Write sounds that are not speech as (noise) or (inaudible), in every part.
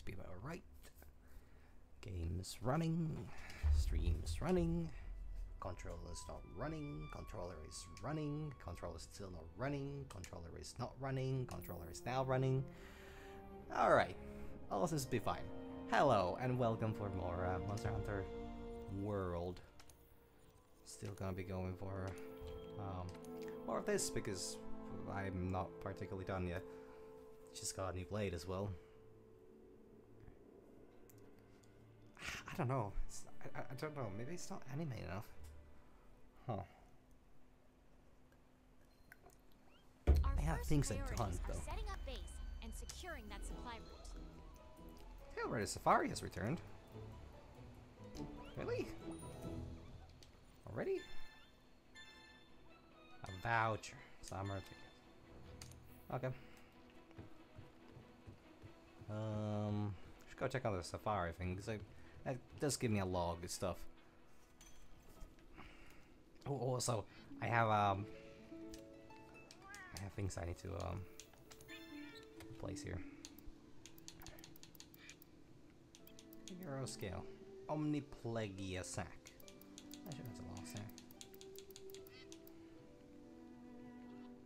seems to be about right. Game's running. Stream's running. Controller is not running. Controller is running. Controller is still not running. Controller is not running. Controller is now running. Alright. All seems to be fine. Hello, and welcome for more uh, Monster Hunter World. Still gonna be going for um, more of this because I'm not particularly done yet. Just got a new blade as well. I don't know. I, I don't know. Maybe it's not anime enough. Huh. Our I have things priorities hunt, though. setting up base and securing that supply route. Already Safari has returned. Really? Already? A voucher. Summer ticket. Okay. Um, should go check out the Safari thing because that does give me a log of good stuff. Oh, also, I have um, I have things I need to um, place here. Euro scale. Omniplegia sac. I sure that's a long sac.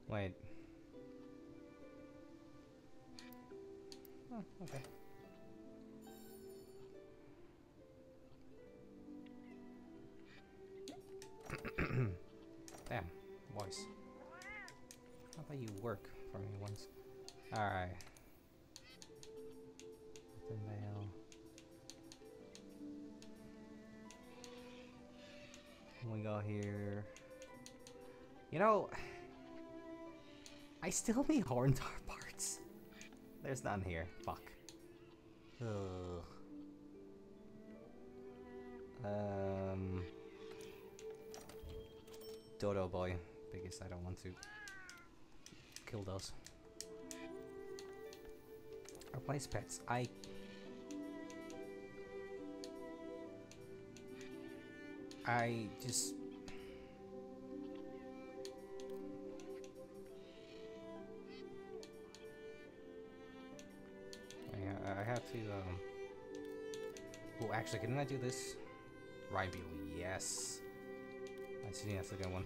Wait. Oh, okay. How you work for me once? Alright. The mail. We go here. You know, I still need Hornetaur (laughs) parts. There's none here. Fuck. Ugh. Um. Dodo boy, Biggest I don't want to kill those. Replace pets. I. I just. I, I have to, um... Oh, actually, can I do this? Rybeel, yes. I see that's a good one.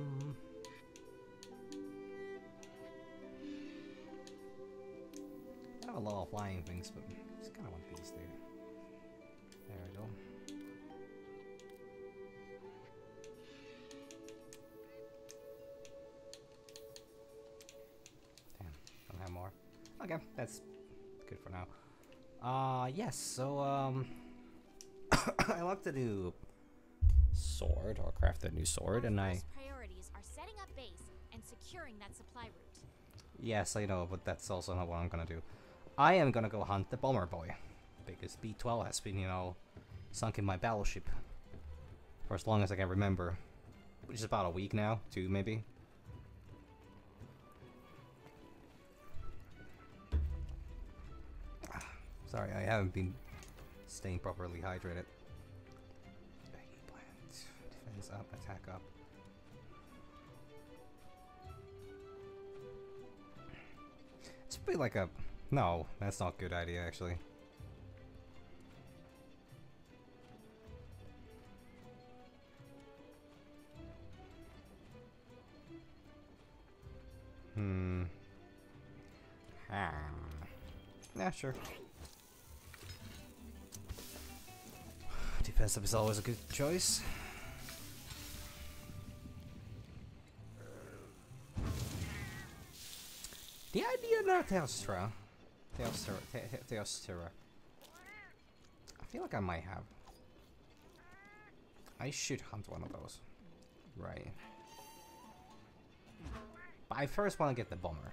Um... I have a lot of flying things, but just kind of want these there. There we go. Damn, don't have more. Okay, that's good for now. Uh, yes, so, um... (coughs) I like to do sword, or craft a new sword, and I... securing that supply route. Yes, I know, but that's also not what I'm gonna do. I am gonna go hunt the bomber boy. Because B-12 has been, you know, sunk in my battleship. For as long as I can remember. Which is about a week now, two maybe. (sighs) Sorry, I haven't been staying properly hydrated. Defense up, attack up. Be like a... No, that's not a good idea, actually. Hmm. Ah. Yeah, sure. (sighs) Defensive is always a good choice. Of Teostra. Teostra. Te- Te- Teostra. I feel like I might have. I should hunt one of those. Right. But I first want to get the bomber.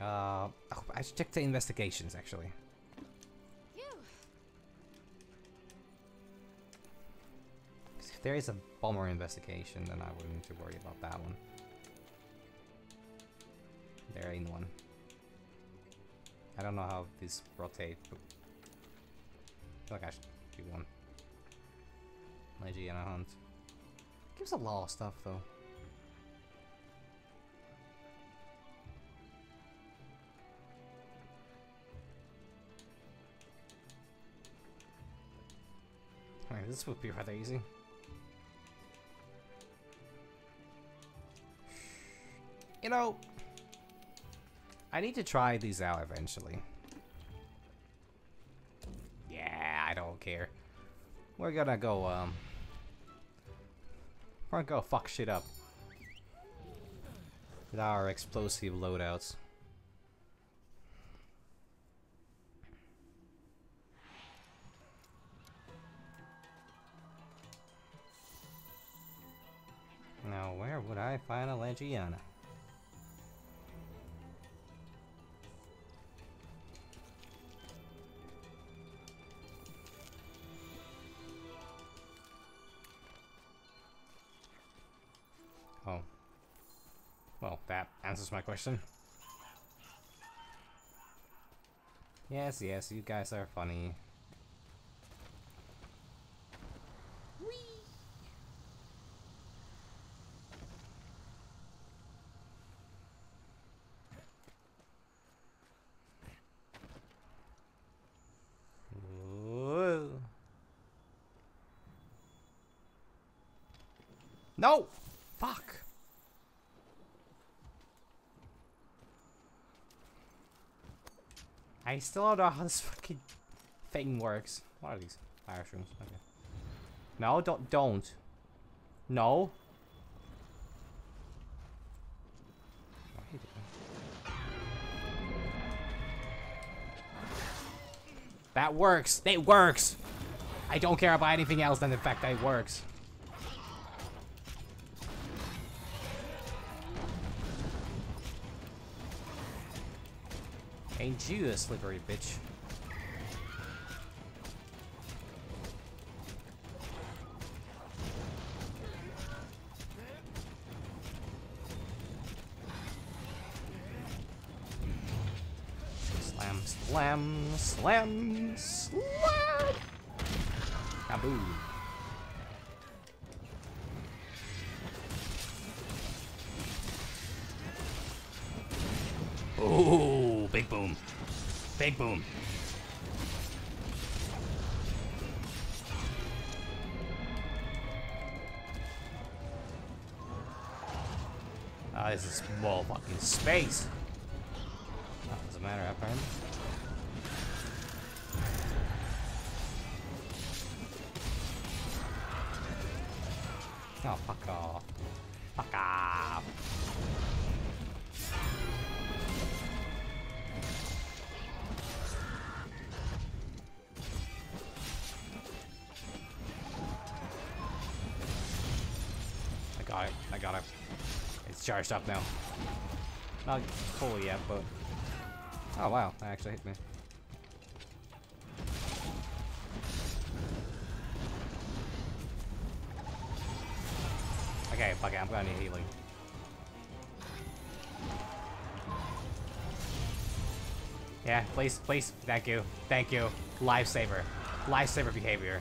Uh, oh, I should check the investigations actually. If there is a bomber investigation, then I wouldn't need to worry about that one. There ain't one. I don't know how this rotate, but I feel like I should do one. Legiana hunt. Gives a lot of stuff though. This would be rather easy. You know, I need to try these out eventually. Yeah, I don't care. We're gonna go, um... We're gonna go fuck shit up. With our explosive loadouts. Now, where would I find a Legiana? Answers my question. Yes, yes, you guys are funny. No! Fuck! I still don't know how this fucking thing works. What are these? Fire shrooms. Okay. No, don't, don't. No. That works. It works. I don't care about anything else than the fact that it works. Ain't you a slippery bitch? Slam, slam, slam, slam! Kaboo. Oh. Big boom. Ah, this is small fucking space. Up now. Not fully yet, but... Oh, wow. That actually hit me. Okay, fuck it. I'm gonna need healing. Yeah, please, please. Thank you. Thank you. Lifesaver. Lifesaver behavior.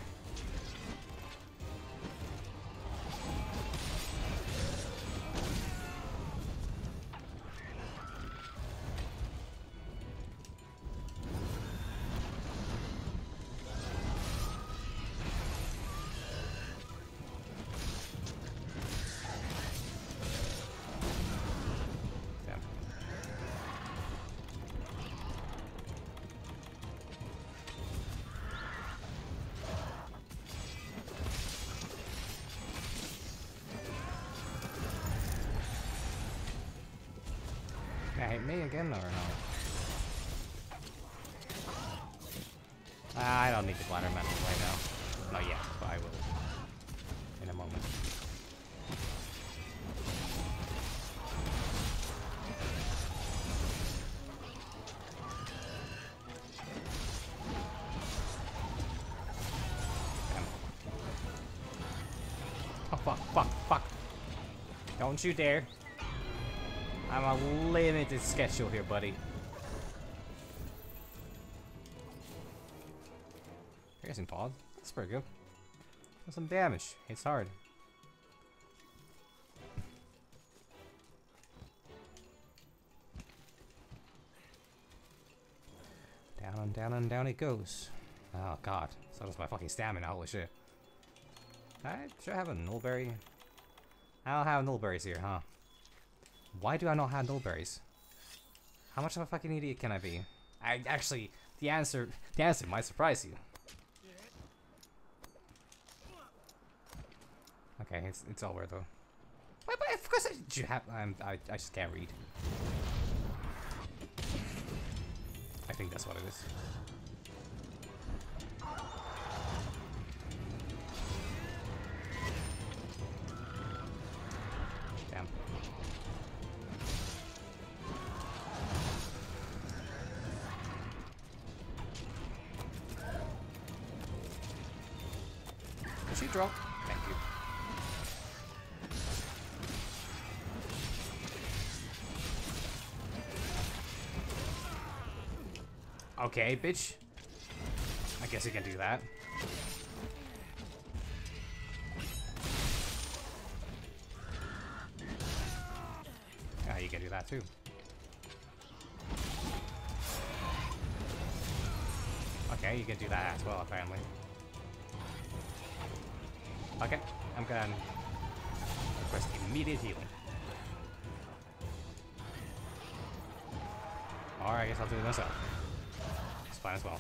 Don't you dare. I'm a limited schedule here, buddy. Pod. That's pretty good. Do some damage. It's hard. Down and down and down it goes. Oh god. So does my fucking stamina, holy shit. I should have a nullberry. I don't have nullberries here, huh? Why do I not have nullberries? How much of a fucking idiot can I be? I actually, the answer, the answer might surprise you. Okay, it's it's over though. Wait, but of course I, have. I'm, I I just can't read. I think that's what it is. Okay, bitch. I guess you can do that. As well.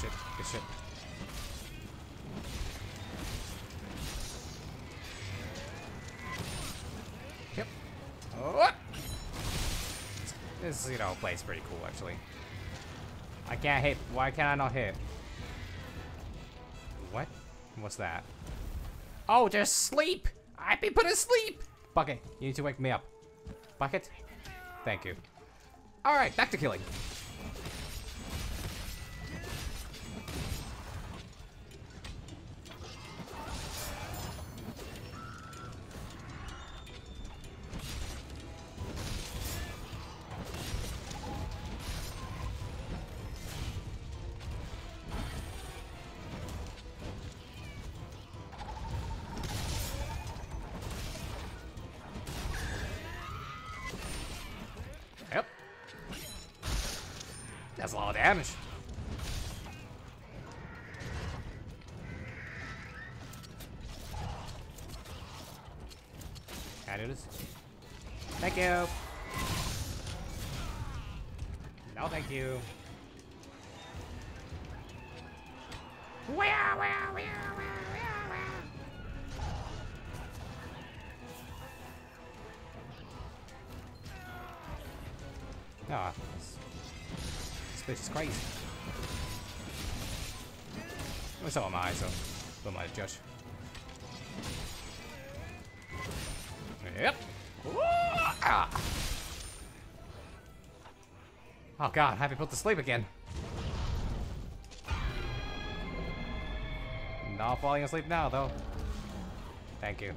Shit, shit. Yep. Oh! This, you know, plays pretty cool, actually. Can't hit. Why can I not hit? What? What's that? Oh, just sleep! I've been put to sleep! Bucket, you need to wake me up. Bucket? Thank you. Alright, back to killing. That's a lot of damage. Can I do this? Thank you. No, thank you. Bitch is crazy. Well, so am I, so don't mind judge. Yep. Ooh, ah. Oh god, happy put to sleep again. Not falling asleep now, though. Thank you.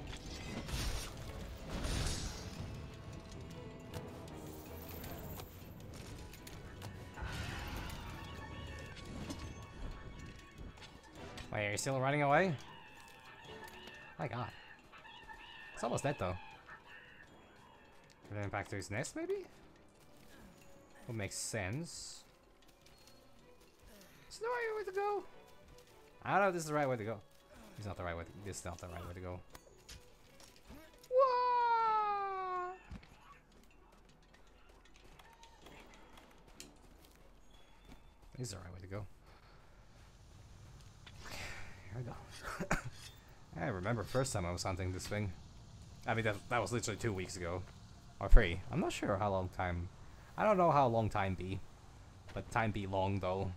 Still running away? My god. It's almost dead though. Then back to his nest maybe? Would make sense. Is the right way to go? I don't know if this is the right way to go. It's not the right way. To, this is not the right way to go. Whoa! This is the right way to go. Here we go. I remember first time I was hunting this thing. I mean, that, that was literally two weeks ago. Or three. I'm not sure how long time. I don't know how long time be. But time be long, though.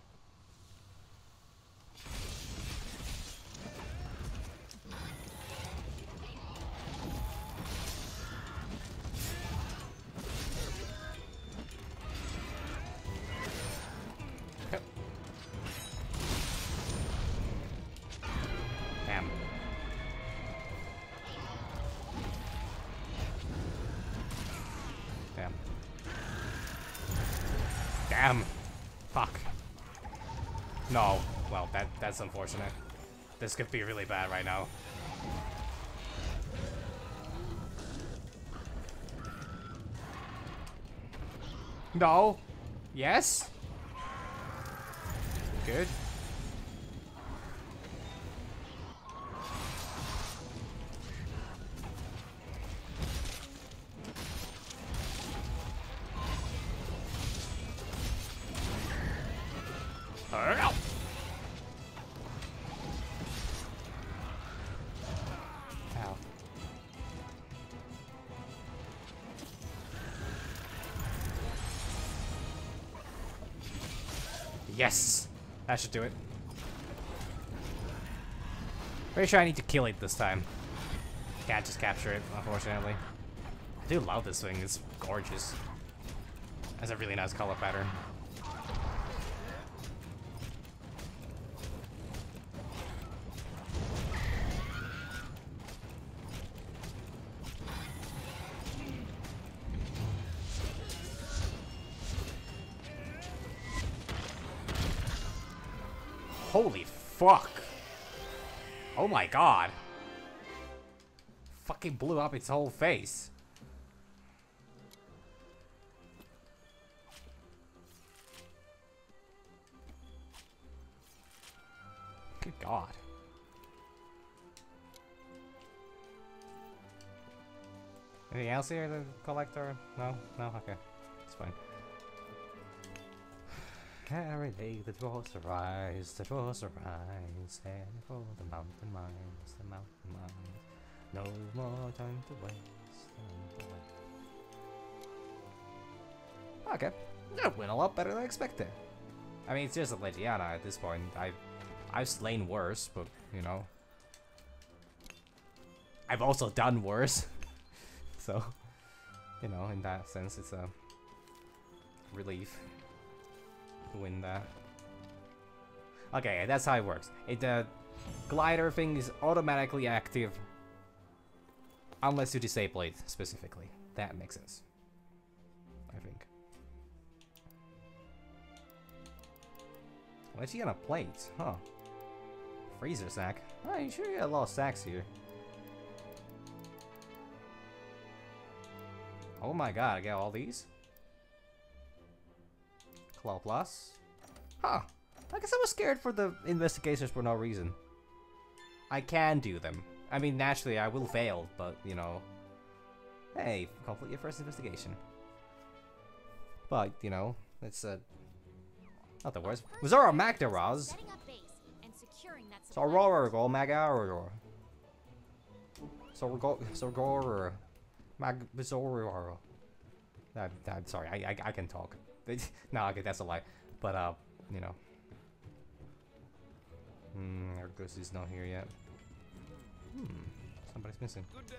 That's unfortunate. This could be really bad right now. No. Yes. Good. That should do it. Pretty sure I need to kill it this time. Can't just capture it, unfortunately. I do love this thing, it's gorgeous. Has a really nice color pattern. My god. Fucking blew up its whole face. Good god. Anything else here the collector? no? No? Okay. It's fine. Day the dwarfs arise, the dwarfs arise, head for the mountain mines, the mountain mines. No more time to waste, time to waste. Okay, that went a lot better than I expected. I mean, it's just a Legiana at this point. I've, I've slain worse, but, you know. I've also done worse. (laughs) so, you know, in that sense, it's a relief win that. Okay, that's how it works. It the glider thing is automatically active unless you disable it specifically. That makes sense. I think. What's he gonna plate? Huh. Freezer sack. Oh, you sure you got a lot of sacks here. Oh my god, I got all these? Claw Plus. Huh. I guess I was scared for the investigations for no reason. I can do them. I mean, naturally, I will fail, but, you know... Hey, complete your first investigation. But, you know, it's, uh... Not the worst. Zorah Magdaros! Setting up base securing So supply Aurora go Magaror. So go so go Mag Bizarro. I'm, I'm sorry, I, I I can talk. (laughs) no, okay, that's a lie. But uh, you know. Hmm, Argus is not here yet. Hmm, somebody's missing. Good day.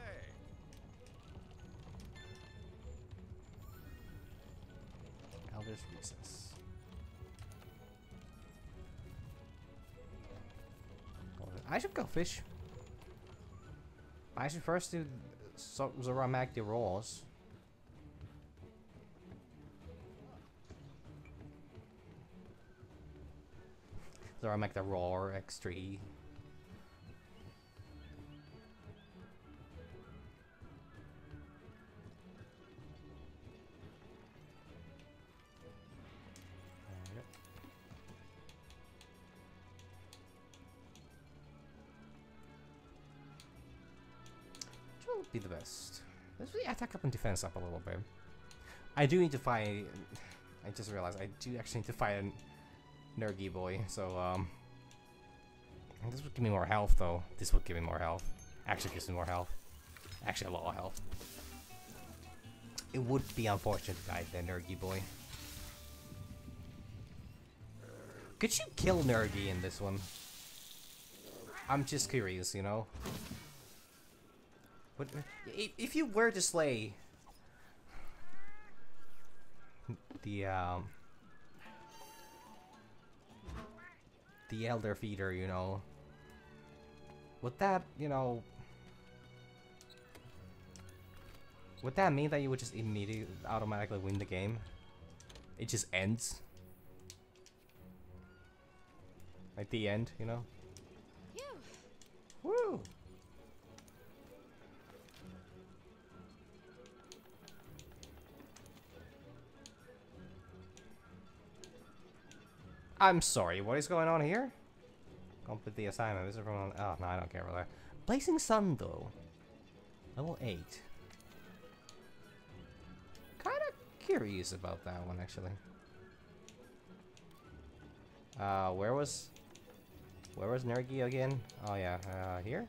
Elder's Recess. I should go fish. I should first do so Zoramacti rolls. Zoramacti roar X3. Alright. Which will be the best? Let's really attack up and defense up a little bit. I do need to fight. I just realized I do actually need to a Nergy boy, so um. This would give me more health though. This would give me more health. Actually gives me more health. Actually a lot of health. It would be unfortunate to die the Nergy boy. Could you kill Nergy in this one? I'm just curious, you know? What, if, if you were to slay the um the Elder Feeder, you know. Would that, you know... Would that mean that you would just immediately automatically win the game? It just ends? Like the end, you know? Woo! I'm sorry, what is going on here? Complete the assignment. This is from. Oh, no, I don't care about that. Blazing Sun, though. Level 8. Kinda curious about that one, actually. Uh, where was... Where was Nergi again? Oh, yeah, uh, here?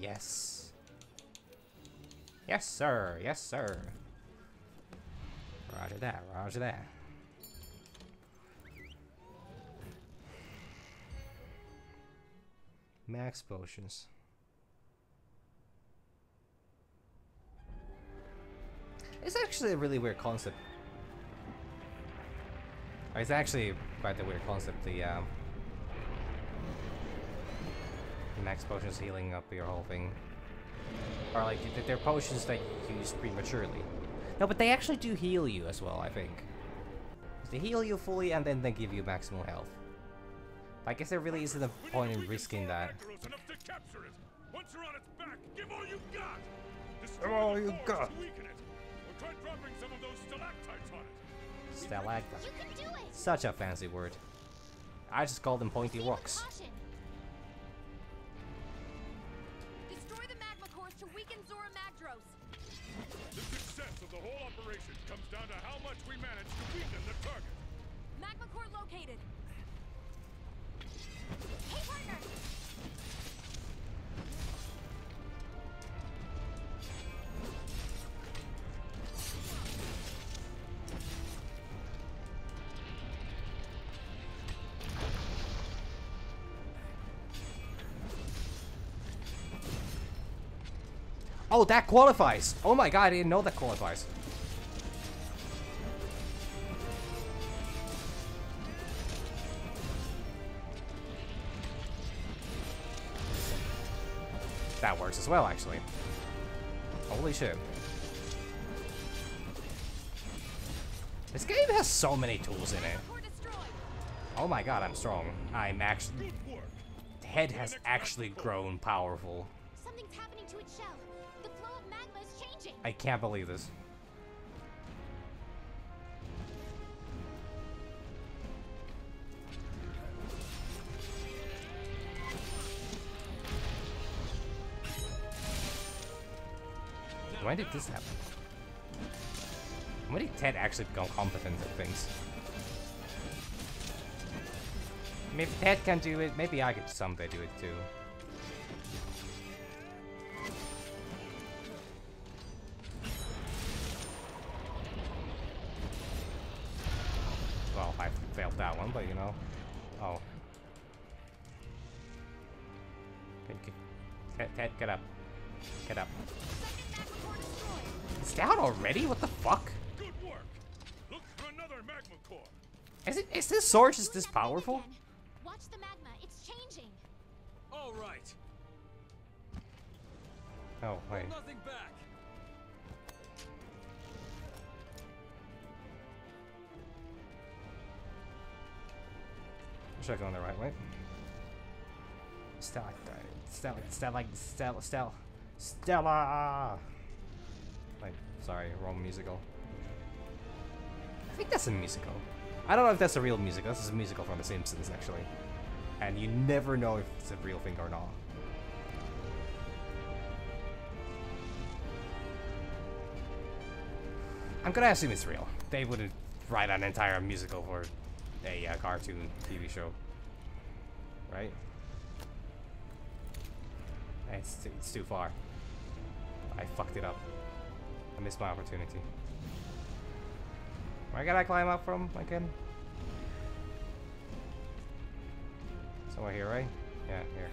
Yes. Yes, sir. Yes, sir. Roger that. Roger that. Max potions. It's actually a really weird concept. It's actually quite a weird concept. The um, max potions healing up your whole thing, or like they're potions that you use prematurely. No, but they actually do heal you as well. I think they heal you fully and then they give you maximum health. I guess there really isn't a point in risking that. Macros enough to capture it. Once you're on its back, give all you got. Destroy Give all you got. weaken it. Or try dropping some of those stalactites on it. Stalactite. You can do it! Such a fancy word. I just call them pointy rocks. caution. Oh, that qualifies! Oh my god, I didn't know that qualifies. That works as well, actually. Holy shit. This game has so many tools in it. Oh my god, I'm strong. I'm actually... Good work. Head has actually grown powerful. Something's happening to its shell. I can't believe this. When did this happen? When did Ted actually become competent at things? Maybe Ted can do it, maybe I could someday do it too. But you know. Oh. Get, get, Ted, Ted, get up. Get up. Second magma core destroyed. It's down already? What the fuck? Good work. Look for another magma core. Is it? Is this sword just Doing this powerful? Watch the magma. It's changing. All right. Oh, wait. Nothing back. Should I go on the right way? Stella, Stella, Stella, Stella, Stella, Stella. Like, sorry, wrong musical. I think that's a musical. I don't know if that's a real musical. This is a musical from The Simpsons, actually. And you never know if it's a real thing or not. I'm gonna assume it's real. They wouldn't write an entire musical for a uh, cartoon TV show, right? It's too, it's too far. I fucked it up. I missed my opportunity. Where can I climb up from again? Somewhere here, right? Yeah, here.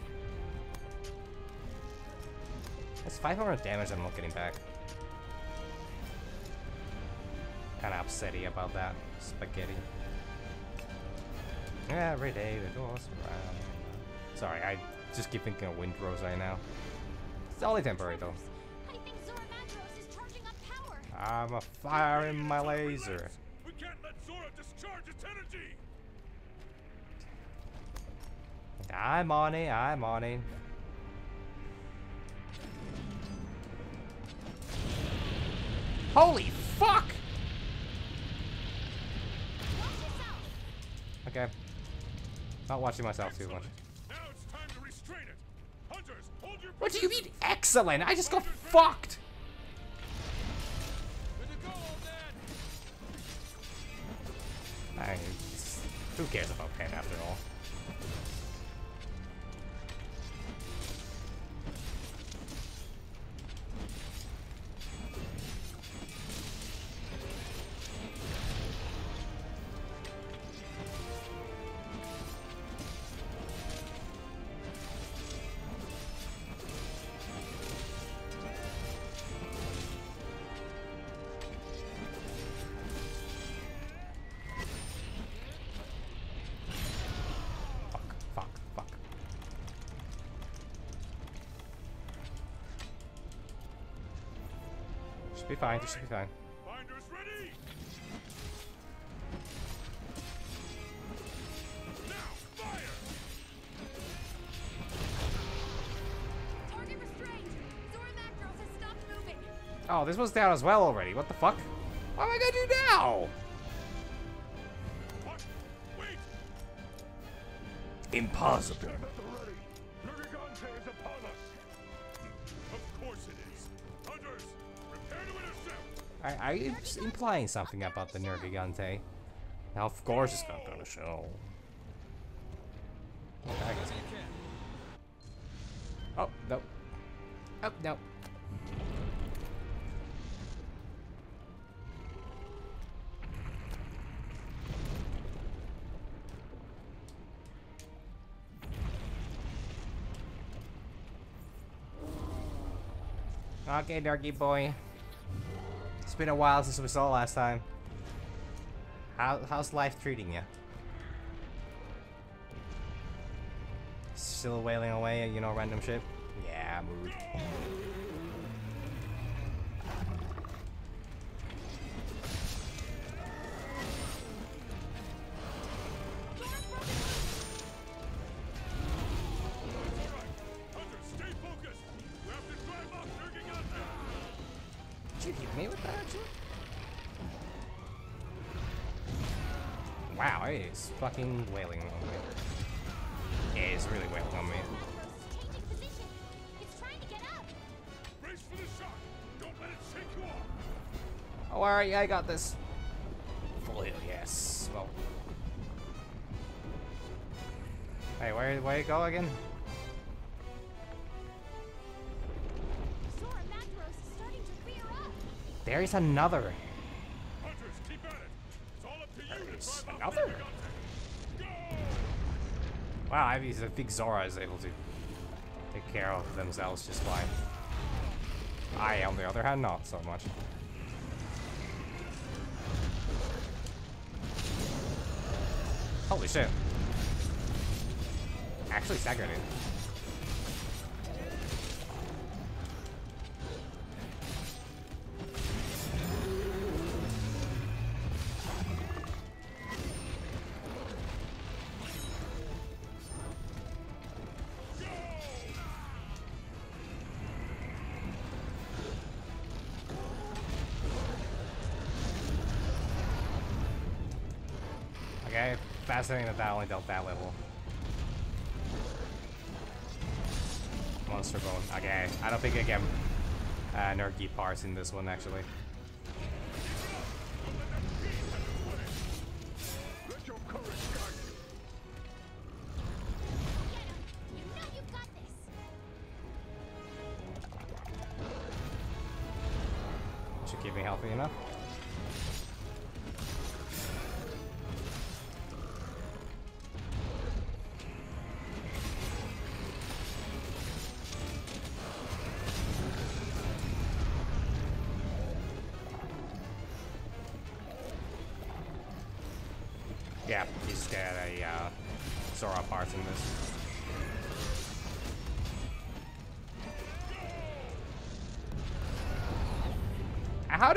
That's 500 damage I'm not getting back. Kinda upsetty about that. Spaghetti. Every day the doors around. Sorry, I just keep thinking of Wind Rose right now. It's only temporary though. I think Zorah Magdaros is charging up power. I'm a fire in my laser. We can't let Zorah discharge its energy! I'm on it, I'm on it. Holy fuck! Watch! Okay. Not watching myself too much. Now it's time to restrain it. Hunters, hold your What do you mean excellent? I just got fucked! Go. I, who cares about Pen after all? Be fine, this should be fine. Binders ready! Now, fire! Target restrained. Zorah Magdaros has stopped moving. Oh, this was down as well already. What the fuck? What am I gonna do now? Impossible. Are, are you implying something about the Nergigante? Now, of course it's not gonna show. Oh, Oh, no. Oh, no. Okay, Darky boy. Been a while since we saw last time. How, how's life treating you? Still wailing away you know, random shit? Yeah, mood. Fucking wailing on me. Yeah, It is really wailing on me. It's! Oh, alright, yeah, I got this. Full yes. Well. Hey, where, where you go again? There is another. Wow, I mean, I think Zorah is able to take care of themselves just fine. I, on the other hand, not so much. Holy shit. Actually staggered it. Fascinating that that only dealt that level. Monster bone. Okay, I don't think I get uh, Nergy parts in this one actually.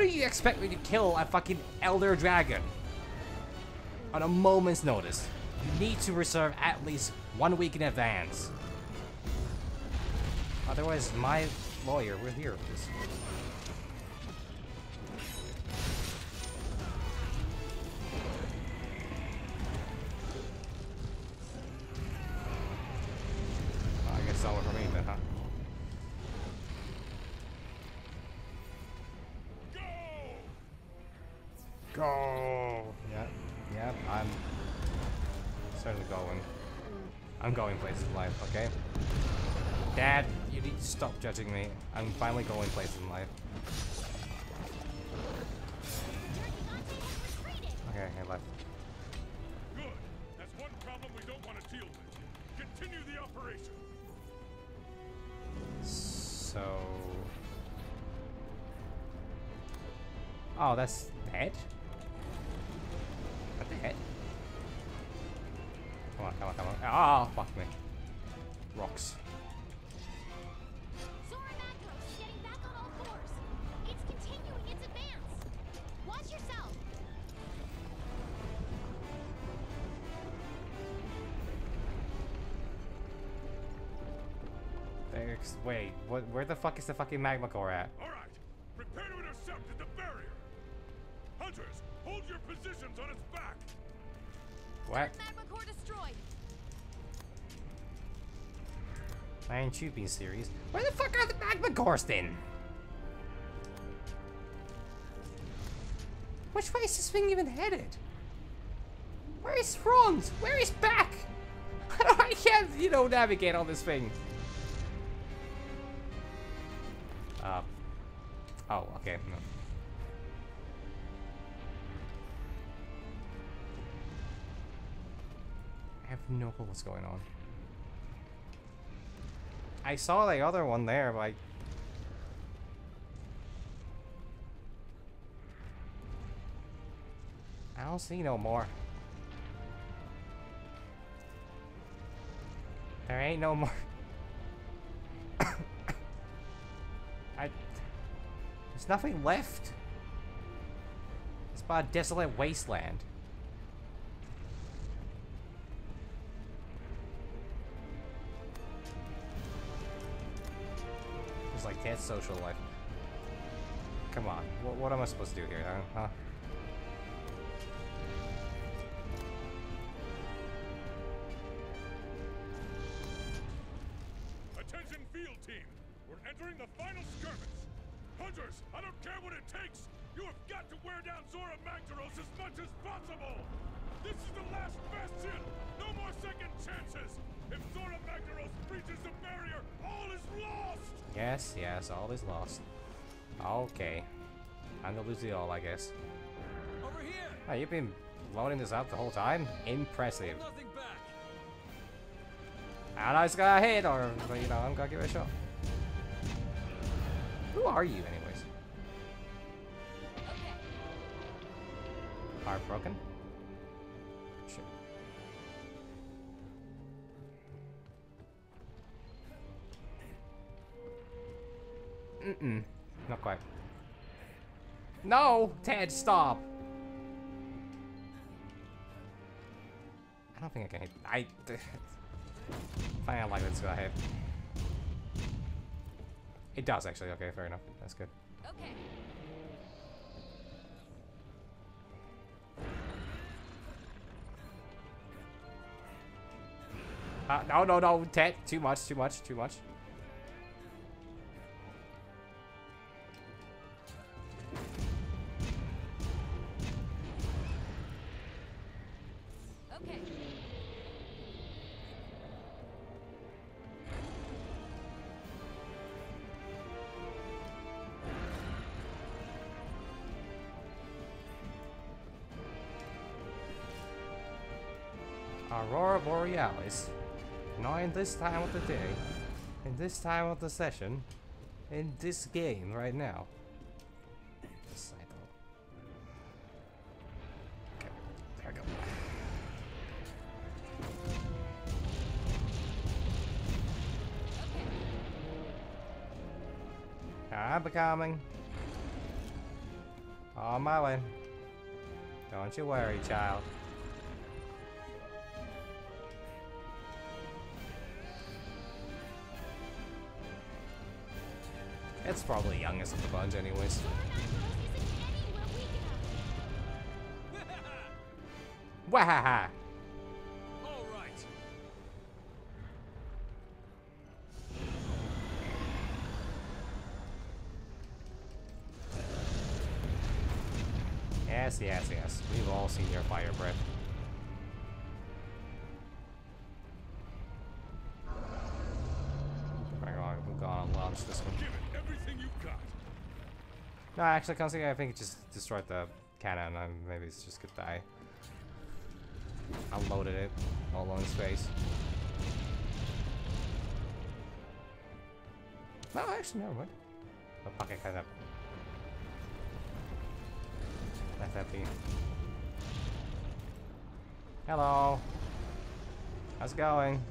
Do you expect me to kill a fucking Elder Dragon? on a moment's notice. You need to reserve at least one week in advance. Otherwise, my lawyer will hear this. Judging me. I'm finally going places in life. Dirty Dante has retreated. Okay, I left. Good. That's one problem we don't want to deal with. Continue the operation. So... Oh, that's wait, what, where the fuck is the fucking magma core at? All right. Prepare to intercept at the barrier. Hunters, hold your positions on its back. What? Magma core destroyed. I ain't you being serious. Where the fuck are the magma cores then? Which way is this thing even headed? Where is front? Where is back? (laughs) I can't, you know, navigate on this thing. Oh, okay. No. I have no clue what's going on. I saw the other one there, but I... I don't see no more. There ain't no more. (laughs) There's nothing left. It's about a desolate wasteland. It's like that's social life. Come on, what, what am I supposed to do here, huh? Lose it all, I guess. Over here! Oh, you've been loading this up the whole time? Impressive. And I just got hit, or, you know, I'm gonna give it a shot. Who are you, anyways? Heartbroken? Mm-mm. Not quite. No! Ted, stop! I don't think I can hit. I. (laughs) Fine, I like let's go ahead. It does actually. Okay, fair enough. That's good. Okay. Uh, no, no, no, Ted. Too much, too much, too much. This time of the day, in this time of the session, in this game right now. I'm ah, becoming. On my way. Don't you worry, child. It's probably youngest of the bunch, anyways. Wahaha! Yes, yes, yes. We've all seen your fire breath. No, actually, considering I think it just destroyed the cannon, and um, maybe it's just gonna die. Unloaded it all on his face. No, actually, never what? The pocket of. Let that be. Hello. How's it going?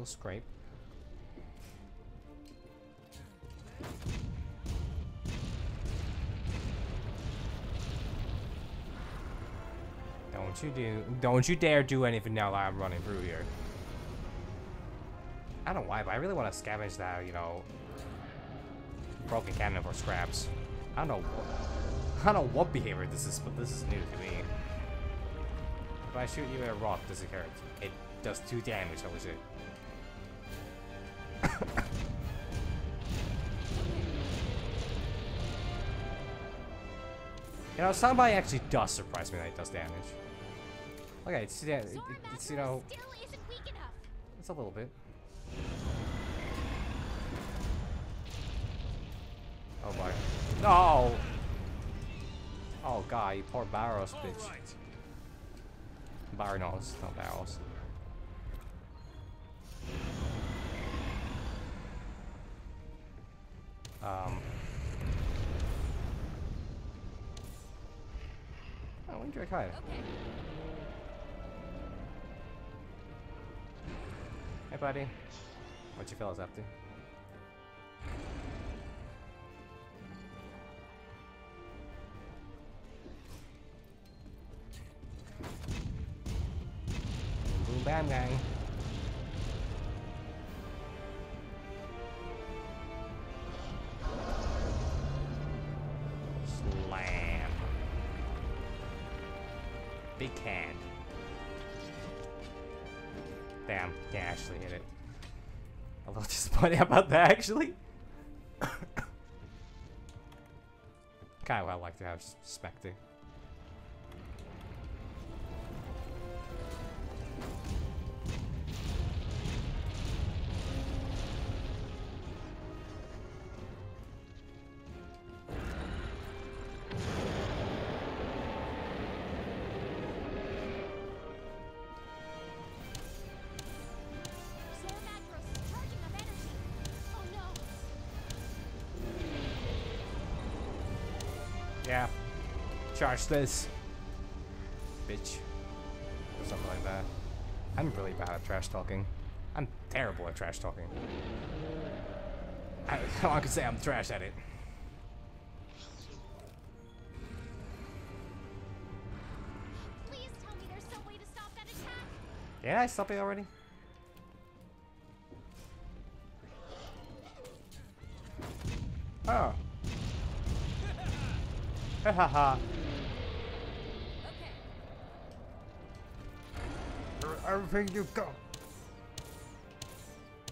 Little scrape. Don't you do don't you dare do anything now that I'm running through here. I don't know why, but I really want to scavenge that, you know, broken cannon for scraps. I don't know what, (laughs) I don't know what behavior this is, but this is new to me. If I shoot you with a rock, does it hurt? It does two damage, holy shit. You know, somebody actually does surprise me that it does damage. Okay, it's, yeah, it, it's you know, it's a little bit. Oh boy. No! Oh god, you poor Barrows, All bitch. right. Not barrels. Um. Oh, when did I? Okay. Hey, buddy. What you fellas up to? Disappointed about that, actually. (coughs) kind of I like to have Spectre. Charge this. Bitch. Or something like that. I'm really bad at trash talking. I'm terrible at trash talking. I, (laughs) I could say I'm trash at it. Please tell me there's some way to stop that attack. Did I stop it already? Oh. (laughs) Hahaha. Everything you go.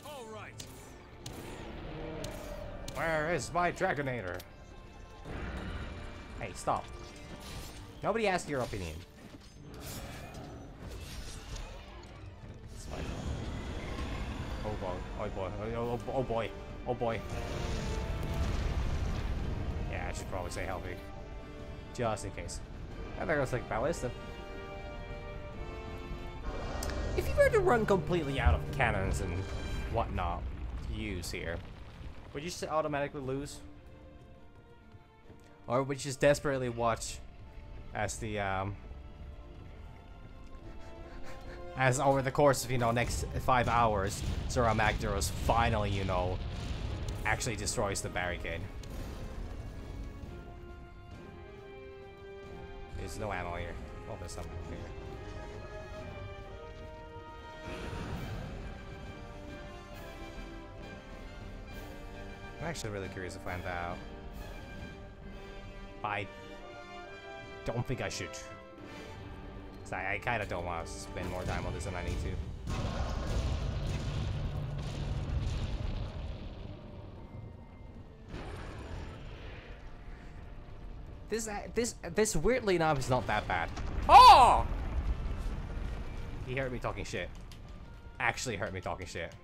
All right. Where is my Dragonator? Hey, stop. Nobody asked your opinion. It's fine. Oh boy, oh boy, oh, oh, oh, oh boy, oh boy. Yeah, I should probably say healthy. Just in case. I think it was like ballista. You to run completely out of cannons and whatnot to use here, would you just automatically lose? Or would you just desperately watch as the um As over the course of, you know, next five hours, Zorah Magdaros finally, you know, actually destroys the barricade. There's no ammo here. Well, there's some here. I'm actually really curious to find out. I don't think I should. I, I kind of don't want to spend more time on this than I need to. This uh, this this weirdly enough is not that bad. Oh! He heard me talking shit. Actually heard me talking shit.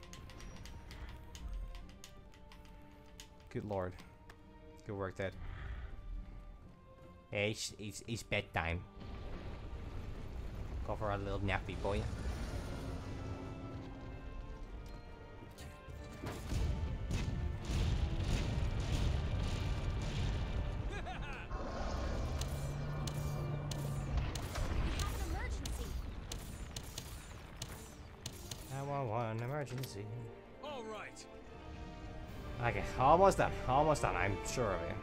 Good lord. Good work, Ted. Hey, it's, it's, it's bedtime. Go for a little nappy, boy. Okay, almost done. Almost done, I'm sure of it.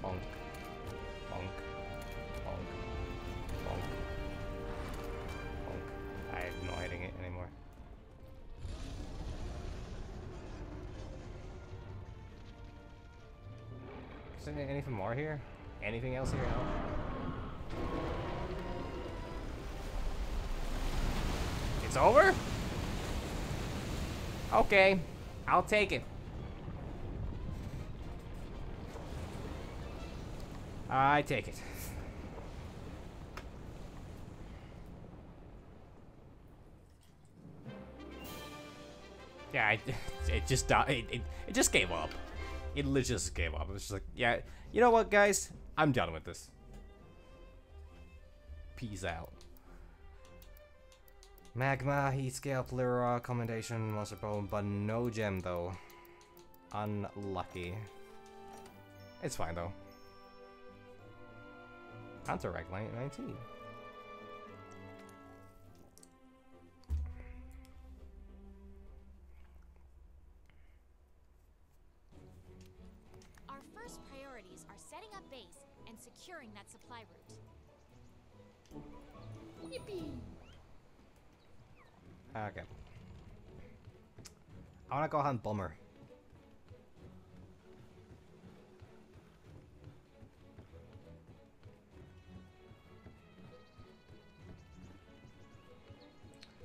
Bonk. Bonk. Bonk. Bonk. Bonk. I am not hitting it anymore. Is there anything more here? Anything else here? No? It's over? Okay, I'll take it. I take it. Yeah, I, (laughs) it just died. It, it, just gave up. It literally just gave up. It was just like, yeah, you know what, guys? I'm done with this. Peace out. Magma, heat scale, Pleura, commendation, monster bone, but no gem though. Unlucky. It's fine though. Counteract 19. I wanna go hunt Bummer.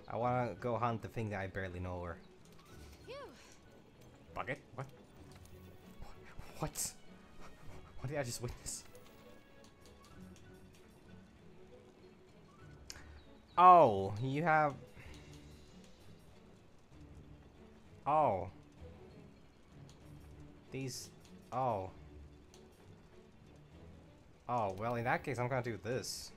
I wanna go hunt the thing that I barely know her. Bucket? What? What? What did I just witness? Oh, you have... Oh. These... Oh. Oh, well in that case I'm gonna do this.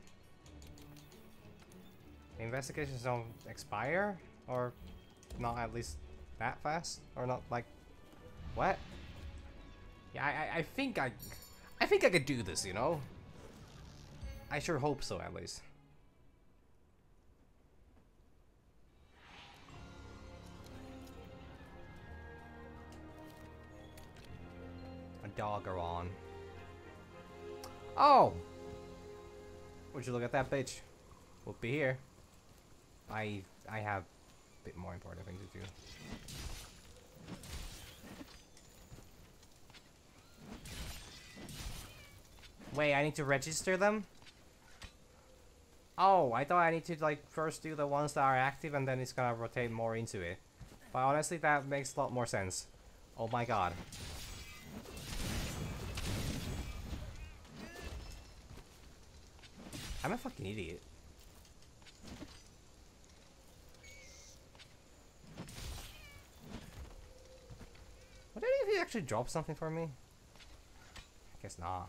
The investigations don't expire? Or not at least that fast? Or not like... What? Yeah, I, I, I think I... I think I could do this, you know? I sure hope so, at least. Dogger on. Oh! Would you look at that bitch? We'll be here. I I have a bit more important things to do. Wait, I need to register them? Oh, I thought I need to like first do the ones that are active and then it's gonna rotate more into it. But honestly, that makes a lot more sense. Oh my god. I'm a fucking idiot. Would any of you actually drop something for me? I guess not.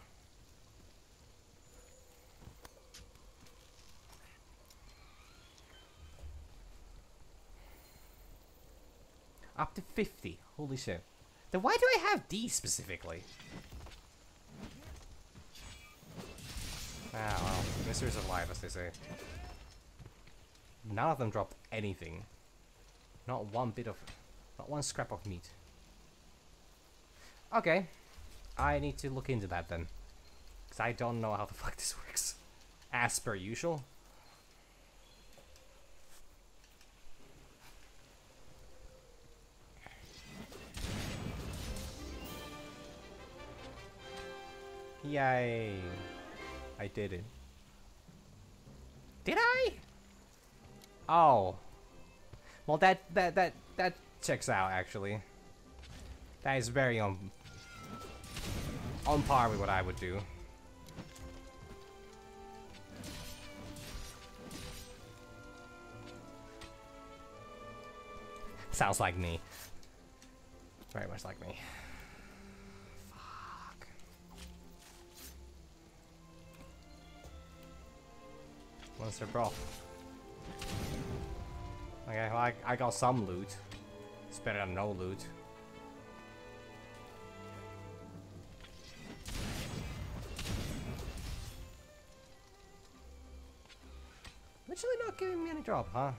Up to 50. Holy shit. Then why do I have these specifically? Ah, well, mysteries of life, as they say. None of them dropped anything. Not one bit of... Not one scrap of meat. Okay. I need to look into that then. Because I don't know how the (laughs) fuck this works. As per usual. Yay. I didn't. Did I? Oh. Well, that, that, that, that checks out, actually. That is very on, on par with what I would do. Sounds like me. Very much like me. Monster Brawl. Okay, well, I, I got some loot. It's better than no loot. Literally not giving me any drop, huh?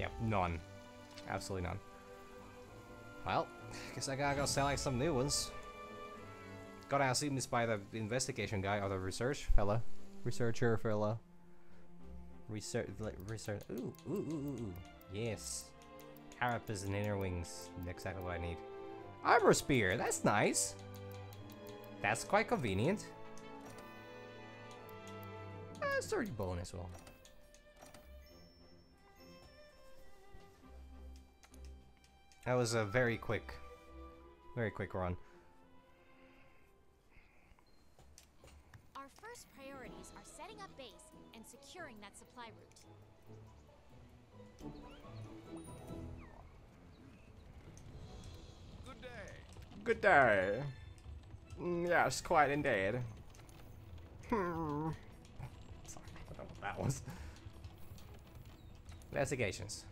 Yep, none. Absolutely none. Well, I (laughs) guess I gotta go like some new ones. Gotta assume this by the investigation guy or the research fella. Researcher fella. Research, research. Ooh, ooh, ooh, ooh. Yes. Carapace and inner wings. Exactly what I need. Armor spear. That's nice. That's quite convenient. Uh, 30 bone as well. That was a very quick, very quick run. Securing that supply route. Good day. Good day. Mm, yes, quite indeed. Hmm. Sorry, I don't know what that was. Investigations.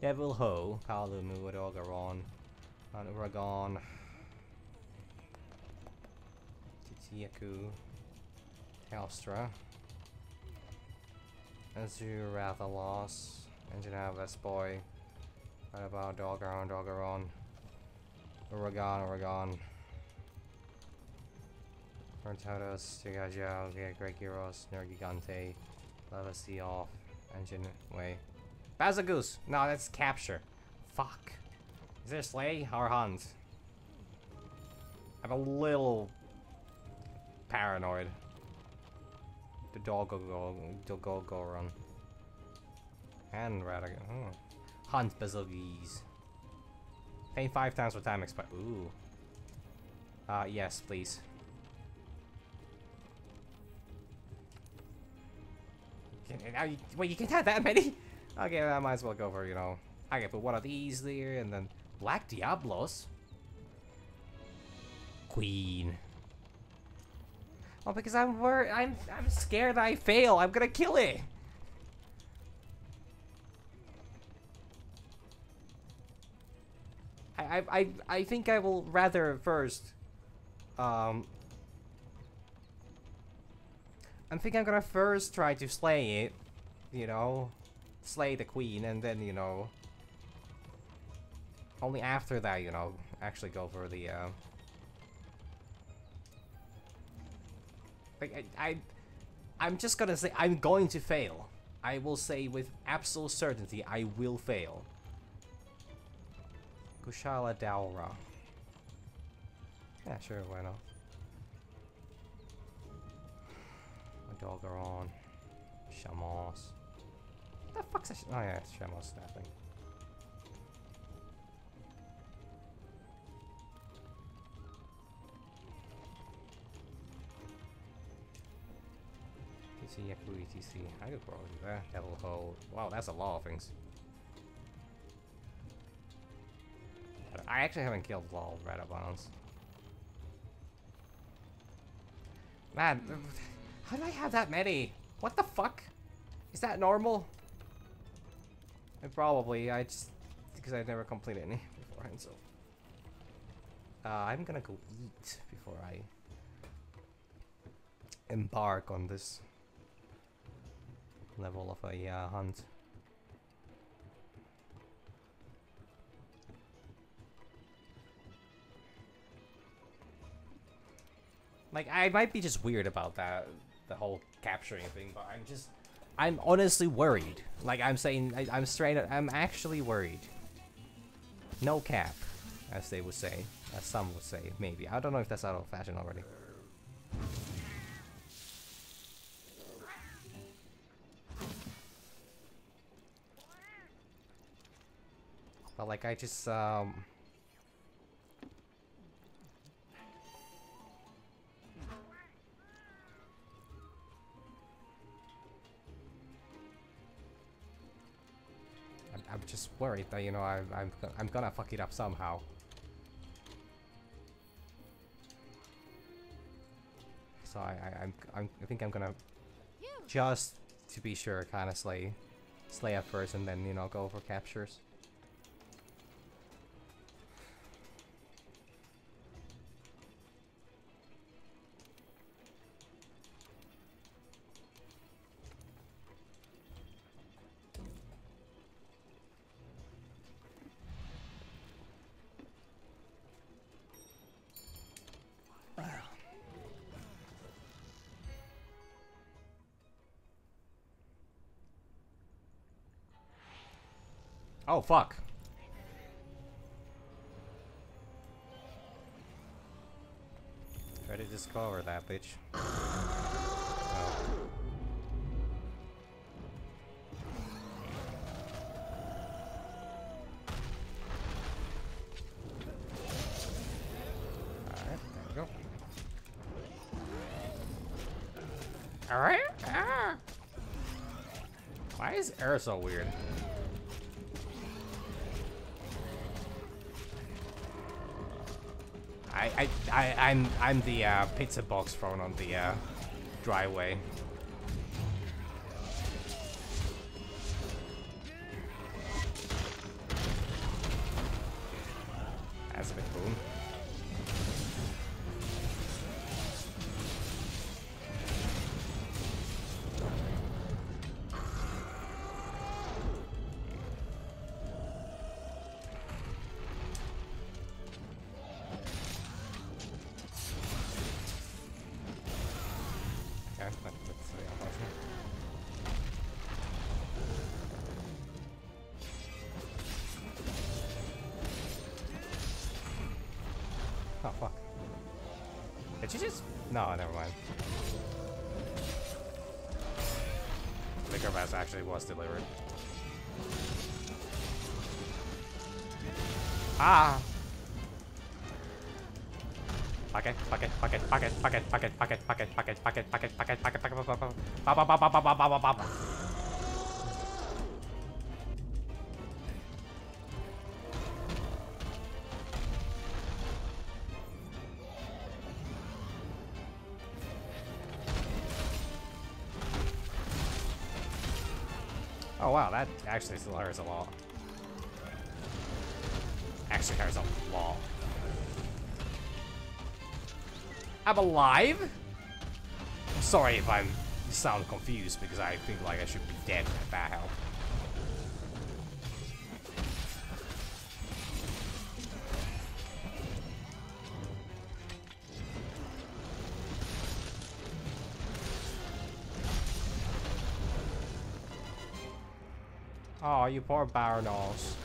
Devil Ho, Paolumu, Odogaron, Uragaan, Tzitzi-Ya-Ku, Telstra, Azure Rathalos, Engine Avest Boy, what about Dogaron, Dogaron, Uragaan, Uragaan, Frontados, Tigajao, Gregiros, Nergigante, Lavasioth, Engine Way. Bazelgeuse! No, that's capture. Fuck. Is there Slay or Hunt? I'm a little paranoid. The dog go go the go go run. And Radigan. Oh. Hunt Bazoogies. Pay five times for time expire. Ooh. Uh yes, please. Now you, wait, you can have that many? (laughs) Okay, I might as well go for, you know, I can put one of these there, and then Black Diablos. Queen. Oh, because I'm worried, I'm, I'm scared I fail. I'm gonna kill it. I, I, I, I think I will rather first, um, I think I'm gonna first try to slay it, you know, slay the queen, and then, you know, only after that, you know, actually go for the, uh... Like, I, I, I'm just gonna say, I'm going to fail. I will say with absolute certainty, I will fail. Kushala Daura. Yeah, sure, why not? Doggeron. Shamos. What the fuck's sh Oh yeah, it's Shamos snapping. TC Yaku ETC. I could probably do that. Deviljho. Wow, that's a lot of things. I actually haven't killed a lot of red abounds. Man, how do I have that many? What the fuck? Is that normal? I probably, I just, because I've never completed any (laughs) beforehand, so. Uh, I'm gonna go eat before I embark on this level of a uh, hunt. Like, I might be just weird about that, the whole capturing thing, but I'm just, I'm honestly worried. Like, I'm saying, I, I'm straight up, I'm actually worried. No cap, as they would say, as some would say, maybe. I don't know if that's out of fashion already. But like, I just, um... I'm, just worried that, you know, I'm I'm, I'm gonna fuck it up somehow. So I, I, I'm, I'm, I think I'm gonna just to be sure, of slay, slay at first, and then you know go for captures. Oh fuck. Try to discover that bitch. Oh. Alright, there we go. Alright. Ah. Why is air so weird? I, I, I'm, I'm the uh, pizza box thrown on the uh, driveway. up, up, up, up, up, up, up. Oh wow, that actually still hurts a lot. Actually hurts a lot. I'm alive? I'm sorry if I'm sound confused because I think like I should be dead at that help. Oh, you poor Baronos.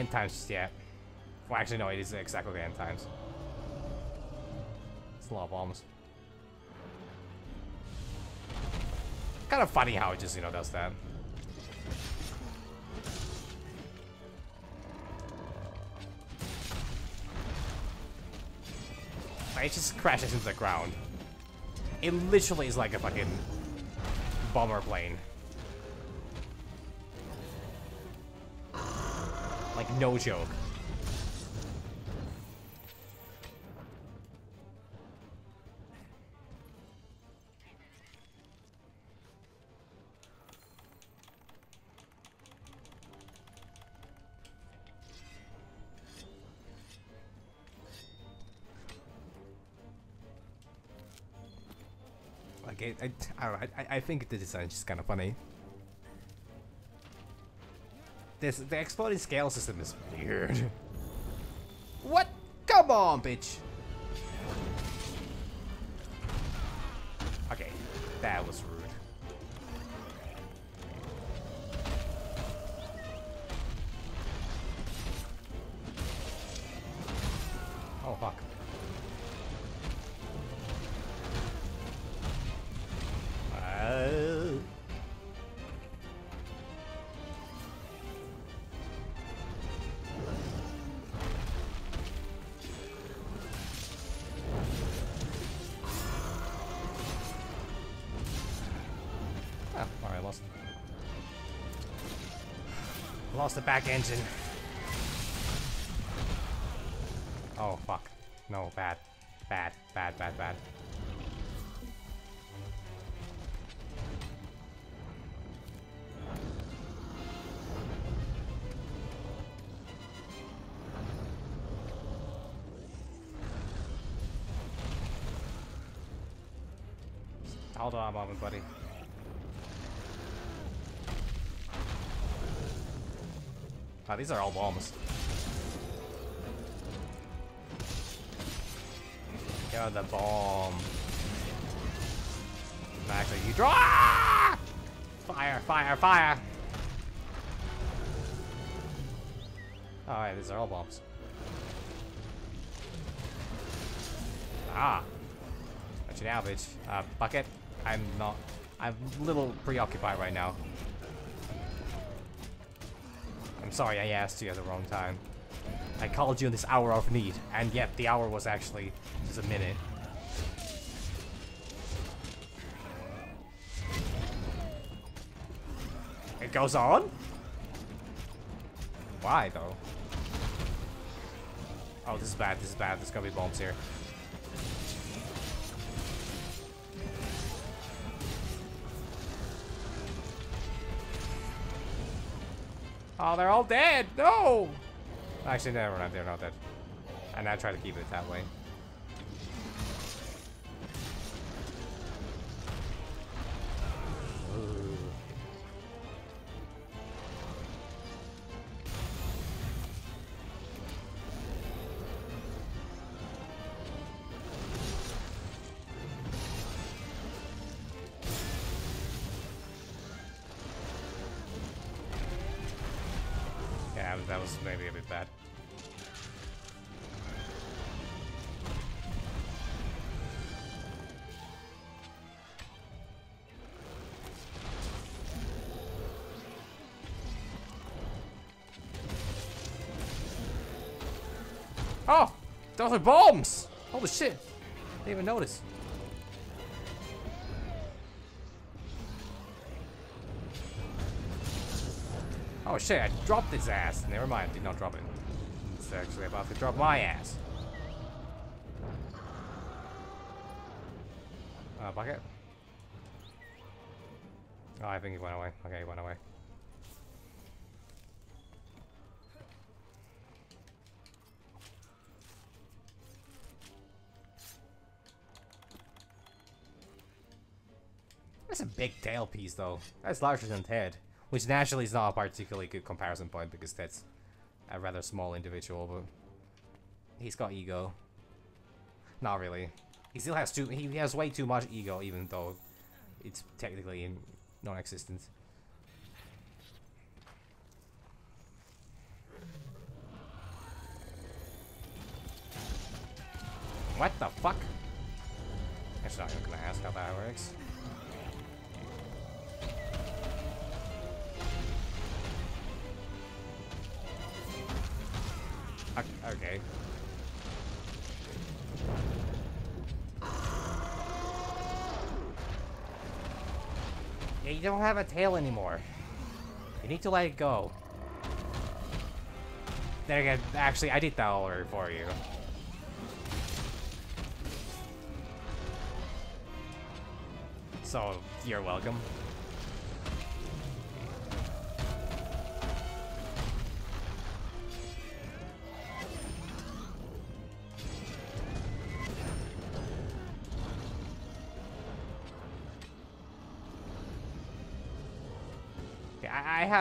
End times just yet. Well, actually, no, it is exactly the end times. It's a lot of bombs. Kind of funny how it just, you know, does that. It just crashes into the ground. It literally is like a fucking bomber plane. No joke. Like, I, I don't know, I, I think the design is just kind of funny. This, the exploding scale system is weird. What? Come on, bitch! Okay, that was rude. Lost the back engine. Oh, fuck. No, bad. Bad, bad, bad, bad. Hold on a moment, buddy. These are all bombs. Yo, the bomb. Actually, you draw. Ah! Fire, fire, fire. Alright, these are all bombs. Ah. Watch it now, bitch. Uh, bucket. I'm not. I'm a little preoccupied right now. Sorry I asked you at the wrong time. I called you in this hour of need, and yet the hour was actually just a minute. It goes on? Why, though? Oh, this is bad, this is bad. There's gonna be bombs here. Oh, they're all dead! No! Actually, no. They're not dead. And I try to keep it that way. Those are bombs! Holy shit! I didn't even notice. Oh shit, I dropped his ass. Never mind, did not drop it. It's actually about to drop my ass. Uh, bucket? Oh, I think he went away. Okay, he went away. Piece, though. That's larger than Ted. Which naturally is not a particularly good comparison point because Ted's a rather small individual, but he's got ego. Not really. He still has too. He has way too much ego, even though it's technically non-existent. What the fuck? Actually, I'm not gonna ask how that works. Okay. Yeah, you don't have a tail anymore. You need to let it go. Then again, actually, I did that already for you. So, you're welcome.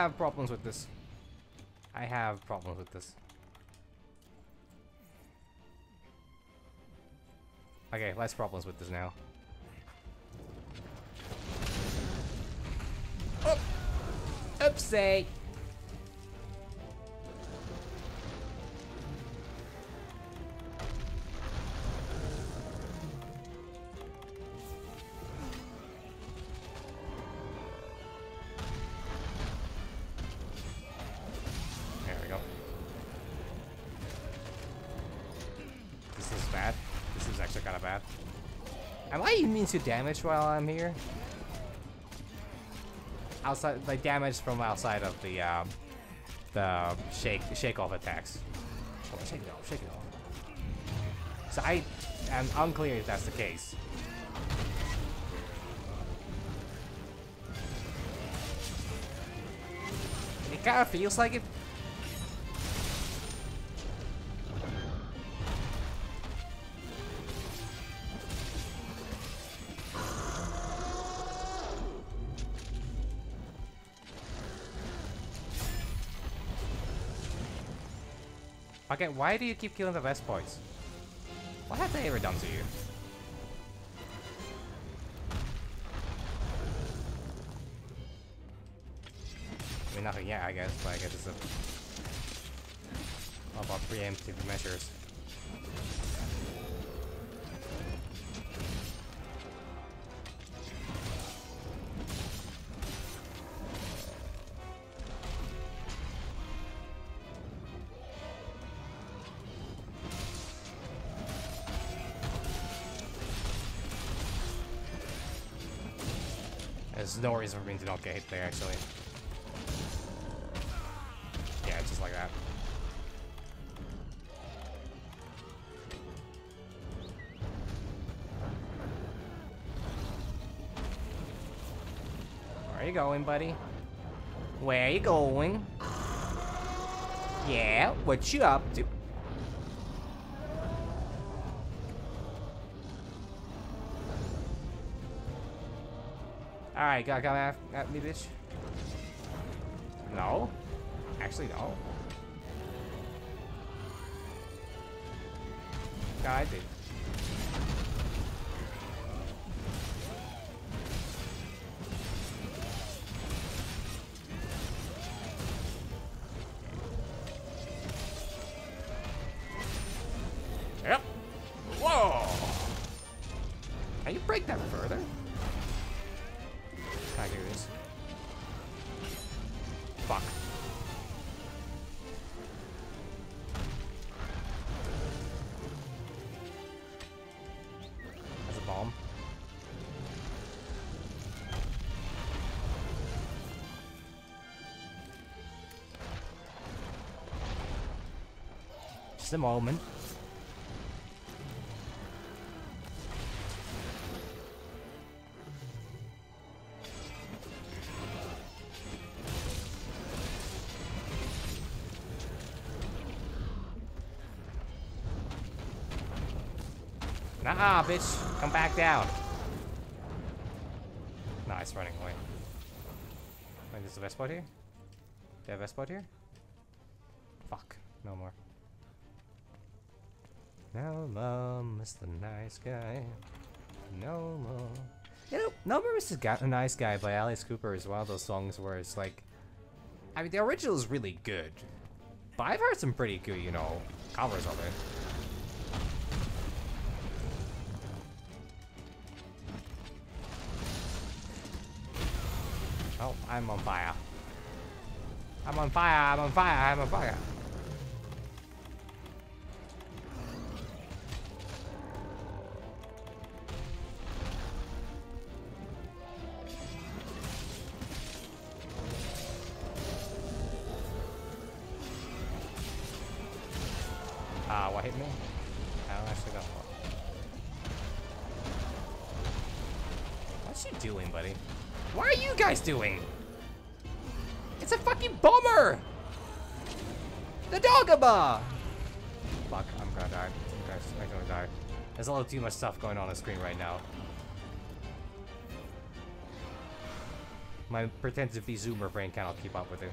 Have problems with this. I have problems with this. Okay, less problems with this now. Oh! Oopsie! To damage while I'm here? Outside, like damage from outside of the um, the shake shake off attacks. Oh, shake it off, shake it off. So I am unclear if that's the case. It kind of feels like it. Okay, why do you keep killing the best boys? What have they ever done to you? I mean, nothing yet, I guess, but I guess it's a... About preemptive measures. There's no reason for me to not get hit there, actually. Yeah, just like that. Where are you going, buddy? Where are you going? Yeah, what you up to? Alright, gotta come at, at me, bitch. No. Actually, no. God, I did. A moment. Nah, bitch. Come back down. It's running away. Wait, there's a best spot here? Have a spot here? No more, Mr. Nice Guy. No more. You know, No More Mr. Nice Guy by Alice Cooper is one of those songs where it's like... I mean, the original is really good. But I've heard some pretty good, you know, covers of it. Oh, I'm on fire. I'm on fire, I'm on fire, I'm on fire. Too much stuff going on on the screen right now. My pretensively zoomer brain cannot keep up with it.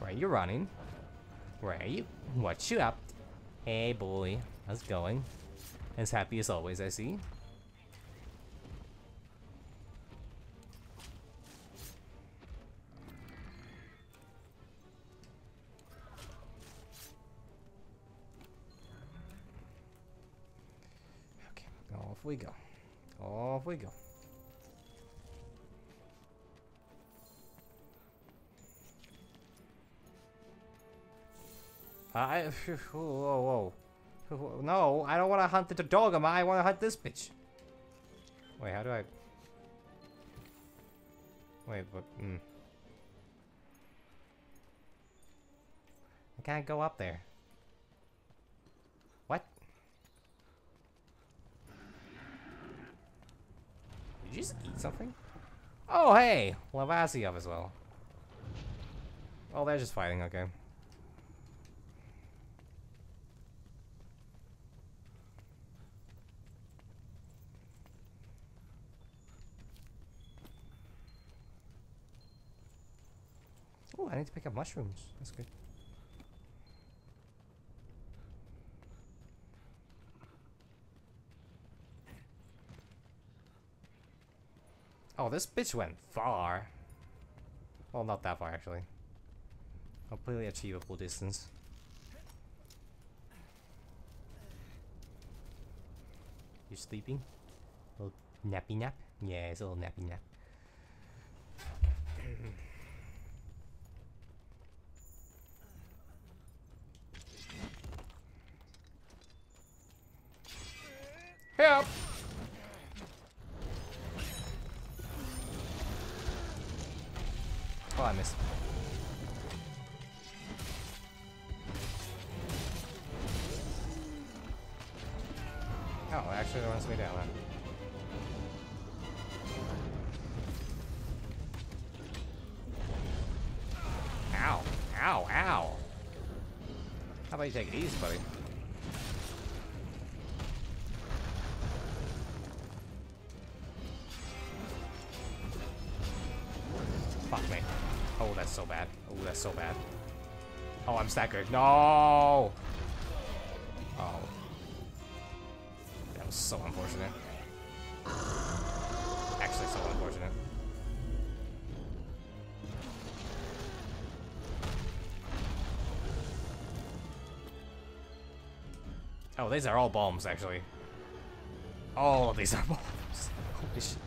Where are you running? Where are you? What you up? Hey boy, how's it going? As happy as always, I see. Off we go. Off we go. I. (laughs) Whoa, whoa. No, I don't want to hunt the Dogama. I want to hunt this bitch. Wait, how do I. Wait, but. Mm. I can't go up there. Did you just eat something? Oh, hey! Lavasioth as well. Oh, they're just fighting, okay. Oh, I need to pick up mushrooms. That's good. Oh, this bitch went far. Well, not that far, actually. Completely achievable distance. You sleeping? A little nappy nap? Yeah, it's a little nappy nap. Help! Oh, I missed. Oh, it actually runs me down. Huh? Ow! Ow! Ow! How about you take it easy, buddy? Staggered. No! Oh. That was so unfortunate. Actually, so unfortunate. Oh, these are all bombs, actually. All of these are bombs. (laughs) Holy shit.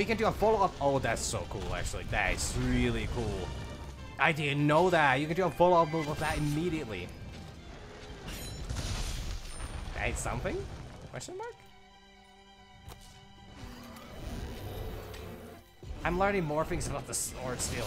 You can do a follow-up. Oh, that's so cool, actually. That is really cool. I didn't know that. You can do a follow-up move of that immediately. That is something? Question mark? I'm learning more things about the sword still.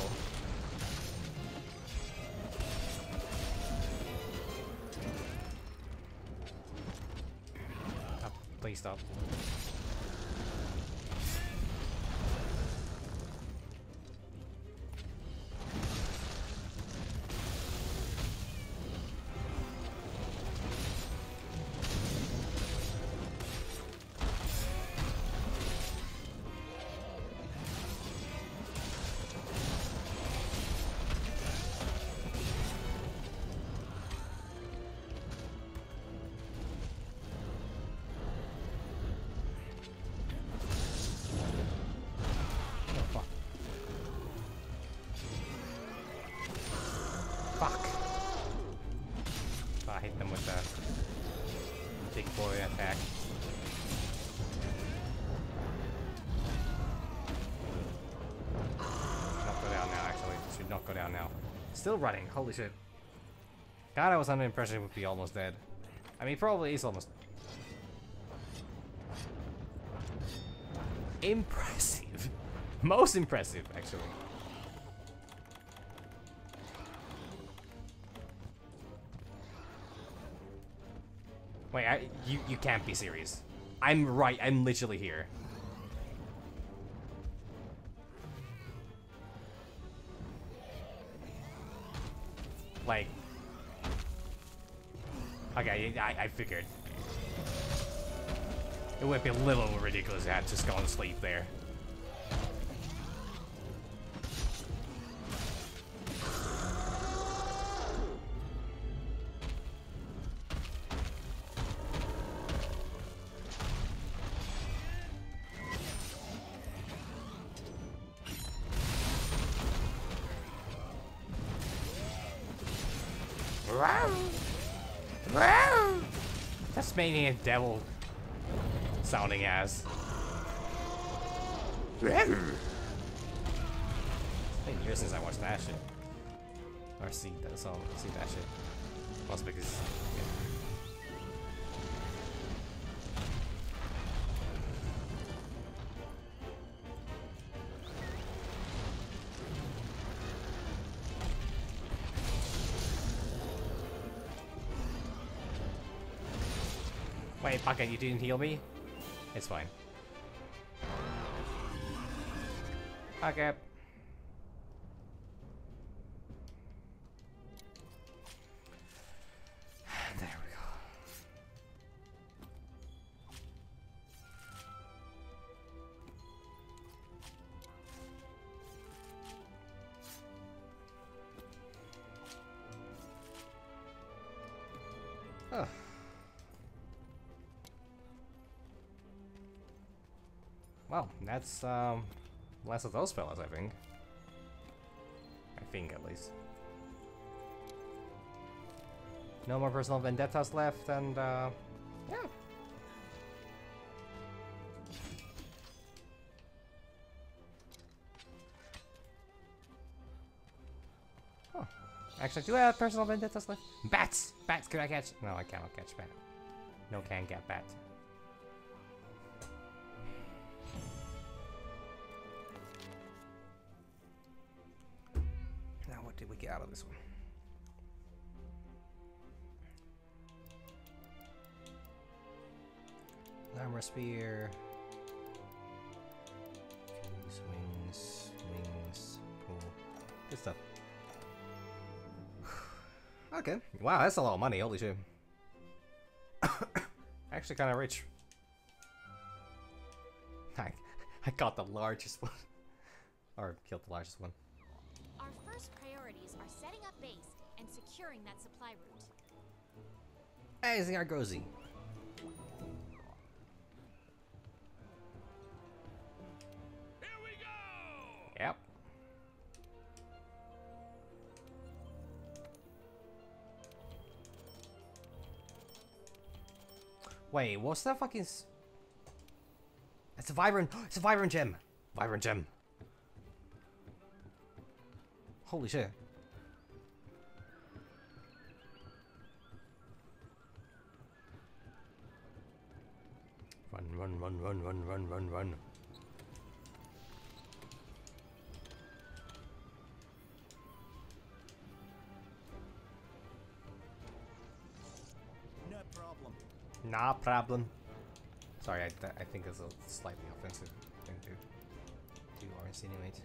Boy attack. Not go down now, actually. Should not go down now. Still running. Holy shit. God, I was under the impression it would be almost dead. I mean, probably is almost. Impressive. (laughs) Most impressive, actually. You you can't be serious. I'm right. I'm literally here. Like, okay, I, I figured. It would be a little ridiculous to have just gone to sleep there. Devil sounding ass. It's been years since I watched that shit. Or see that song, see that shit. Also because yeah. Wait, Bucket, you didn't heal me? It's fine. Bucket. That's um, less of those fellas, I think. I think, at least. No more personal vendettas left, and uh, yeah. Actually, do I have personal vendettas left? Bats! Bats, can I catch? No, I cannot catch bat. No can get bat. This one? Armor spear. Cool. Good stuff. (sighs) okay. Wow, that's a lot of money. Holy shit. (coughs) Actually, kind of rich. (laughs) I, I got the largest one. (laughs) or killed the largest one. Base and securing that supply route. Hey, it's the Argosy. Here we go! Yep. Wait, what's that fucking? S it's a vibrant. It's a vibrant gem. Vibrant gem. Holy shit. Run, run, run, run, run, run, run, run. No problem. Nah problem. Sorry, I, th I think it's a slightly offensive thing to do or insinuate.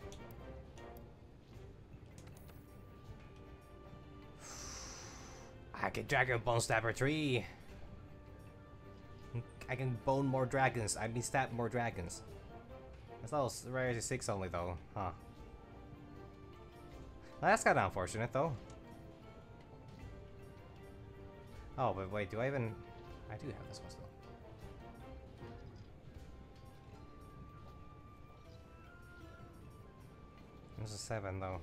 (sighs) I can Dragon Bone Stabber 3! I can bone more dragons. I mean stab more dragons. That's all rarity 6 only though, huh? Well, that's kinda unfortunate though. Oh, but wait, do I even... I do have this one still. There's a 7 though.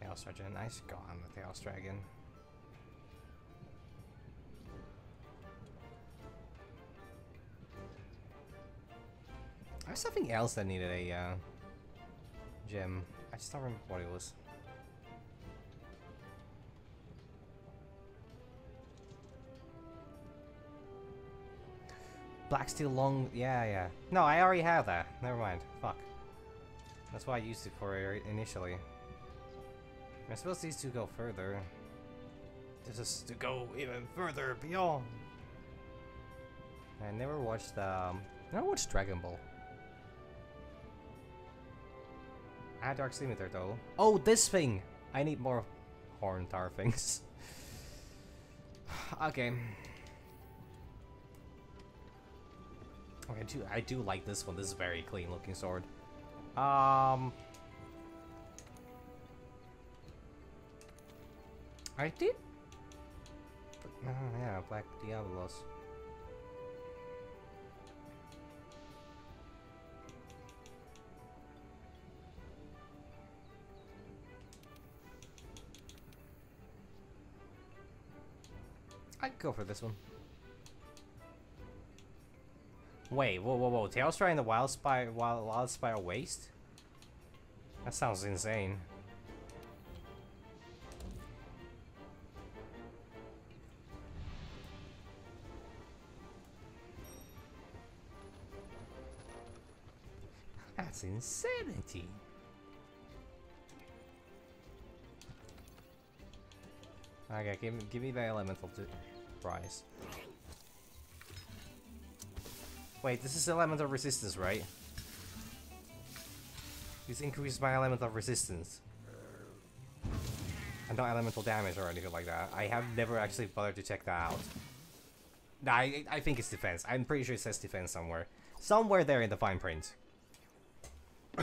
Chaos Dragon. nice go on the Chaos Dragon. There's something else that needed a uh, gem. I just don't remember what it was. Black Steel Long... Yeah, yeah. No, I already have that. Never mind. Fuck. That's why I used it for it initially. I suppose these two go further. This is to go even further beyond. I never watched, um... I never watched Dragon Ball. Had Dark Scimitar though. Oh, this thing! I need more Hornetaur things. (laughs) okay. Okay, I do, I do like this one. This is very clean looking sword. Um... I did? Oh, yeah, Black Diablos. Go for this one. Wait, whoa, whoa, whoa. Tails trying the Wild Spire, Wild, Wildspire Waste? That sounds insane. That's insanity. Okay, give me, give me the elemental Wait, this is elemental resistance, right? This increases my elemental resistance. And not elemental damage or anything like that. I have never actually bothered to check that out. Nah, I, I think it's defense. I'm pretty sure it says defense somewhere. Somewhere there in the fine print. (coughs)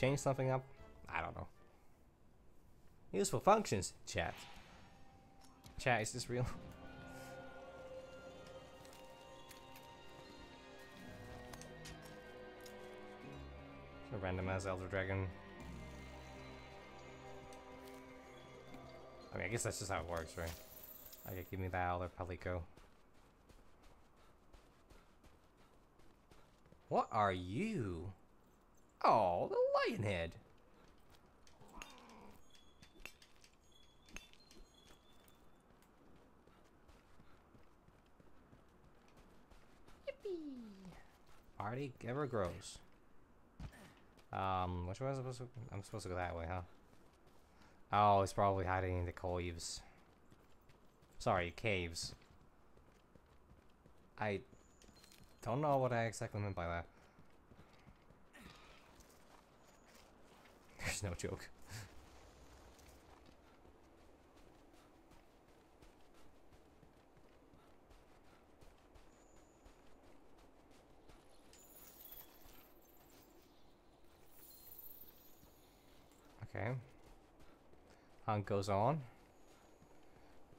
Changed something up? I don't know. Useful functions, chat. Chat, is this real? (laughs) A random ass Elder Dragon. I mean, I guess that's just how it works, right? Okay, give me that Elder Palico. What are you? Oh, the lion head. Yippee! Party ever grows. Um, which way am I supposed to? I'm supposed to go that way, huh? Oh, it's probably hiding in the caves. Sorry, caves. I don't know what I exactly meant by that. There's no joke. Okay. Hunt goes on.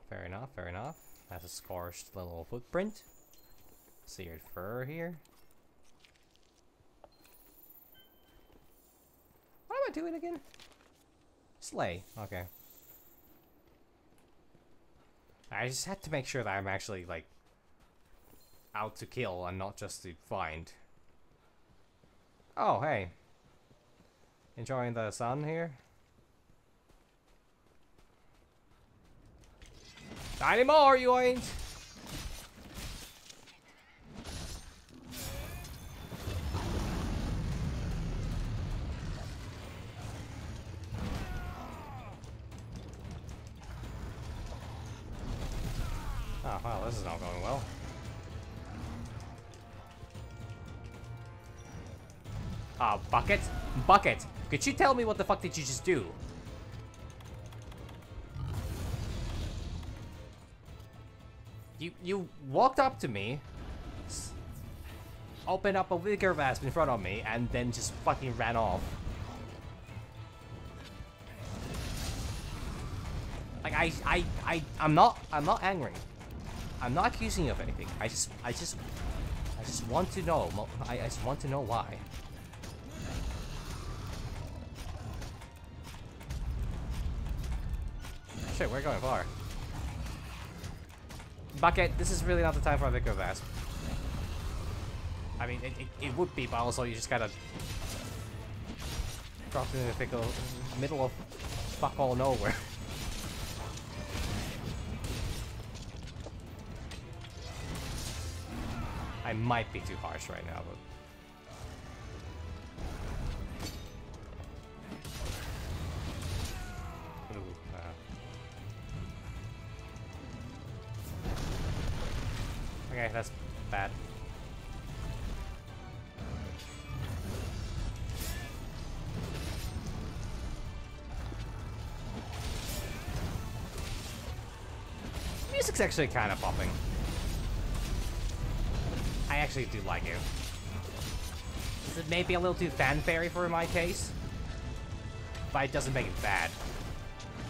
Fair enough, fair enough. That's a scorched little footprint. Seared fur here. I doing again? Slay. Okay. I just had to make sure that I'm actually, like, out to kill and not just to find. Oh, hey. Enjoying the sun here? Not anymore, you ain't! Bucket! Could you tell me what the fuck did you just do? You you walked up to me, opened up a Vigorwasp in front of me, and then just fucking ran off. Like, I, I, I, I'm not, I'm not angry. I'm not accusing you of anything. I just, I just, I just want to know. I, I just want to know why. Shit, we're going far. Bucket, this is really not the time for a Vigorwasp. I mean, it, it, it would be, but also you just gotta drop in the pickle, middle of fuck all nowhere. (laughs) I might be too harsh right now, but Music's actually kind of popping. I actually do like it. Is it maybe a little too fanfare for my taste? But it doesn't make it bad.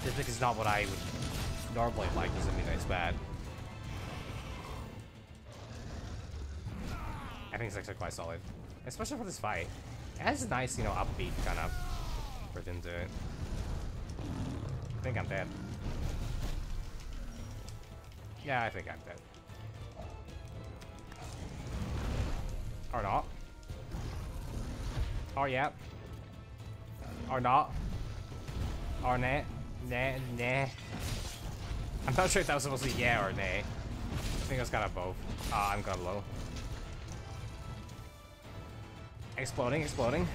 Just because it's not what I would normally like doesn't mean it's bad. I think it's actually quite solid. Especially for this fight. It has a nice, you know, upbeat kind of rhythm to it. I think I'm dead. Yeah, I think I'm dead. Or not. Or yeah. Or not. Or nah. Nah, nah. I'm not sure if that was supposed to be yeah or nay. I think it was kind of both. Ah, I'm gone low. Exploding, exploding.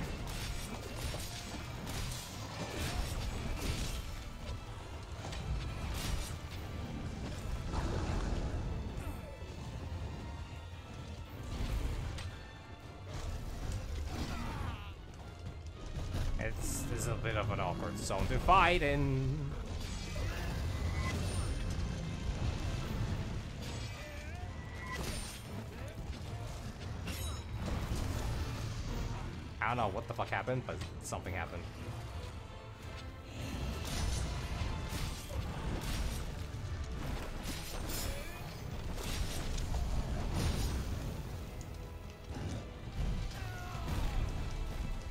To fight in. I don't know what the fuck happened, but something happened.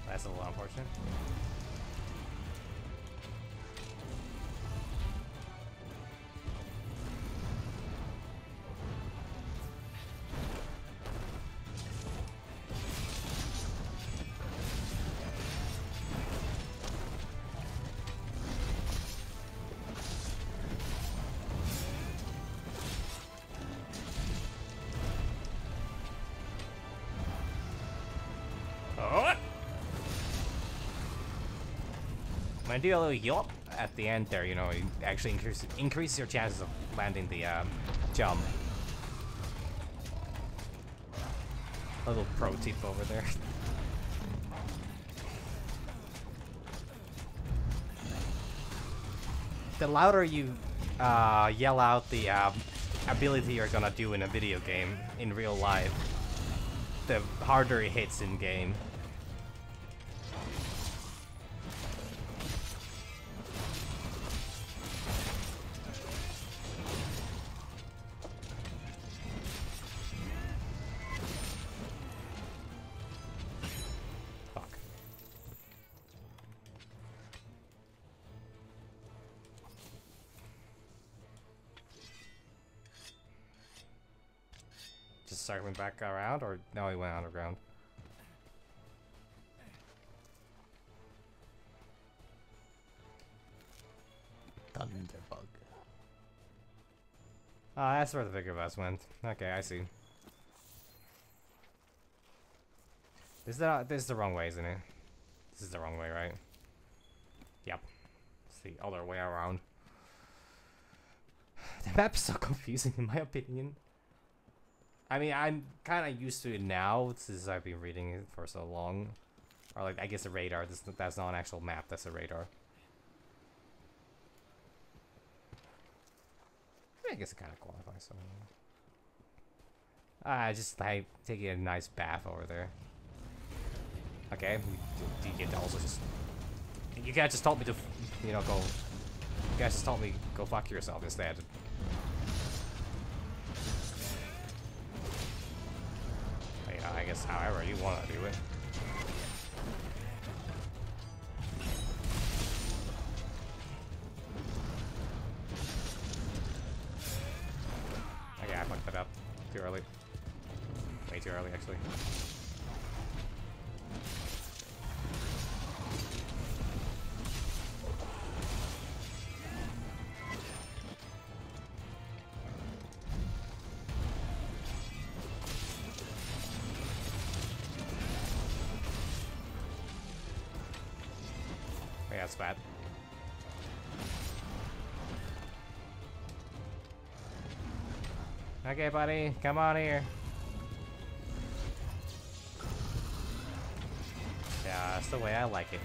That's a little unfortunate. When I do a little yelp at the end there, you know, it actually increases increases your chances of landing the um, jump. A little pro tip over there. (laughs) the louder you uh, yell out the um, ability you're gonna do in a video game in real life, the harder it hits in game. Back around, or no, he went underground. Thunderbug. Ah, that's where the bigger bus went. Okay, I see. This is the this is the wrong way, isn't it? This is the wrong way, right? Yep. It's the other way around. (sighs) The map's so (laughs) confusing, in my opinion. I mean, I'm kind of used to it now since I've been reading it for so long. Or like, I guess a radar. This, that's not an actual map. That's a radar. I guess it kind of qualifies. So. Ah, just like taking a nice bath over there. Okay, do you get to also just? You can't just told me to, you know, go You guys just told me go fuck yourself instead. Guess however you want to do it. Oh, okay, I fucked that up. Too early. Way too early, actually. Okay, buddy, come on here. Yeah, that's the way I like it.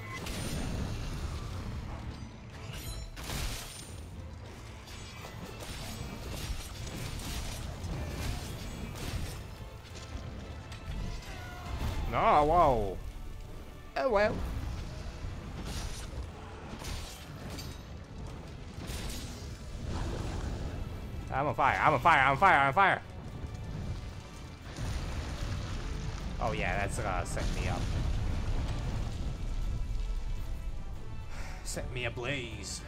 No, whoa. Fire, I'm on fire, I'm on fire, I'm on fire. Oh yeah, that's uh, gonna set me up. (sighs) Set me ablaze.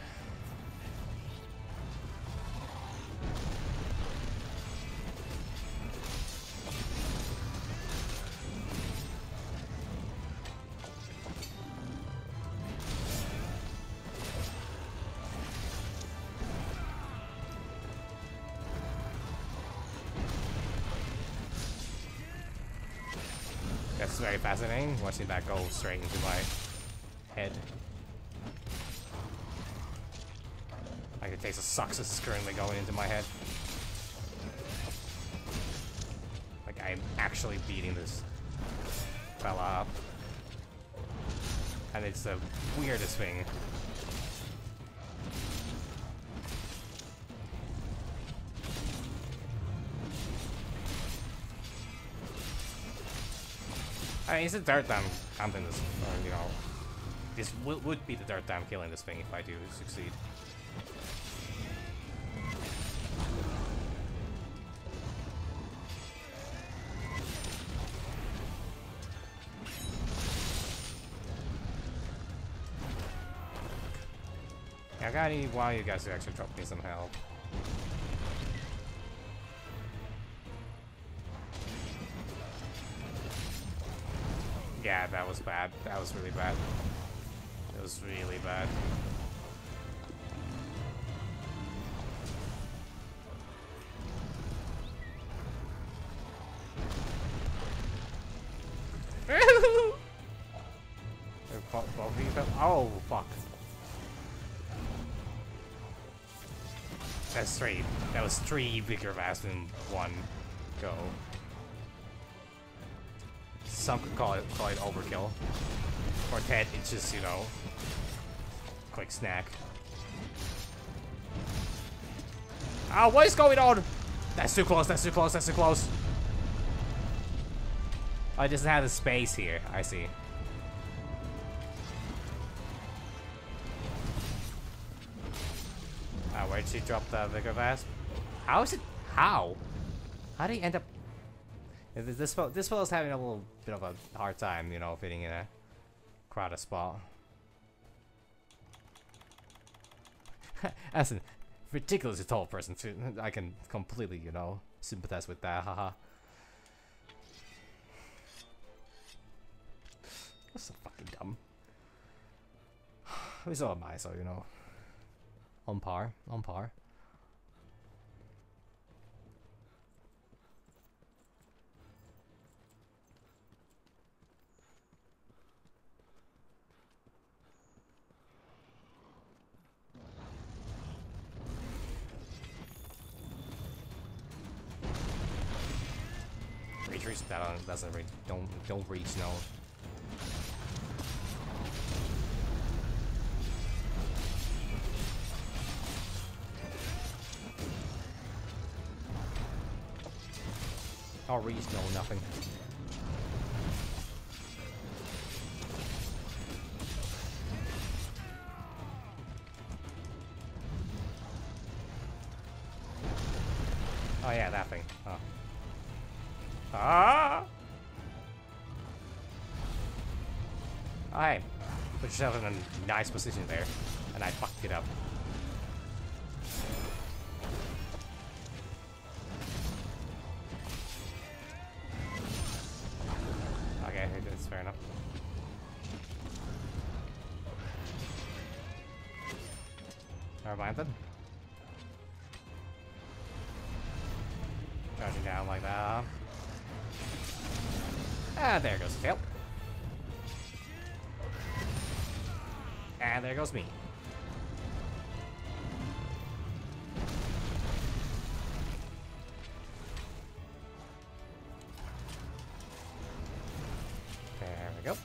Watching that go straight into my head. I can taste the success is currently going into my head. Like I'm actually beating this fella up. And it's the weirdest thing. I mean, it's the third time counting this, or, you know, this would, be the third time killing this thing if I do succeed. I gotta need one of you guys to actually drop me some help. That was bad. That was really bad. It was really bad. (laughs) Oh, fell- Oh, fuck. That's three. That was three bigger vast than one go. Some could call it call it overkill. Or it's just, you know, quick snack. Ah, what is going on? That's too close, that's too close, that's too close. Oh, it doesn't have the space here. I see. Ah, where'd she drop the Vigorwasp? How is it? How? How did he end up? This this fel- this fellow's having a little bit of a hard time, you know, fitting in a crowded spot. (laughs) As a ridiculously tall person, too, I can completely, you know, sympathize with that. Haha. That's so fucking dumb. (sighs) I, so you know. On par, on par. Reach, reach, that doesn't reach. Don't, don't reach, no. Oh, reach, no, nothing. Yourself in a nice position there. And I fucked it up. Goes me. There we go.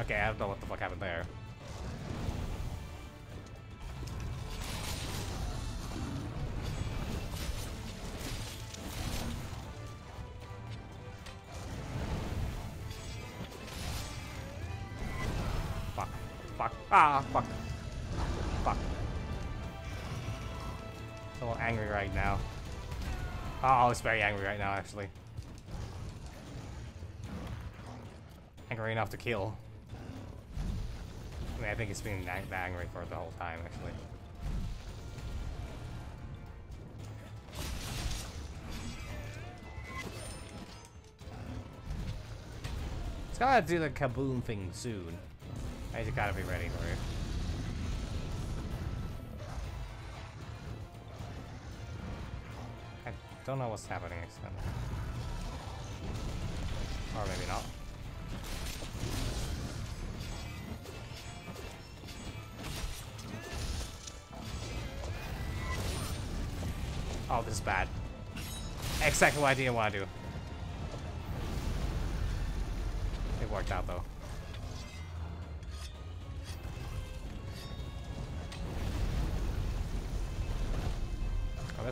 Okay, I don't know what the fuck happened there. Ah, fuck. Fuck. A little angry right now. Oh, it's very angry right now, actually. Angry enough to kill. I mean, I think it's been ang- angry for the whole time, actually. It's gotta do the kaboom thing soon. I just gotta be ready for it. I don't know what's happening next time. Or maybe not. Oh, this is bad. Exactly what I didn't want to do. It worked out though.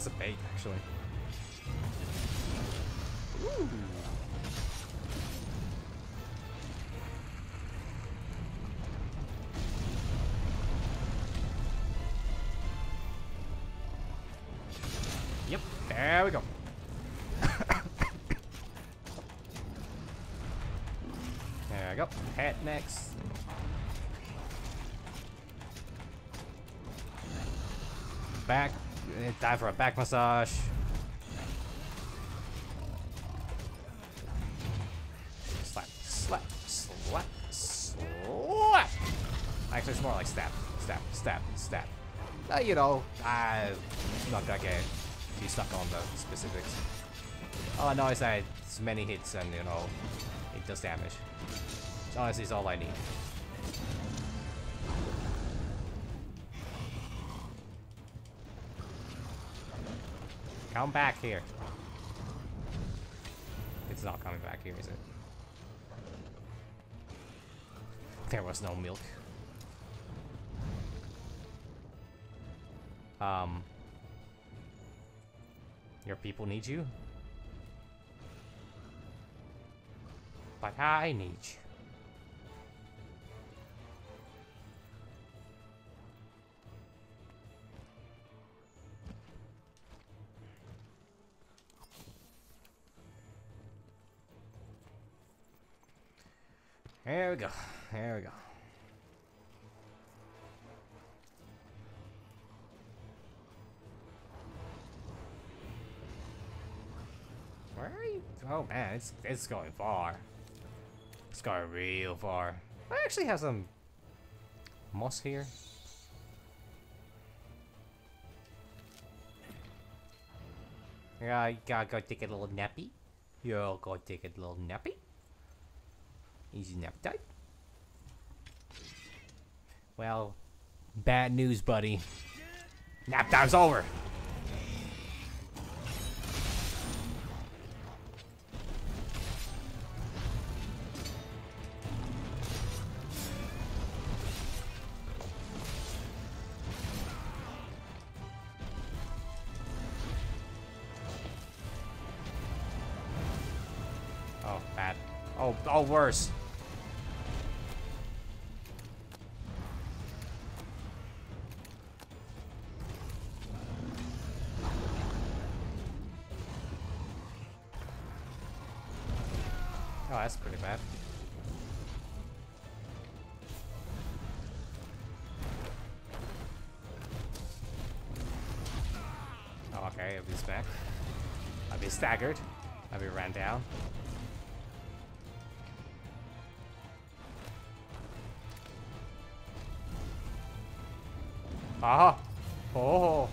That's a bait, actually. For a back massage. Slap, slap, slap, slap. Actually, it's more like stab, stab, stab, stab. Uh, you know, I'm not gonna get too stuck on the specifics. All I know is that it's many hits and, you know, it does damage. So honestly, it's all I need. Come back here. It's not coming back here, is it? There was no milk. Um, your people need you, but I need you. Oh man, it's it's going far. It's going real far. I actually have some moss here. Yeah, you gotta go take a little nappy. You'll go take a little nappy. Easy nap time. Well, bad news, buddy. Nap time's over. worse. Oh, that's pretty bad. Oh, okay, I'll be back. I'll be staggered. I'll be ran down. Ah! Oh!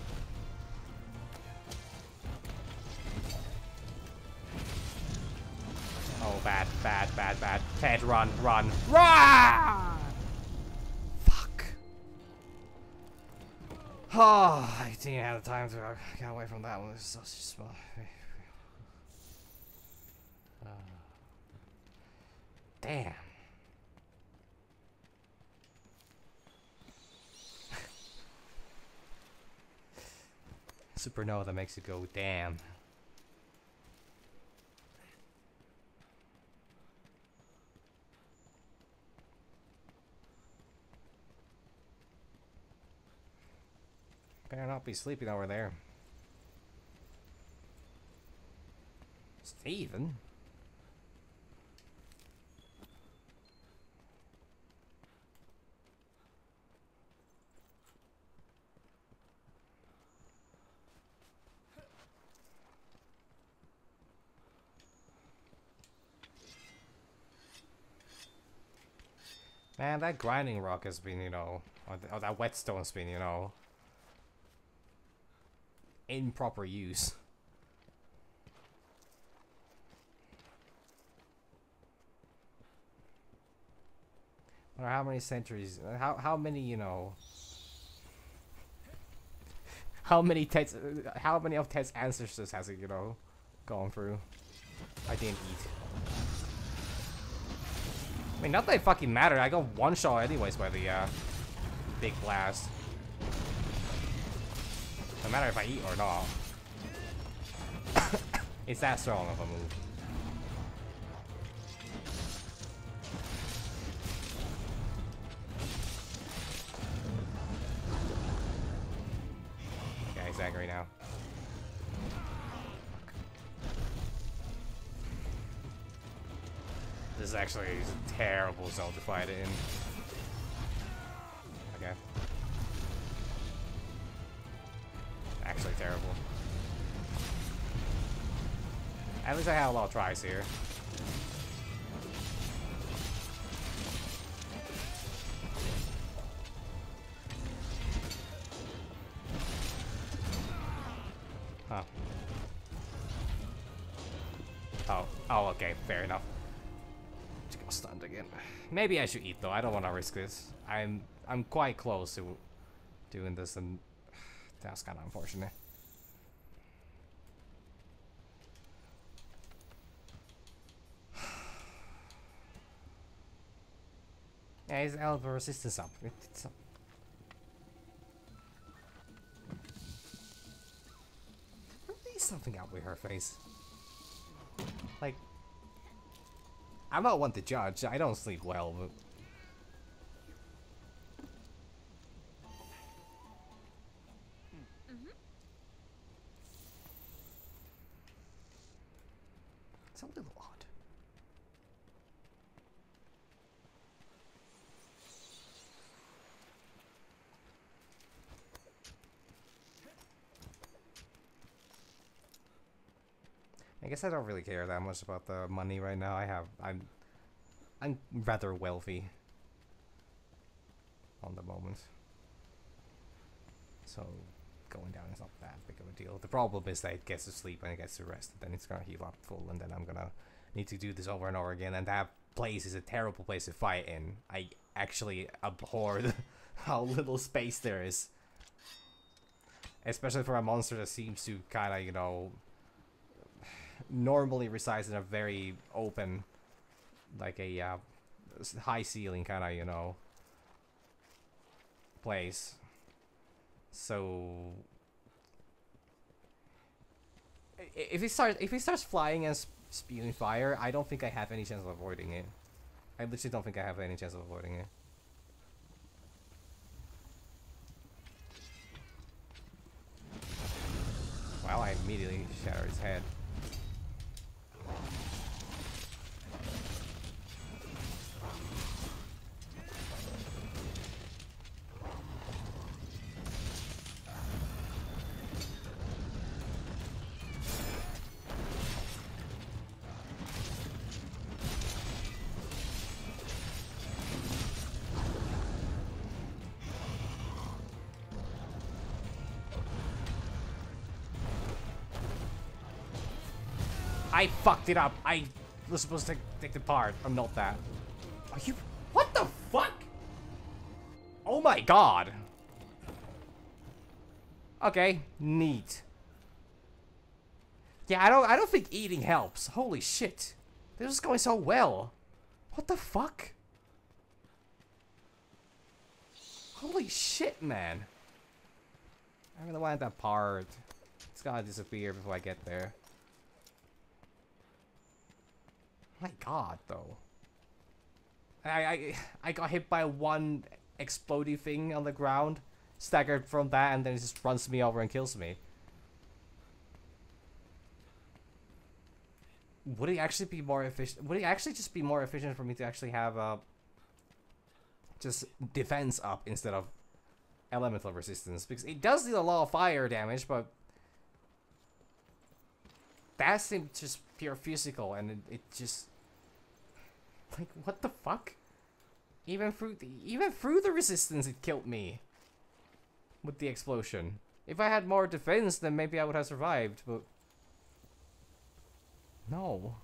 Oh, bad, bad, bad, bad. Ted, run, run, run! Fuck. Oh, I didn't have the time to get away from that one. It's so small. Uh, damn. Supernova that makes you go, damn. Better not be sleeping over there. Steven? Man, that grinding rock has been, you know, or, th or that whetstone's been, you know, in proper use. How many centuries, how how many you know, how many Ted's, how many of Ted's ancestors has it you know, gone through? I didn't eat. I mean, not that it fucking mattered. I got one shot anyways by the uh, big blast. No matter if I eat or not. (coughs) it's that strong of a move. Okay, he's angry now. Is actually a terrible to fight in. Okay. Actually terrible. At least I had a lot of tries here. Maybe I should eat though. I don't want to risk this. I'm I'm quite close to doing this, and (sighs) that's kind of unfortunate. (sighs) yeah, he's elbow resistance up. It's up. There's something up with her face. Like, I'm not one to judge. I don't sleep well, but. It's a little odd. I guess I don't really care that much about the money right now. I have I'm I'm rather wealthy on the moment. So going down is not that big of a deal. The problem is that it gets to sleep and it gets to rest, then it's gonna heal up full and then I'm gonna need to do this over and over again and that place is a terrible place to fight in. I actually abhor (laughs) how little space there is. Especially for a monster that seems to kinda, you know, normally resides in a very open, like a uh, high ceiling kind of, you know, place. So if he starts if he starts flying and spewing fire, I don't think I have any chance of avoiding it. I literally don't think I have any chance of avoiding it. Well, I immediately shattered his head. Fucked it up. I was supposed to take the part. I'm not that. Are you? What the fuck? Oh my god. Okay, neat. Yeah, I don't I don't think eating helps. Holy shit. This is going so well. What the fuck? Holy shit, man. I really want that part. It's gotta disappear before I get there. My god, though. I, I, I got hit by one exploding thing on the ground, staggered from that, and then it just runs me over and kills me. Would it actually be more efficient? Would it actually just be more efficient for me to actually have uh, just defense up instead of elemental resistance? Because it does deal a lot of fire damage, but that seems just pure physical, and it, it just like what the fuck? Even through the even through the resistance, it killed me with the explosion. If I had more defense, then maybe I would have survived, but no.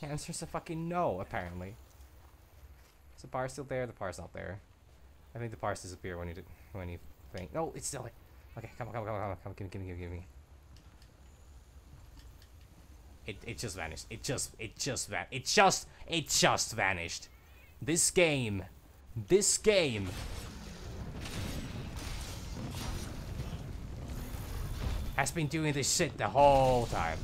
The answer's a fucking no, apparently. Is the bar still there? The bar's not there. I think the bars disappear when you did, when you think. No, it's still there. Okay, come on, come on, come on, come on, come on, give me, give me, give me, give me. It it just vanished. It just it just van it just it just vanished. This game, this game. Has been doing this shit the whole time.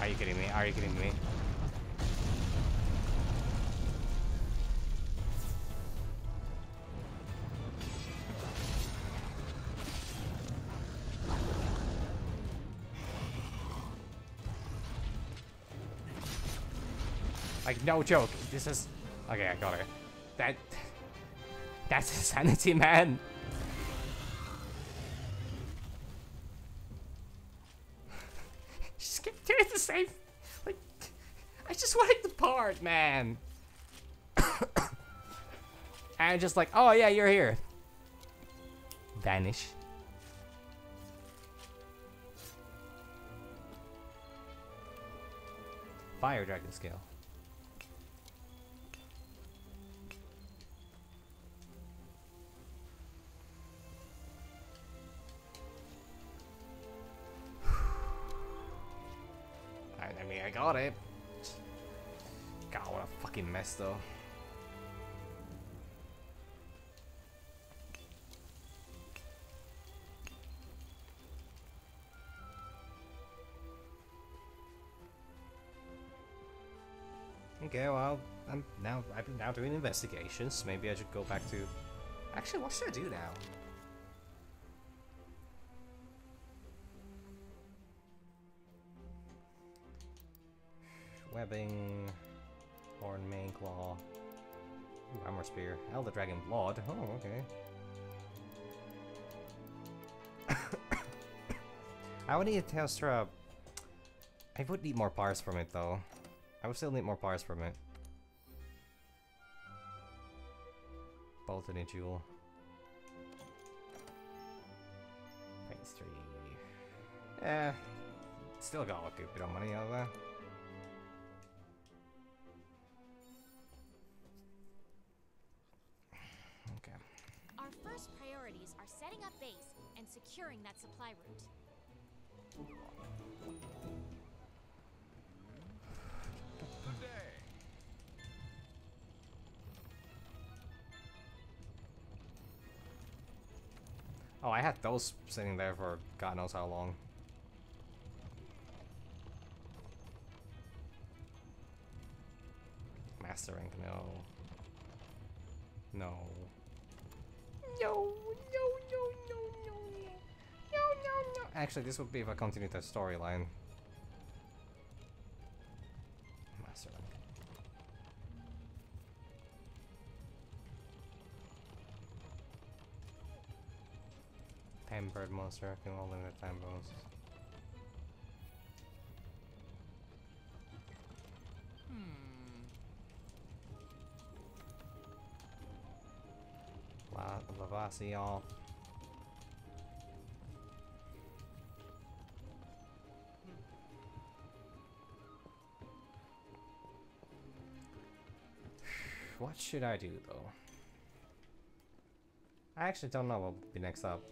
Are you kidding me? Are you kidding me? No joke. This is... Okay, I got it. That... That's (laughs) insanity, man. (laughs) just kept doing the same... Like... I just wanted the part, man. (coughs) and just like, oh yeah, you're here. Vanish. Fire Dragon Scale. Got it. God, what a fucking mess, though. Okay, well, I'm now I've been now doing investigations. Maybe I should go back to. Actually, what should I do now? Webbing, Horn, Main Claw, Ooh, Armor Spear, Elder Dragon Blood. Oh, okay. (coughs) I would need a Teostra. I would need more parts from it though. I would still need more parts from it. Bolton and Jewel. Pastry. Eh. Still got a good bit of money out of that. Setting up base and securing that supply route. Good day. Oh, I had those sitting there for God knows how long. Mastering, rank, no. No. No, no, no, no, no, no. No, no. Actually, this would be if I continue the storyline. Master rank. Time bird monster, I can all limited time bonuses. Hmm. La Lavasioth. What should I do though? I actually don't know what will be next up.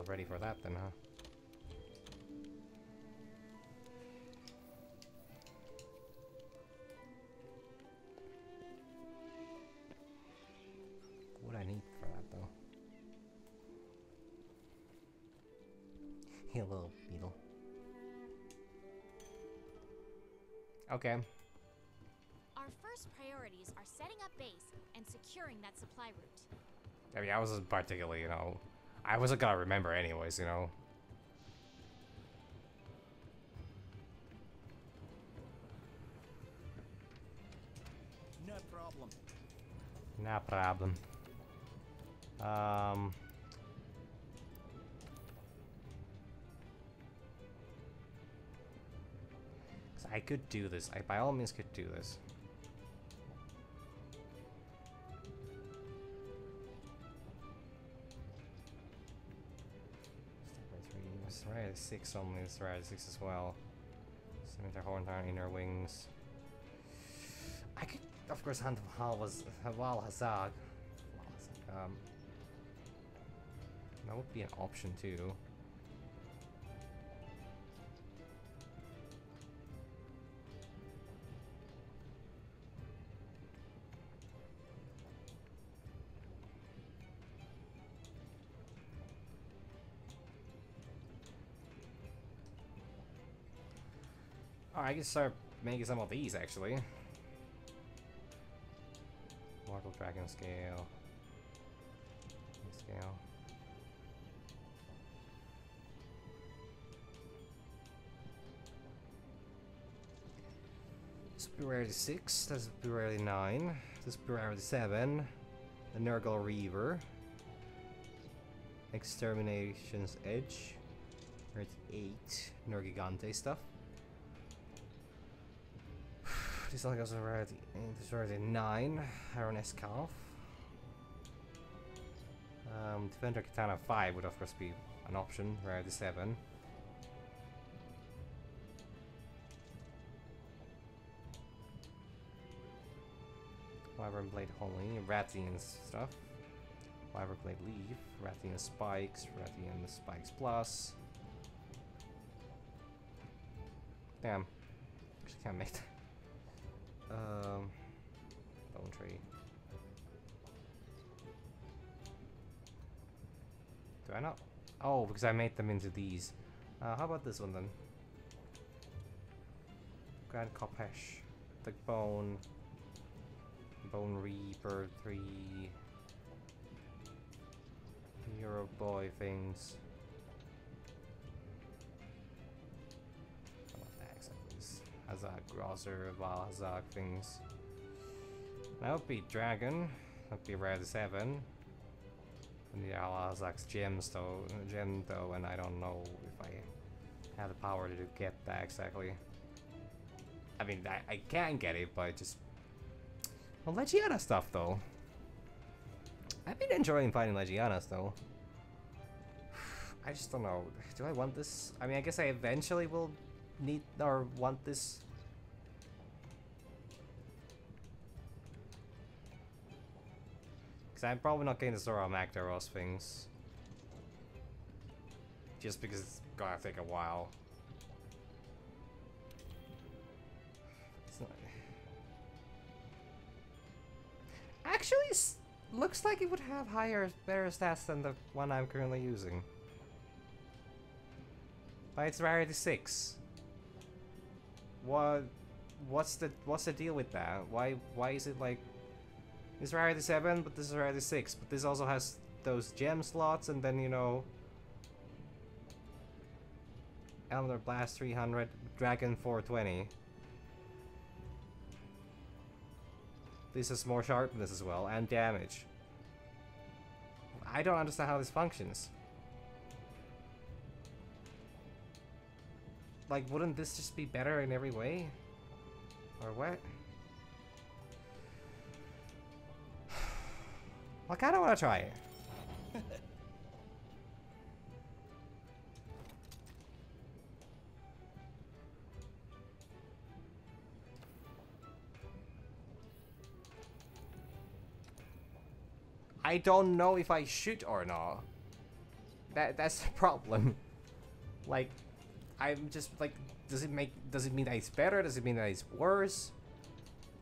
Myself ready for that then, huh? What I need for that though? (laughs) Hey, little beetle. Okay. Our first priorities are setting up base and securing that supply route. I mean, I wasn't particularly, you know, I wasn't gonna remember anyways, you know. No problem. No problem. Um. I could do this. I by all means could do this. Right, six only. It's right, six as well. Scimitar Hornetaur, Inner Wings. I could, of course, Hal was Vaal Hazak. Um, that would be an option too. Oh, I can start making some of these actually. Mortal Dragon Scale. Scale. This will be rarity 6, this will be rarity 9, this will be rarity 7, the Nurgle Reaver, Extermination's Edge, rarity 8, Nergigante stuff. This only goes to rarity, this is rarity 9, Iron Escalf. Um, Defender Katana 5 would of course be an option, rarity 7. Wyvern Blade Holy, Rathian stuff. Wyvern Blade Leaf, Rathian Spikes, Rathian Spikes Plus. Damn. Actually can't make that. Um, Bone Tree. Do I not? Oh, because I made them into these. Uh, how about this one then? Grand Kopesh. The Bone. Bone Reaper 3. Hero Boy things. Hazak, Grosser, Vaal Hazak things. That would be Dragon. That would be Red 7. And the Al Hazak's gems though, gem though, and I don't know if I have the power to get that exactly. I mean, I, I can get it, but just well, Legiana stuff, though. I've been enjoying fighting Legianas, though. (sighs) I just don't know. Do I want this? I mean, I guess I eventually will need or want this. Because I'm probably not getting the Zorah Magdaros things. Just because it's gonna take a while. Not... Actually, looks like it would have higher, better stats than the one I'm currently using. But it's rarity 6. What? what's the what's the deal with that? Why why is it like this is rarity seven, but this is rarity six, but this also has those gem slots, and then you know. Elemental Blast 300, Dragon 420. This has more sharpness as well, and damage. I don't understand how this functions. Like, wouldn't this just be better in every way? Or what? (sighs) I kinda wanna try it. (laughs) I don't know if I should or not. That that's the problem. (laughs) like, I'm just like, does it make? Does it mean that it's better? Does it mean that it's worse?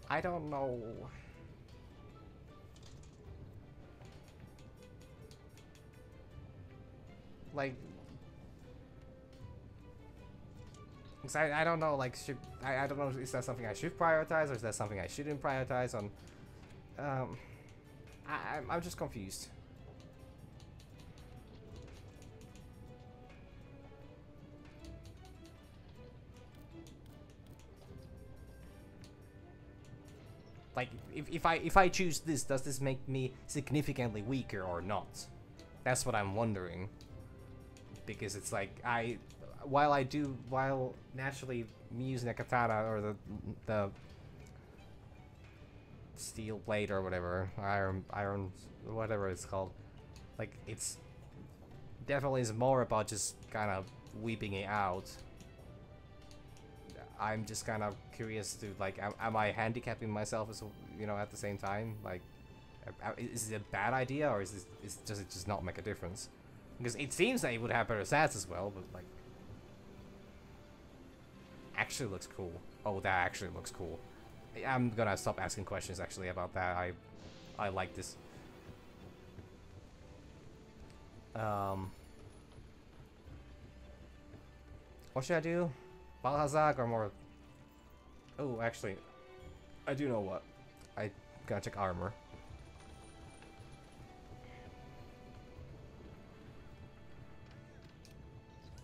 I don't know. Like, I, I don't know, like, should, I, I don't know, is that something I should prioritize or is that something I shouldn't prioritize on, um, I, I'm just confused. Like, if, if I if I choose this, does this make me significantly weaker or not? That's what I'm wondering. Because it's like I, while I do, while naturally me using a katana or the the steel blade or whatever, iron, iron, whatever it's called. Like, it's definitely is more about just kind of weeping it out. I'm just kind of curious to, like, am, am I handicapping myself as, you know, at the same time? Like, is it a bad idea or is this, is, does it just not make a difference? Because it seems that it would have better stats as well, but, like, actually looks cool. Oh, that actually looks cool. I'm gonna stop asking questions actually about that. I I like this. Um What should I do? Vaal Hazak or more Oh actually I do know what. I gotta check armor.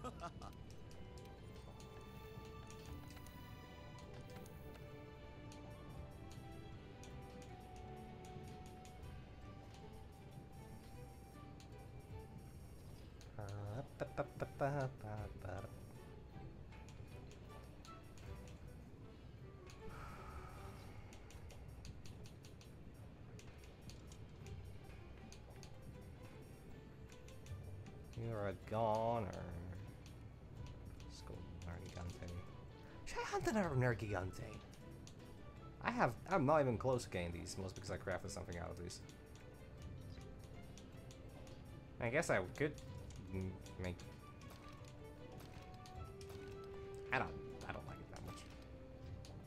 (laughs) Uh, a goner. Let's go Nergigante. Should I hunt another Nergigante? I have. I'm not even close to getting these, most because I crafted something out of these. I guess I could make. I don't. I don't like it that much.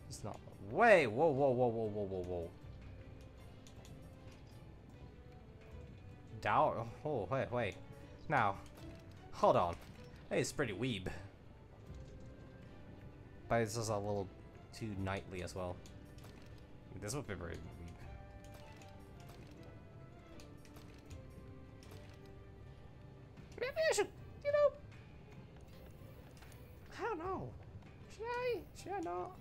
It's not. Wait. Whoa. Whoa. Whoa. Whoa. Whoa. Whoa. Whoa. Dow. Oh. Wait. Wait. Now. Hold on. Hey, it's pretty weeb. But it's just a little too knightly as well. This would be very weeb. Maybe I should, you know. I don't know. Should I? Should I not?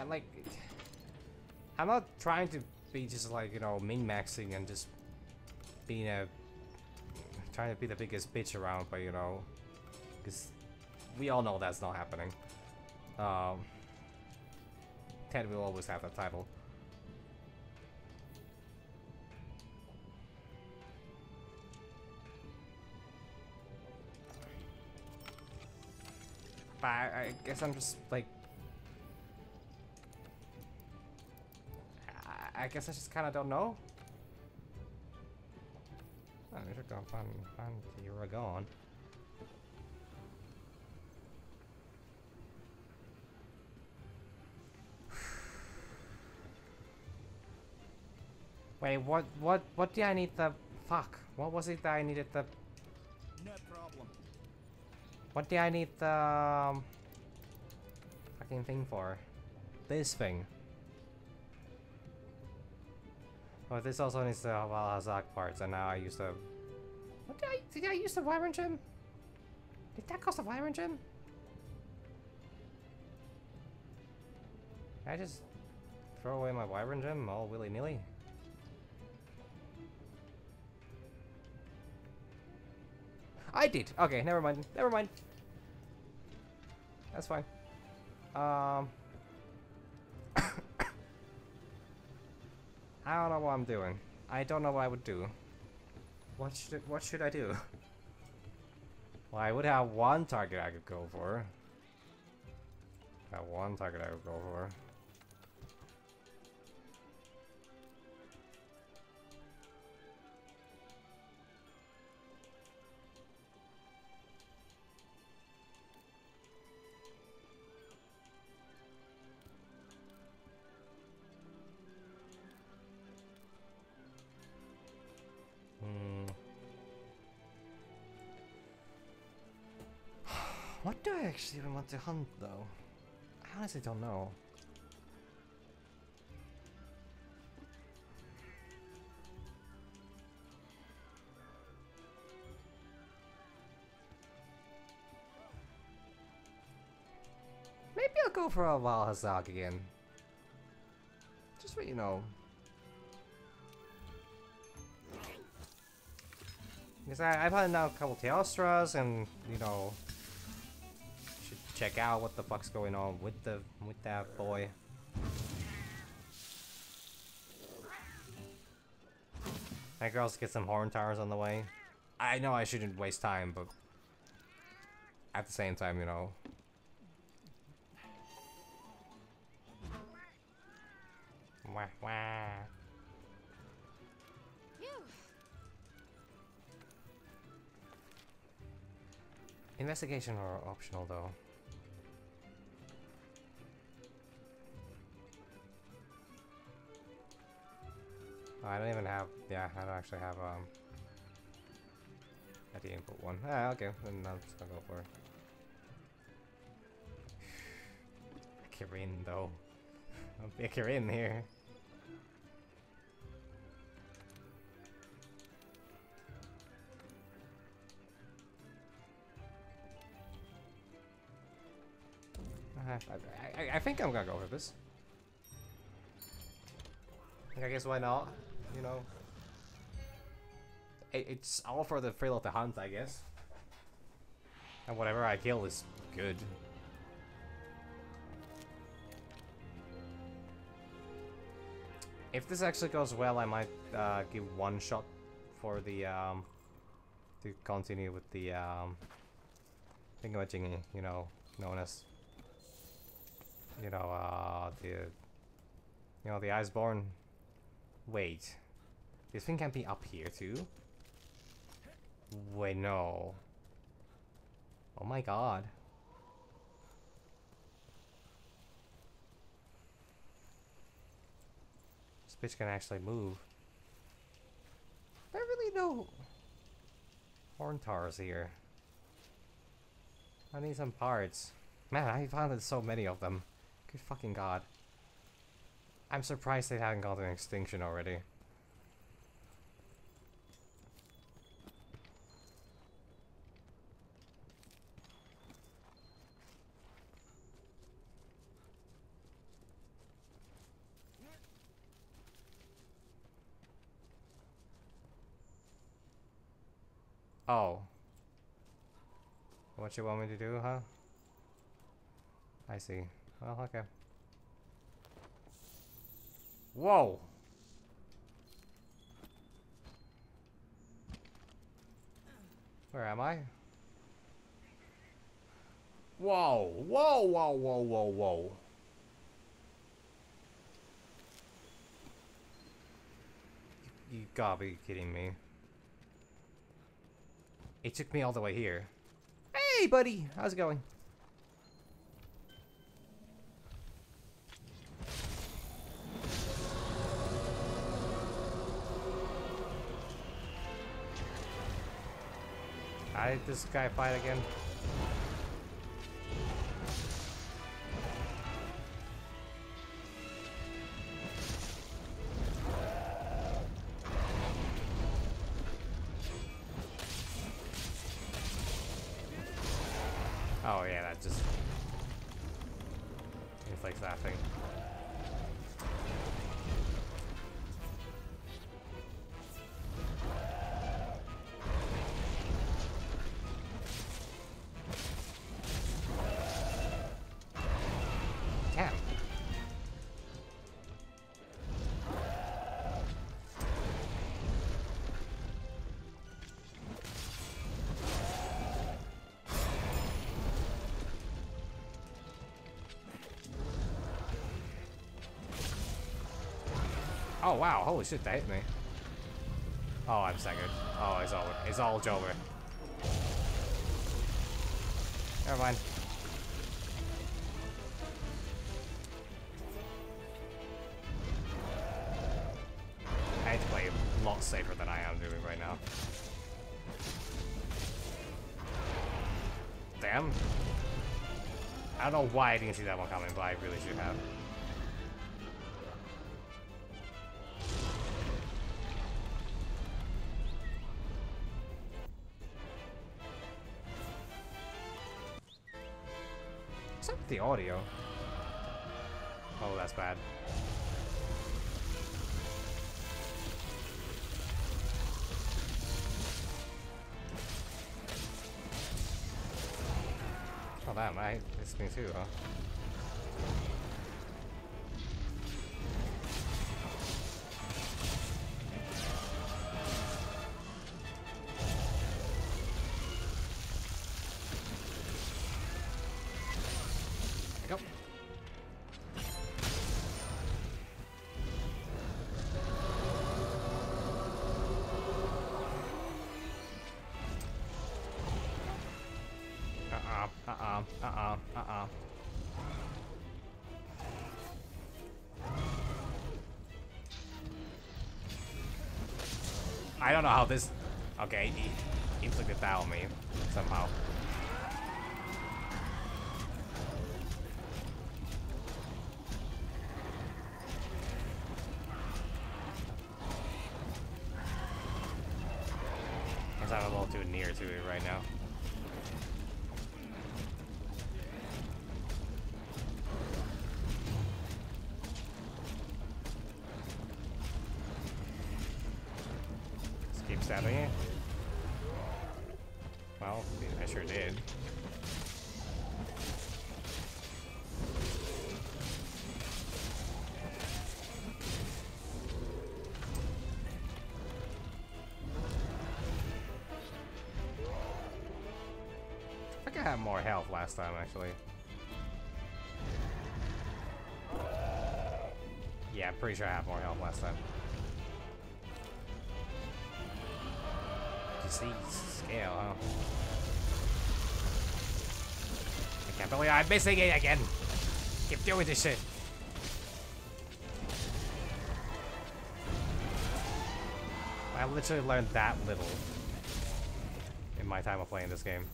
I like. I'm not trying to be just like you know min maxing and just being a trying to be the biggest bitch around, but you know, because we all know that's not happening. Um, Ted will always have that title. But I, I guess I'm just like. I, guess I just kind of don't know. Oh, we should go find find the Ragon. (sighs) Wait, what, what, what do I need the, fuck, what was it that I needed the, No problem. what do I need the, um, fucking thing for? This thing. Oh, this also needs the Vaal Hazak parts, and now I use the, what did I, did I use the Wyvern Gem? Did that cost a Wyvern Gem? Did I just throw away my Wyvern Gem all willy-nilly? I did. Okay, never mind. Never mind. That's fine. Um, I don't know what I'm doing. I don't know what I would do. What should what should I do? Well, I would have one target I could go for. That one target I would go for. Actually even want to hunt though? I honestly don't know. Maybe I'll go for a Vaal Hazak again. Just so you know. Because I, I've had now a couple Teostras and, you know, check out what the fuck's going on with the with that boy. I could also get some Hornetaurs on the way. I know I shouldn't waste time, but at the same time, you know. Wah, wah. Investigation are optional though. Oh, I don't even have. Yeah, I don't actually have um. At the input one. Ah, okay. Then I'm just gonna go for. Kirin though. (laughs) I'll be a Kirin here. Uh, I, I, I think I'm gonna go with this. I guess why not? You know, it, it's all for the thrill of the hunt, I guess. And whatever I kill is good. If this actually goes well, I might uh, give one shot for the um, to continue with the um, thingamajiggy, you know, known as you know, uh, the, you know, the Iceborne. Wait, this thing can be up here too. Wait, no. Oh my god. This bitch can actually move. There really no Hornetaurs here. I need some parts. Man, I found so many of them. Good fucking god. I'm surprised they haven't to extinction already. Oh. What you want me to do, huh? I see. Well, okay. Whoa! Where am I? Whoa, whoa, whoa, whoa, whoa, whoa. You, gotta be kidding me. It took me all the way here. Hey, buddy! How's it going? I this guy fight again. Oh wow, holy shit, they hit me. Oh, I'm second. Oh, it's over. It's all over. Never mind. I need to play a lot safer than I am doing right now. Damn. I don't know why I didn't see that one coming, but I really should have. The audio? Oh, that's bad. Oh damn, I it's me too, huh? Uh-uh, uh-uh, uh-uh. I don't know how this... Okay, he inflicted that on me, somehow. Last time, actually. Yeah, I'm pretty sure I have more health last time. See, scale, huh? I can't believe I'm missing it again. Keep doing this shit. I literally learned that little in my time of playing this game.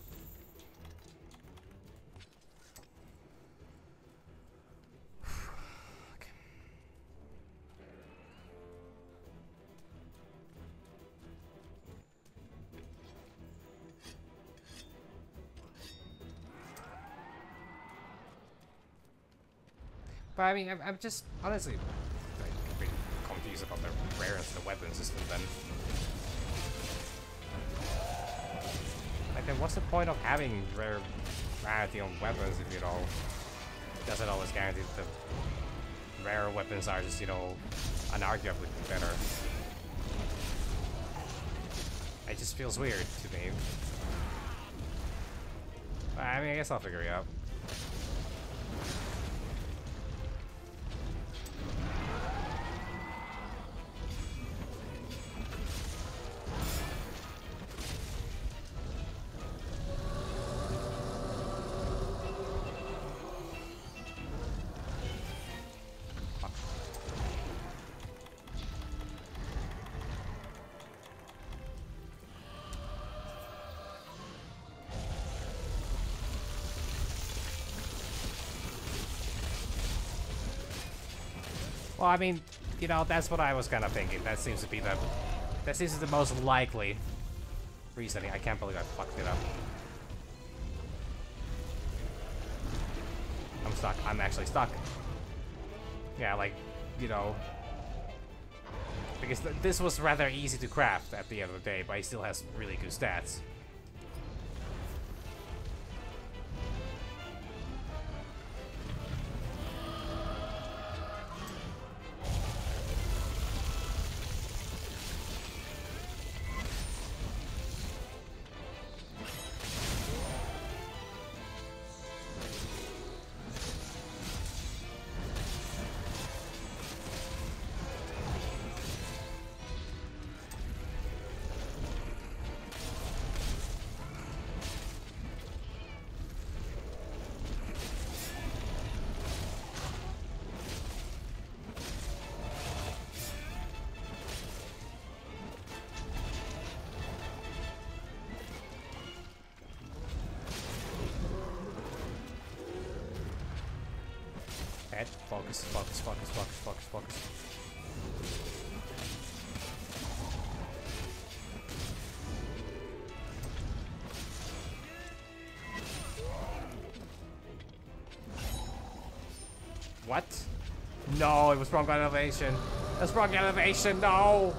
I mean, I'm, I'm just honestly confused about the rareness of the weapon system then. Like, then what's the point of having rare rarity on weapons if you know doesn't always guarantee that the rare weapons are just, you know, unarguably better. It just feels weird to me. I mean, I guess I'll figure it out. Well, I mean, you know, that's what I was kind of thinking. That seems to be the... That seems to be the most likely reasoning. I can't believe I fucked it up. I'm stuck. I'm actually stuck. Yeah, like, you know... Because th this was rather easy to craft at the end of the day, but he still has really good stats. Head, focus, focus, focus, focus, focus, focus. What? No, it was wrong elevation. That's wrong elevation, no!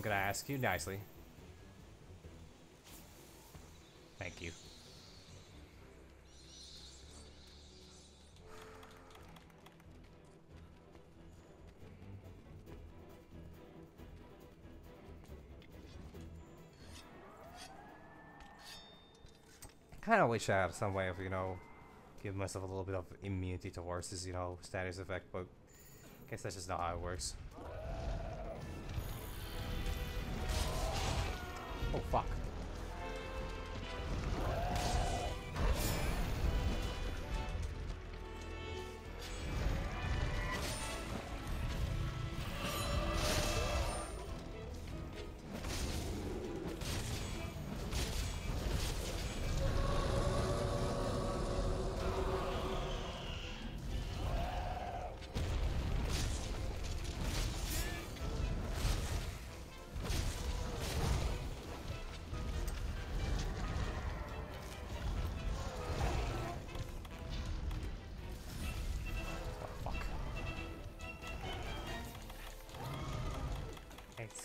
I'm gonna ask you nicely. Thank you. Kind of wish I had some way of, you know, give myself a little bit of immunity towards this, you know, status effect, but I guess that's just not how it works.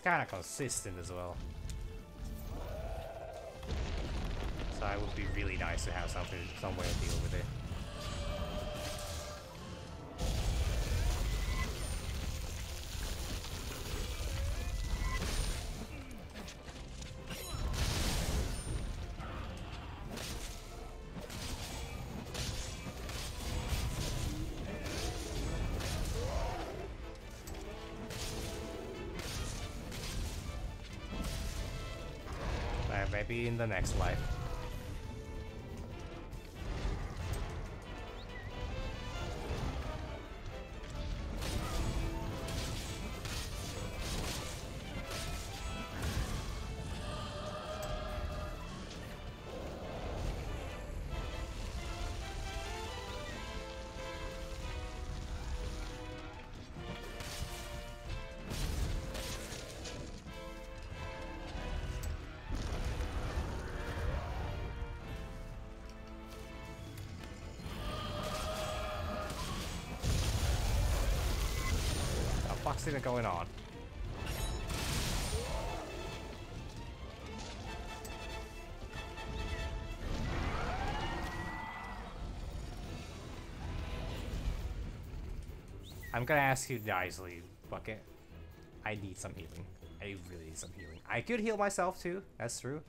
Kind of consistent as well. So it would be really nice to have something, some way to deal with it. In the next life. Even going on? I'm gonna ask you nicely, Bucket. I need some healing. I really need some healing. I could heal myself too, that's true.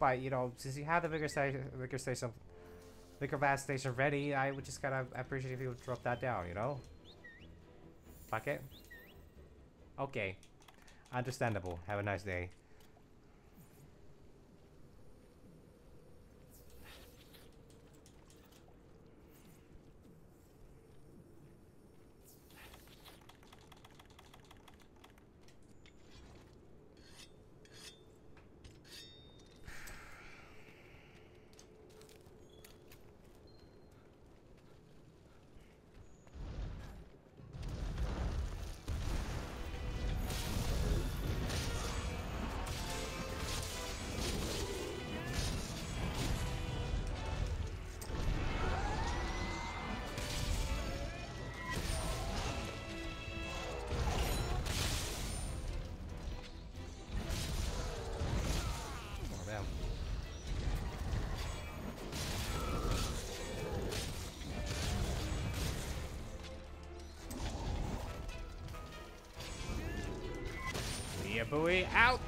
But, you know, since you have the Vigor Station, Vigor Station, Vigor Vast Station ready, I would just kind of appreciate if you would drop that down, you know? Bucket? Okay. Understandable. Have a nice day. Out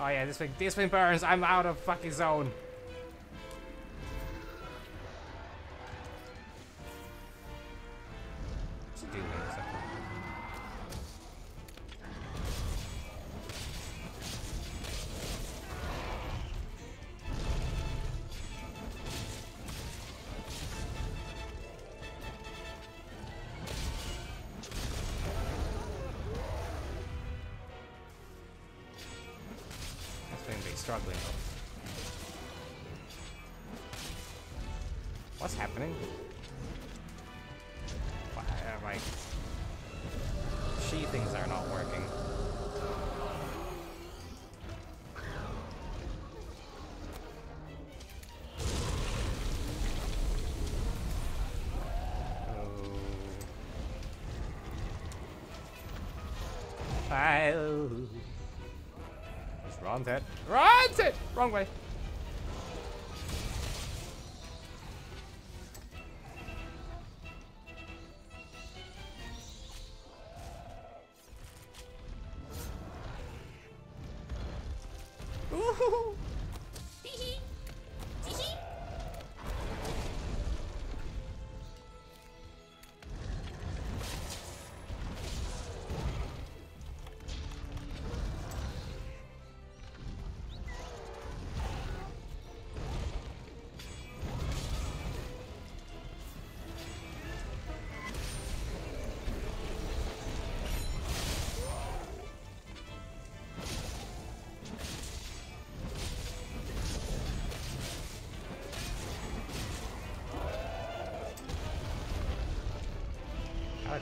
Oh yeah, this thing, this thing burns. I'm out of fucking zone. Wrong way.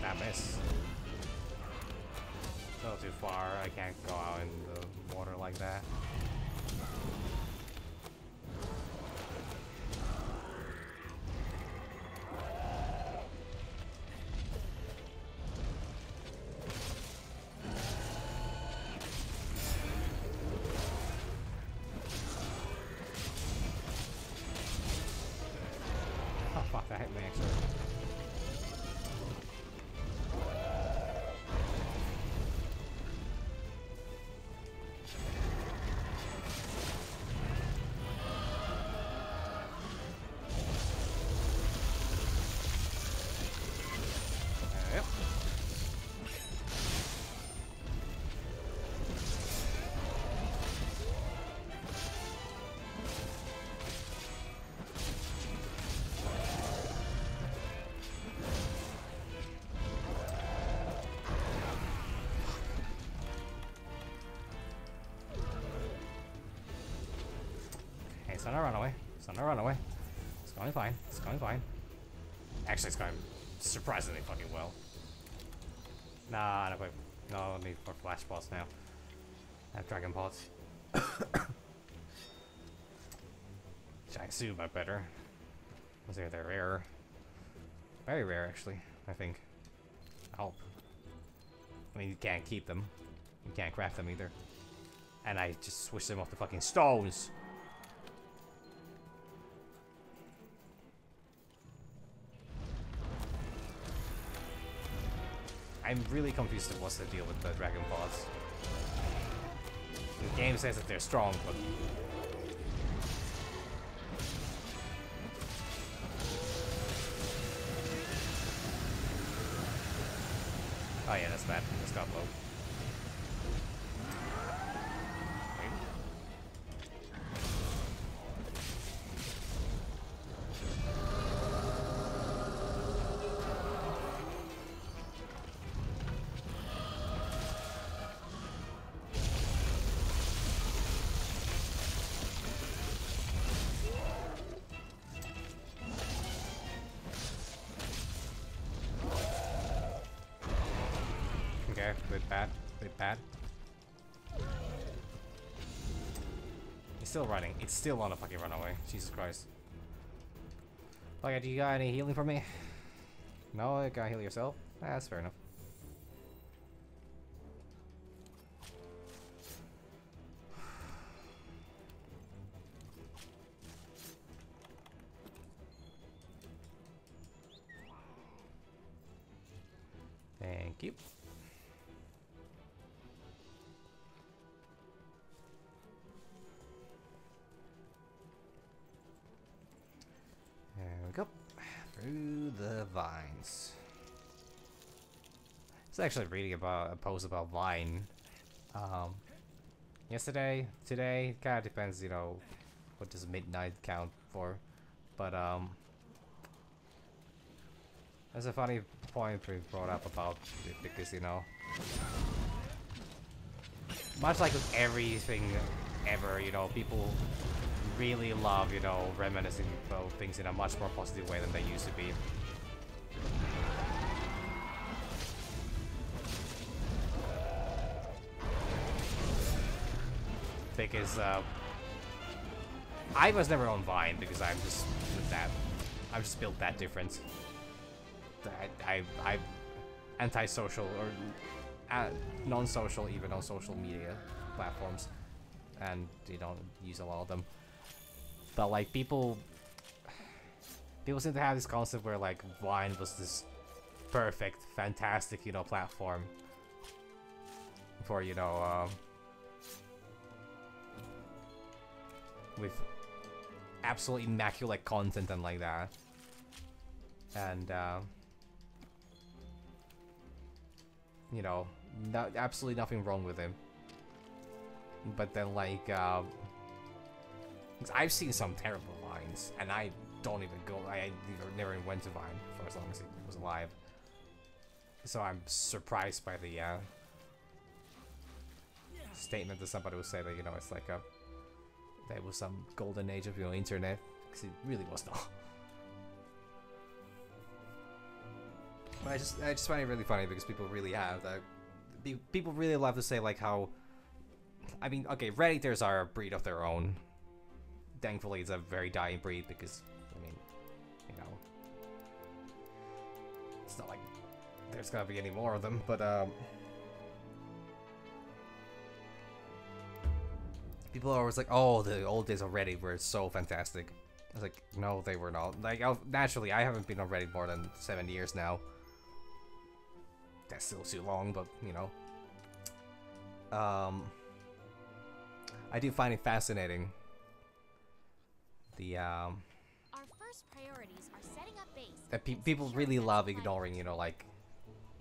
That miss. Still too far. I can't go out in the water like that. (laughs) fuck, that hit me. Not a runaway. It's not a runaway. It's going fine. It's going fine. Actually, it's going surprisingly fucking well. Nah, no, wait. No need for flash pots now. I have dragon pots. I assume are better. Because they're, they're rare. Very rare, actually, I think. Hope. I mean, you can't keep them. You can't craft them either. And I just switched them off the fucking stones. I'm really confused of what's the deal with the dragon pods. The game says that they're strong, but still on a fucking runaway. Jesus Christ. Okay, do you got any healing for me? No, you gotta heal yourself? That's fair enough. Was actually reading about a post about Vine. Um, yesterday, today, kind of depends, you know, what does midnight count for. But, um, there's a funny point we brought up about it because, you know, much like with everything ever, you know, people really love, you know, reminiscing about things in a much more positive way than they used to be. Uh, I was never on Vine because I'm just with that. I'm just built that different. I, I, I anti-social or uh, non-social even on social media platforms and you don't use a lot of them but like people people seem to have this concept where like Vine was this perfect fantastic you know platform for you know um, with absolutely immaculate content and like that and uh, you know no, absolutely nothing wrong with him but then like 'cause I've seen some terrible vines, and I don't even go. I never, went to Vine for as long as he was alive. So I'm surprised by the uh, statement that somebody would say that you know it's like a there was some golden age of your internet because it really was not. But I just I just find it really funny because people really have that. People really love to say like how. I mean, okay, redditors are a breed of their own. Thankfully, it's a very dying breed because I mean, you know, it's not like there's gonna be any more of them. But um, people are always like, "Oh, the old days of Reddit were so fantastic." I was like, "No, they were not." Like, i naturally, I haven't been on Reddit more than seven years now. That's still too long, but you know. Um, I do find it fascinating. The um, Our first priorities are setting up base. that pe- people really love ignoring, you know, like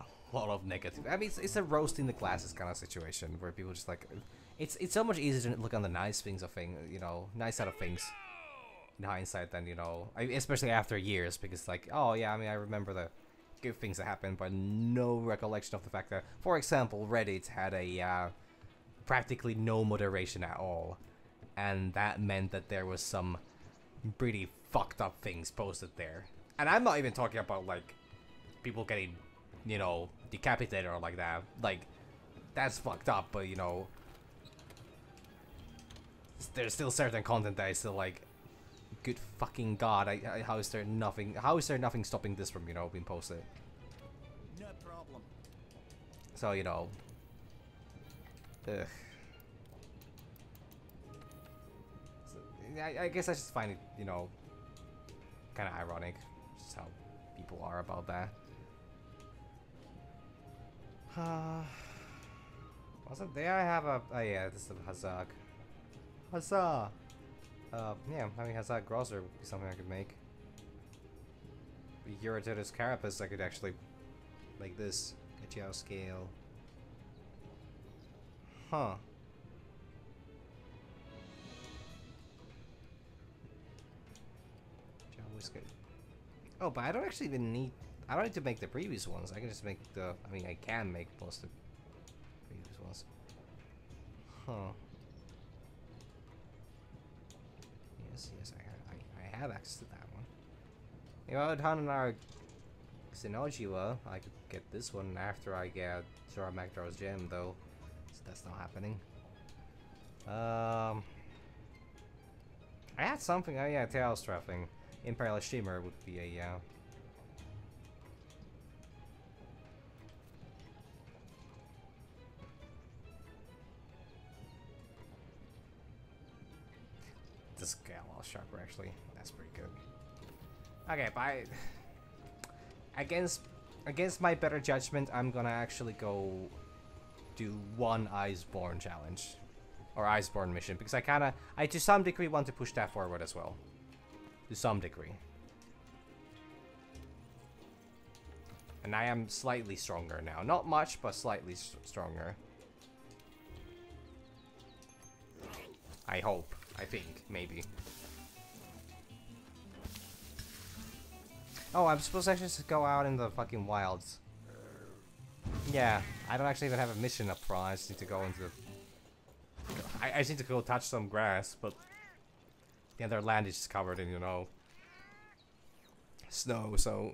a lot of negative. I mean, it's, it's a roasting the classes kind of situation where people just like, it's it's so much easier to look on the nice things of thing, you know, nice side of things in hindsight than you know, especially after years, because like, oh yeah, I mean, I remember the good things that happened, but no recollection of the fact that, for example, Reddit had a uh, practically no moderation at all. and that meant that there was some pretty fucked up things posted there. And I'm not even talking about like people getting, you know, decapitated or like that. Like that's fucked up, but you know, there's still certain content that is still like, good fucking god, I, I, how is there nothing? How is there nothing stopping this from you know being posted? No problem. So you know, ugh. So, I, I guess I just find it, you know, kind of ironic, just how people are about that. Uh, (sighs) wasn't there? I have a. Oh yeah, this is a Hazak. Huzzah! Uh, yeah, having Hazak Grosser would be something I could make. Eurototus Carapace, I could actually like this. Gatiao scale. Huh. Whisker. Oh, but I don't actually even need. I don't need to make the previous ones. I can just make the. I mean, I can make most of the previous ones. Huh. Have access to that one. You know, Hananar Xeno'jiiva, I could get this one after I get Zorah Magdaros gem, though. So that's not happening. Um, I had something. Oh yeah, Tail Strapping. Imperial Shimmer would be a yeah. This Galal Sharper actually, that's pretty good. Okay, I, against against my better judgment, I'm gonna actually go do one Iceborne challenge or Iceborne mission because I kind of, I to some degree want to push that forward as well. To some degree. And I am slightly stronger now. Not much, but slightly stronger. I hope. I think. Maybe. Oh, I'm supposed to actually just go out in the fucking wilds. Yeah, I don't actually even have a mission up front. I just need to go into the... I, I just need to go touch some grass, but... The other land is just covered in, you know... Snow, so...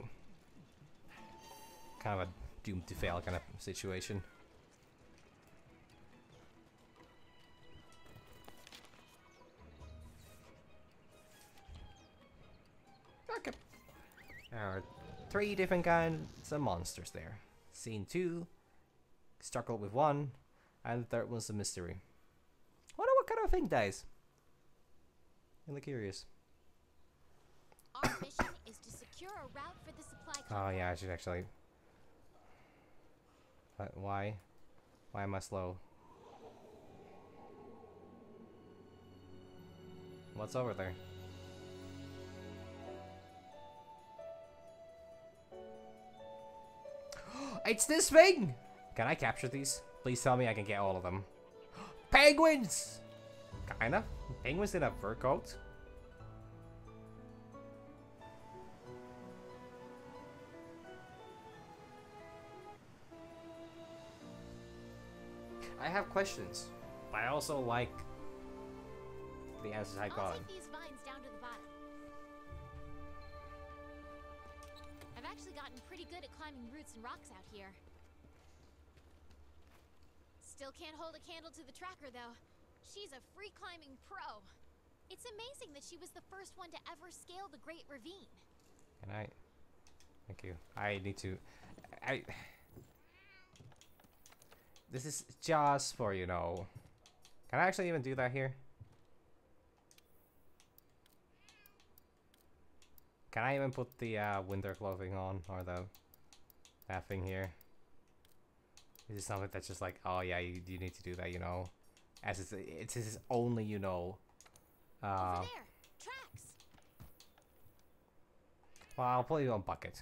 Kind of a doomed to fail kind of situation. There are three different kinds of monsters there. Scene two, struggle with one, and the third one's a mystery. Wonder what kind of thing dies. Really curious. Our mission is to secure a route for the supply (coughs) Oh yeah, I should actually. But why? Why am I slow? What's over there? (gasps) it's this thing! Can I capture these? Please tell me I can get all of them. (gasps) Penguins! Kinda. Penguins in a fur coat? I have questions, but I also like the answers I've I'll gotten. Good at climbing roots and rocks out here. Still can't hold a candle to the tracker, though. She's a free climbing pro. It's amazing that she was the first one to ever scale the Great Ravine. Can I? Thank you. I need to. I. This is just for you know. Can I actually even do that here? Can I even put the uh, winter clothing on or the that thing here? Is it something that's just like, oh yeah, you, you need to do that, you know? As it's it's, it's only you know. Uh, well, I'll put you on bucket,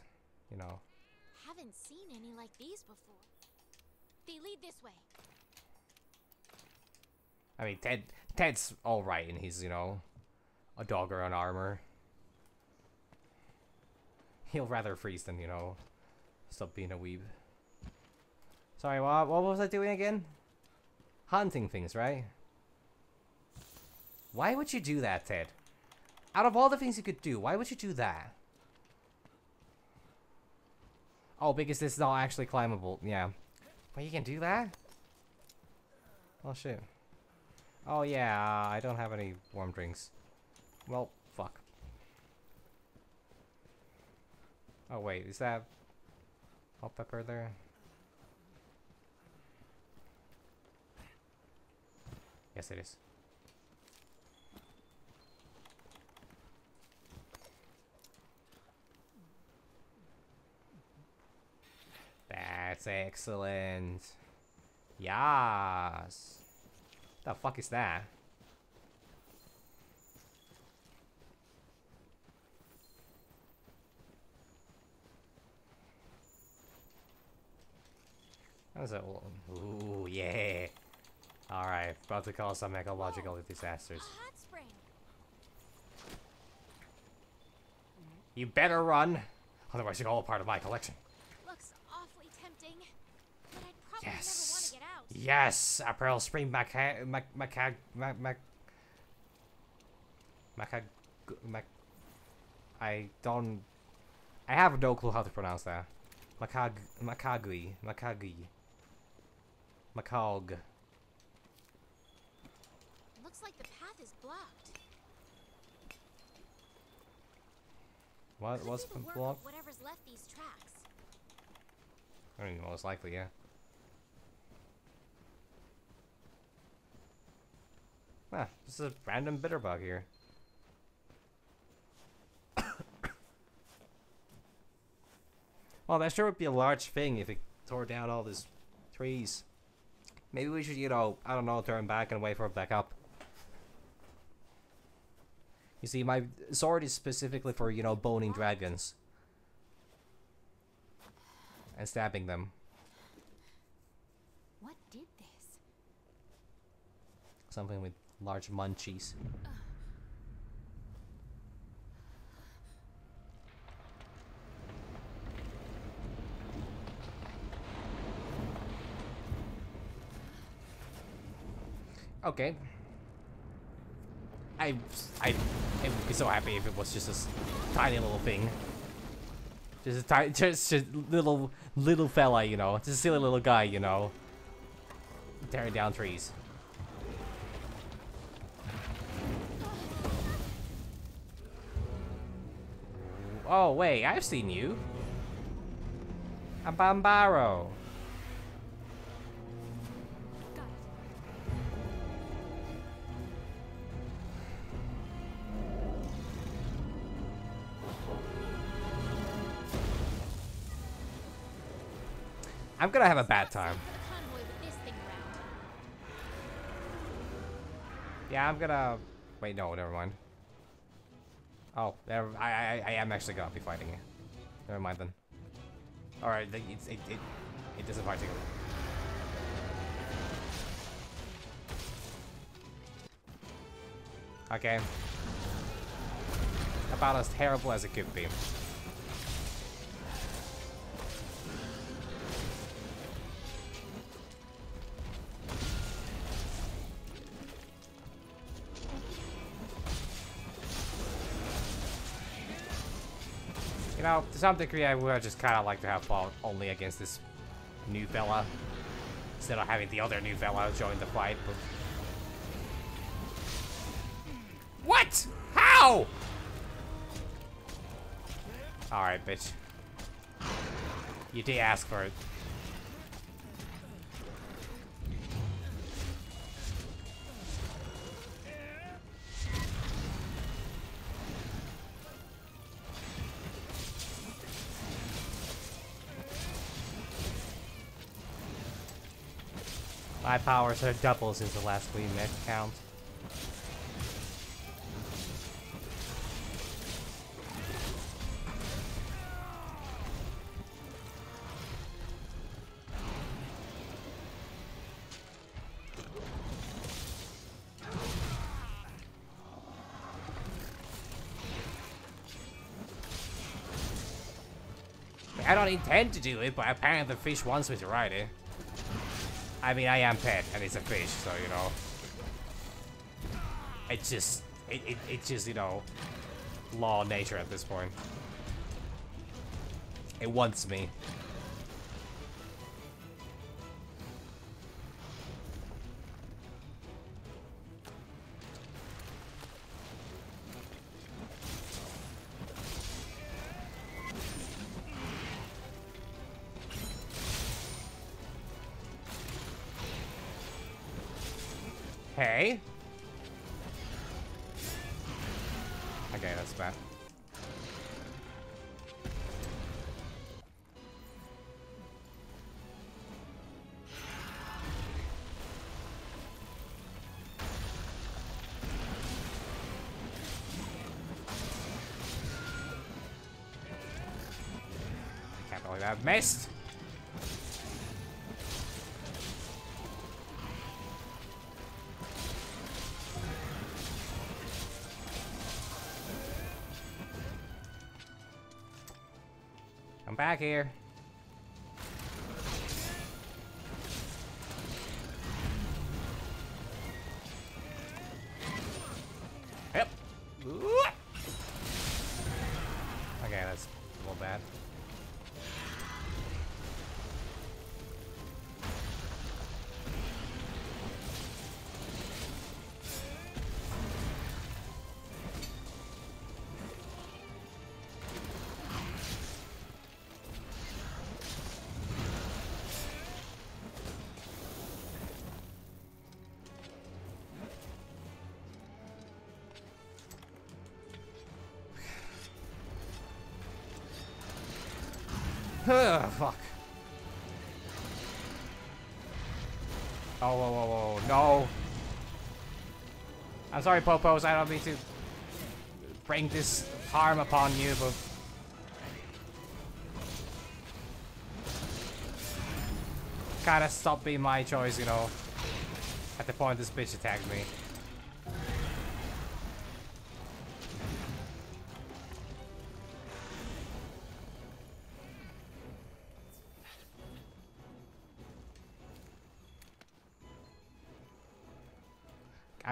you know. Haven't seen any like these before. They lead this way. I mean, Ted Ted's all right, and he's you know a dogger on armor. He'll rather freeze than you know stop being a weeb. Sorry, what what was I doing again? Hunting things, right? Why would you do that, Ted? Out of all the things you could do, why would you do that? Oh, because this is all actually climbable. Yeah. Well, you can do that? Oh, shit. Oh, yeah, uh, I don't have any warm drinks. Well, fuck. Oh, wait, is that... Hot pepper there? Yes, it is. That's excellent. Yes. The fuck is that? How's that? Ooh, yeah. Alright, about to cause some ecological disasters. A hot spring. You better run, otherwise you're all part of my collection. Looks awfully tempting. But I'd probably never want Yes. to get out. Yes, April Spring Maca Mac Maca Mac Mac Maca Mac. I don't. I have no clue how to pronounce that. Macag Macagui Macagui Macog. Looks like the path is blocked. What was work blocked? whatever's left these tracks. I mean, most likely, yeah. Ah, this is a random bitterbug here. (coughs) well, that sure would be a large thing if it tore down all these trees. Maybe we should, you know, I don't know, turn back and wait for it back up. You see, my sword is specifically for, you know, boning dragons. And stabbing them. What did this? Something with large munchies. Okay. I, I, I would be so happy if it was just a tiny little thing. Just a tiny, just a little, little fella, you know, just a silly little guy, you know, tearing down trees. Oh, wait, I've seen you. A Banbaro. I'm gonna have a bad time. Yeah, I'm gonna... Wait, no, never mind. Oh, I, I, I am actually gonna be fighting it. Never mind then. Alright, it's, it, it, it doesn't particularly... Okay. About as terrible as it could be. To some degree, I would just kind of like to have fought only against this new fella instead of having the other new fella join the fight. But what? How? All right, bitch. You did ask for it. My powers are double since the last we met count. I don't intend to do it, but apparently the fish wants me to ride it. I mean, I am pet, and it's a fish, so you know. It's just, it, it, it's just, you know, law of nature at this point. It wants me. I've missed. I'm back here. Oh, whoa, whoa, whoa, no. I'm sorry, Popos, I don't mean to bring this harm upon you, but... Kinda stopped being my choice, you know. At the point this bitch attacked me.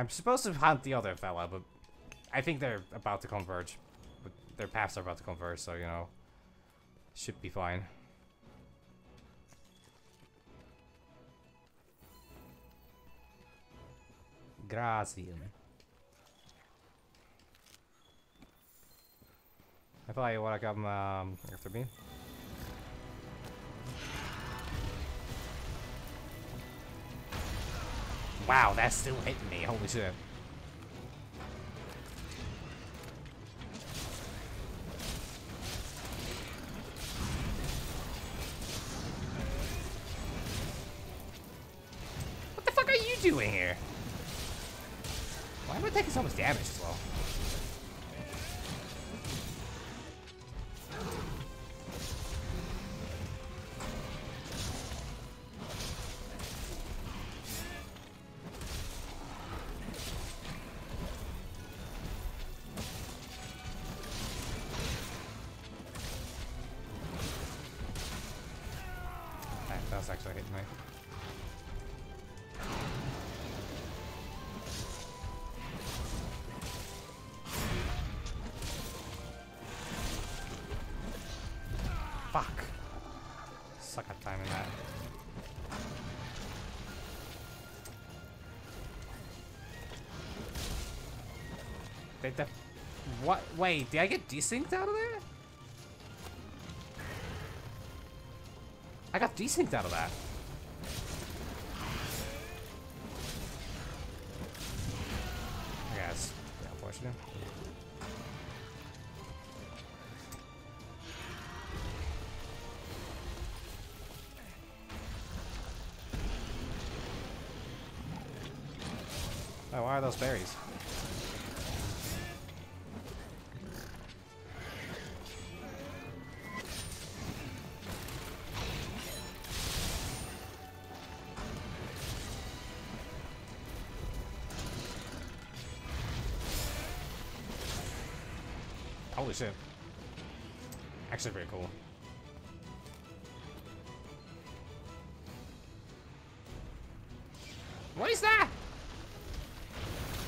I'm supposed to hunt the other fella, but I think they're about to converge. But their paths are about to converge, so you know, should be fine. Gracias. I thought you wanna come um, after me. Wow, that's still hitting me. Holy shit. Wait, did I get desynced out of there? I got desynced out of that. Actually very cool. What is that?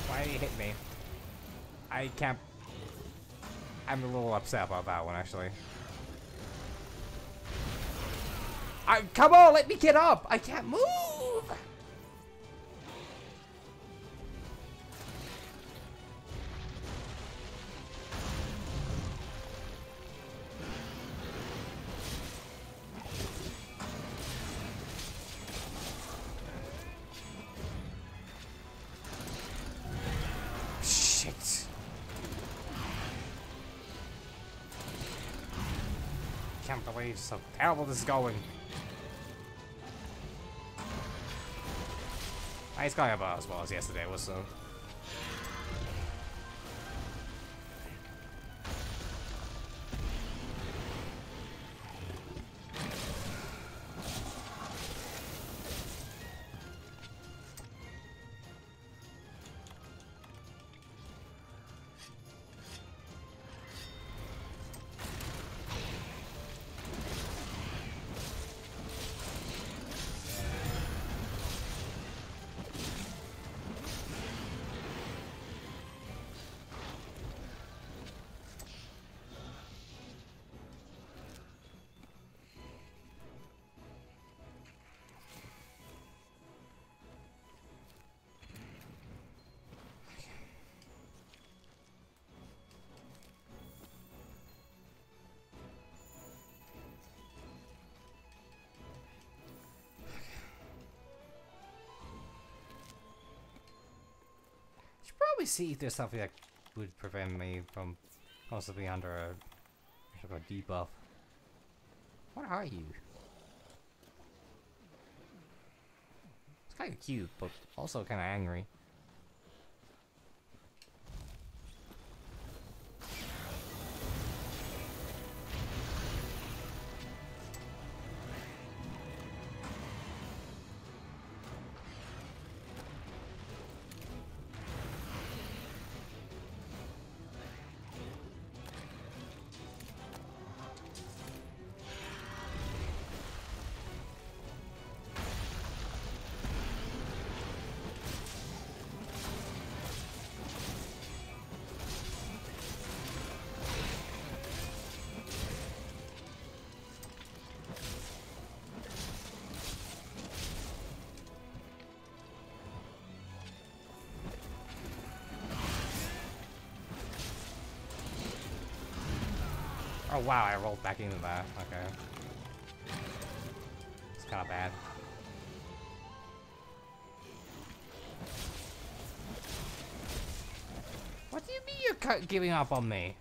Why Why did he hit me? I can't... I'm a little upset about that one, actually. I, come on, let me get up! I can't move! So terrible this is going. It's going about as well as yesterday was so. See if there's something that would prevent me from possibly under a, a debuff. What are you? It's kind of cute, but also kind of angry. Oh wow, I rolled back into that. Okay. It's kind of bad. What do you mean you're giving up on me?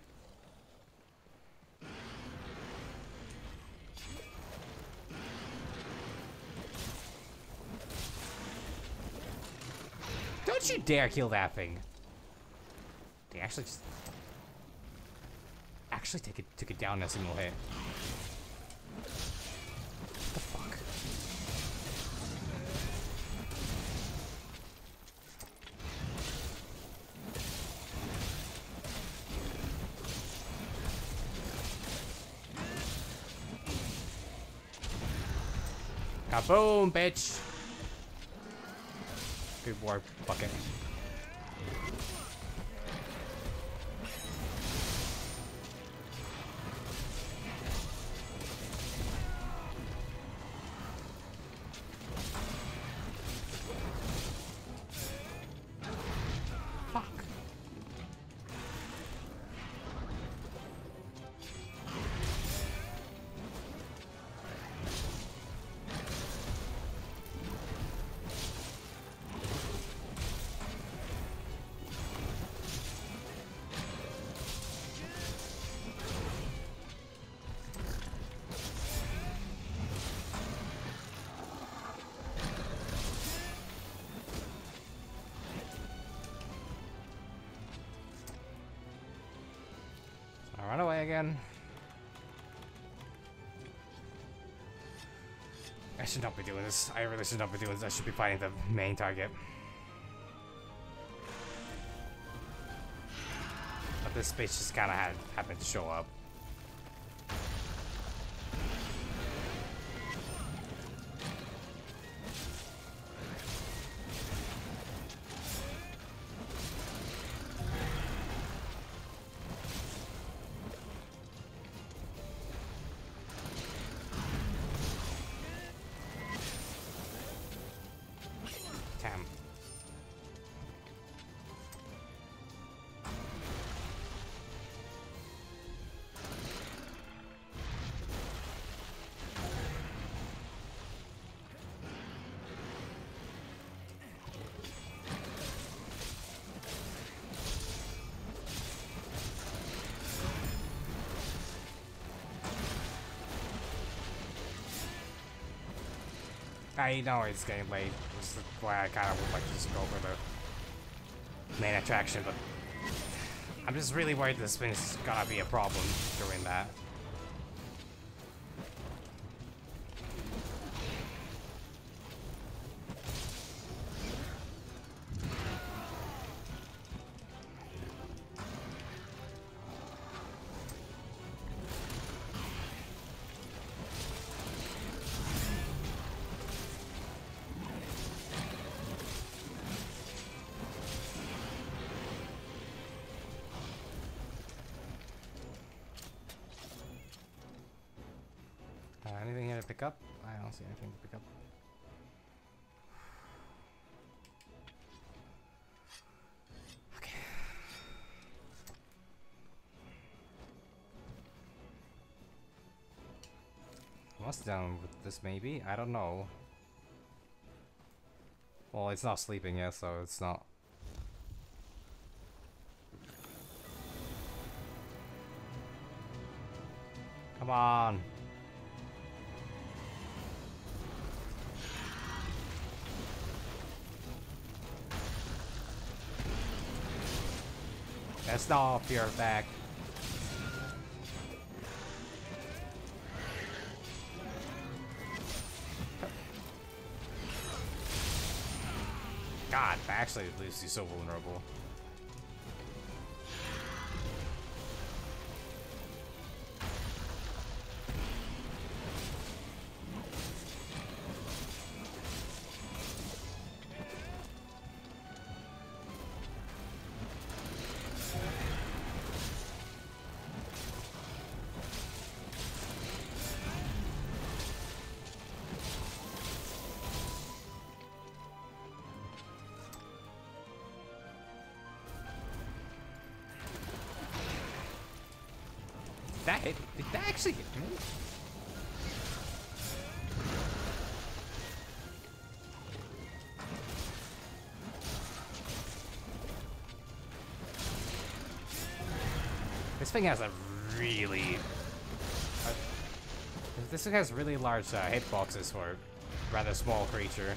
Don't you dare kill that thing. They actually just actually take it took it down in a single hit. What the fuck? Kaboom, bitch! Good work, bucket. This. I really should not be doing this. I should be fighting the main target. But this space just kind of happened to show up. I know it's getting late, which is why I kind of would like to just go for the main attraction, but I'm just really worried the spin is gonna be a problem during that. See anything to pick up. Okay. What's down with this maybe? I don't know. Well, it's not sleeping yet, so it's not. That's not fear back. God, actually, at least he's so vulnerable. Thing has a really... this thing has really large uh, hitboxes for a rather small creature.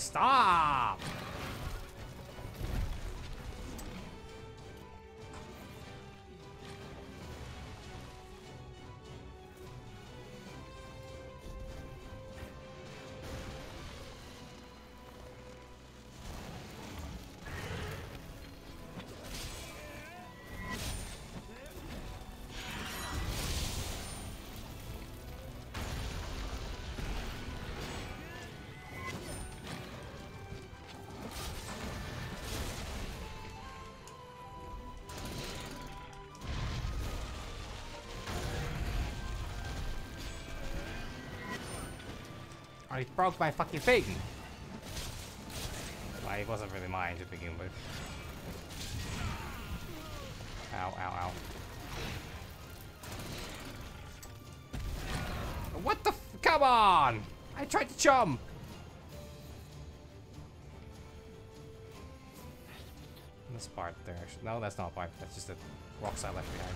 Stop! I broke my fucking thing! Well, it wasn't really mine to begin with. Ow, ow, ow. What the Come on! I tried to jump! This part there. No, that's not a part. That's just the rocks I left behind.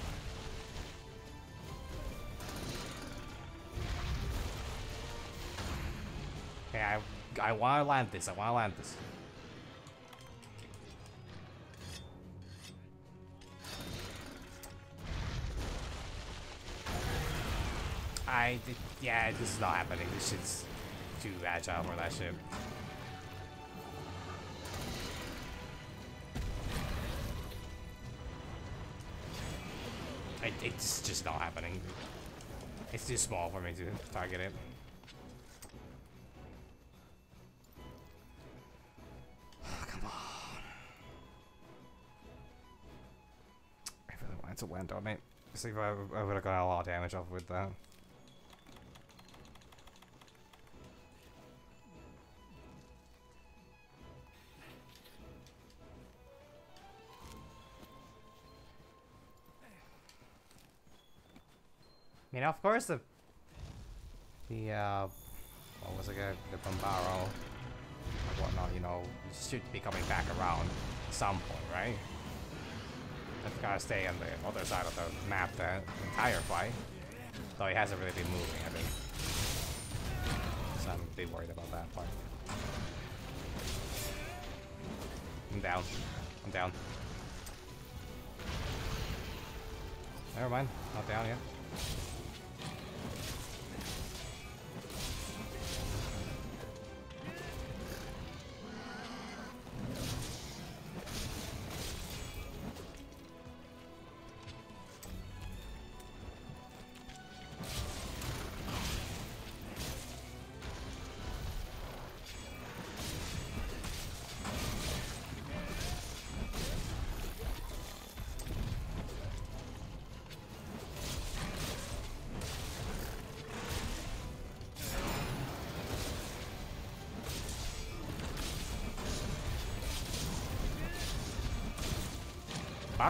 I, want to land this. I want to land this. I, yeah, this is not happening. This shit's too agile for that shit. It, it's just not happening. It's too small for me to target it. To win, don't I? See if I, I would have got a lot of damage off with that. You know, of course, the the uh, what was it? uh, The Banbaro, whatnot. You know, should be coming back around at some point, right? I've got to stay on the other side of the map the entire fight. Though he hasn't really been moving, I think. So I'm a bit worried about that part. I'm down. I'm down. Never mind. Not down yet.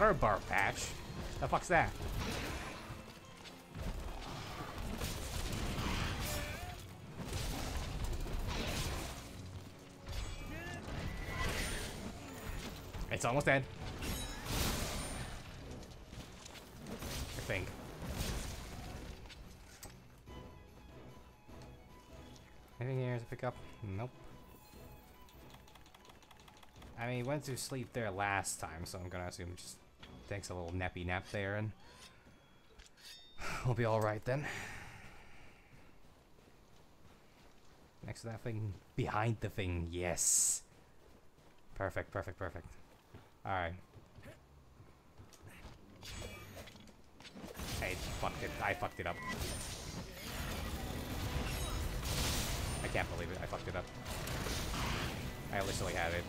Butter bar patch? The fuck's that? It's almost dead. I think. Anything here to pick up? Nope. I mean, went to sleep there last time, so I'm gonna assume just takes a little nappy nap there and we'll be alright then. Next to that thing, behind the thing, yes. Perfect, perfect, perfect. Alright. I fucked it. I fucked it up. I can't believe it. I fucked it up. I literally had it.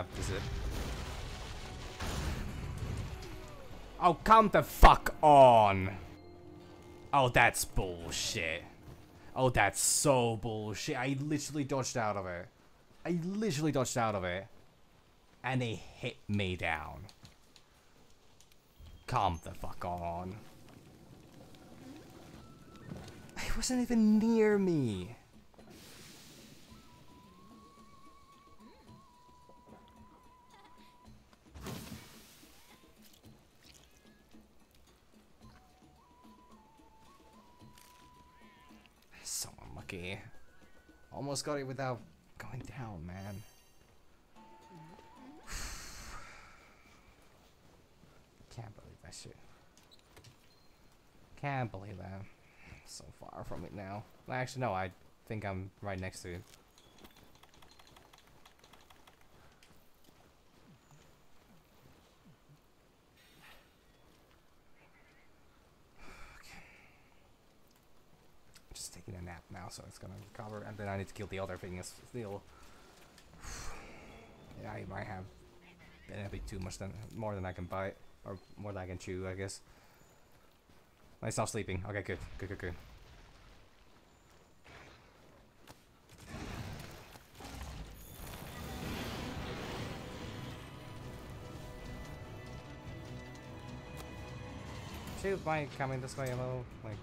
It. Oh, come the fuck on! Oh, that's bullshit. Oh, that's so bullshit. I literally dodged out of it. I literally dodged out of it. And they hit me down. Calm the fuck on. It wasn't even near me. So unlucky. Almost got it without going down, man. (sighs) Can't believe that shit. Can't believe that. So far from it now. Actually, no, I think I'm right next to it. Okay. Just taking a nap now, so it's gonna recover, and then I need to kill the other thing as still. (sighs) yeah, I might have been a bit too much than more than I can bite, or more than I can chew, I guess. I stop sleeping. Okay, good, good, good, good. Shoot, why coming this way, hello? Like,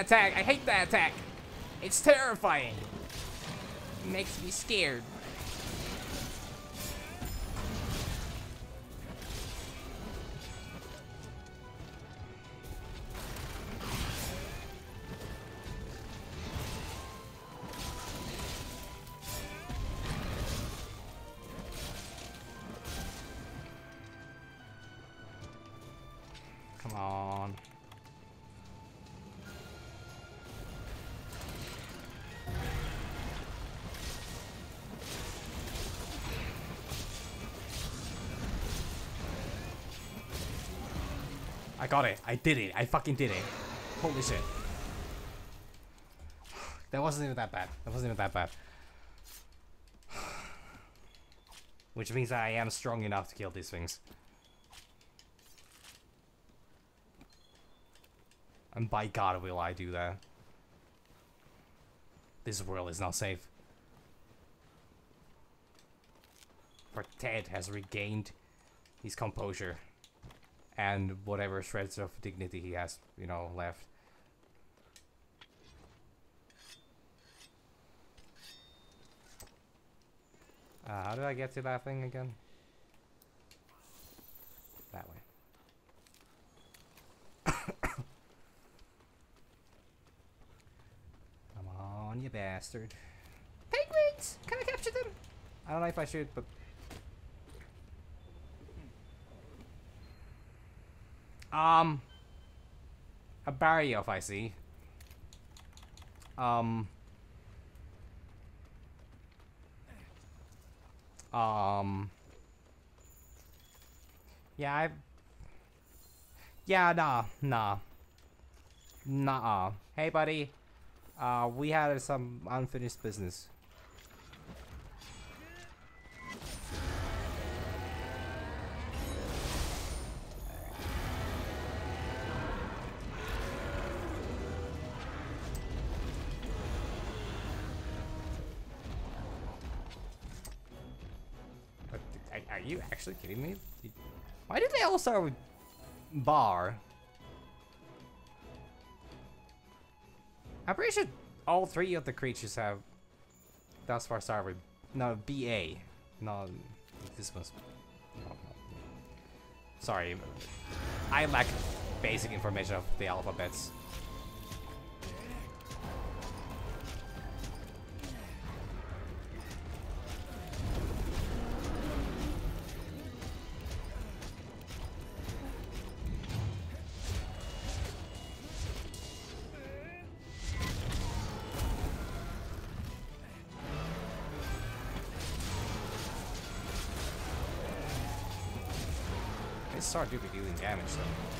attack. I hate that attack. It's terrifying. It makes me scared. I did it. I fucking did it. Holy shit. That wasn't even that bad. That wasn't even that bad. Which means I am strong enough to kill these things. And by God will I do that. This world is not safe. For Ted has regained his composure. And whatever shreds of dignity he has, you know, left. Uh, how do I get to that thing again? That way. (coughs) Come on, you bastard. Penguins! Can I capture them? I don't know if I should, but... Um... A barrier, if I see. Um... Um... Yeah, I... Yeah, nah, nah. Nah. Hey, buddy. Uh, we had some unfinished business. Actually kidding me? Why did they all start with bar? I'm pretty sure all three of the creatures have thus far started with no BA. No, this no. Sorry, I lack basic information of the alphabets. Damage though.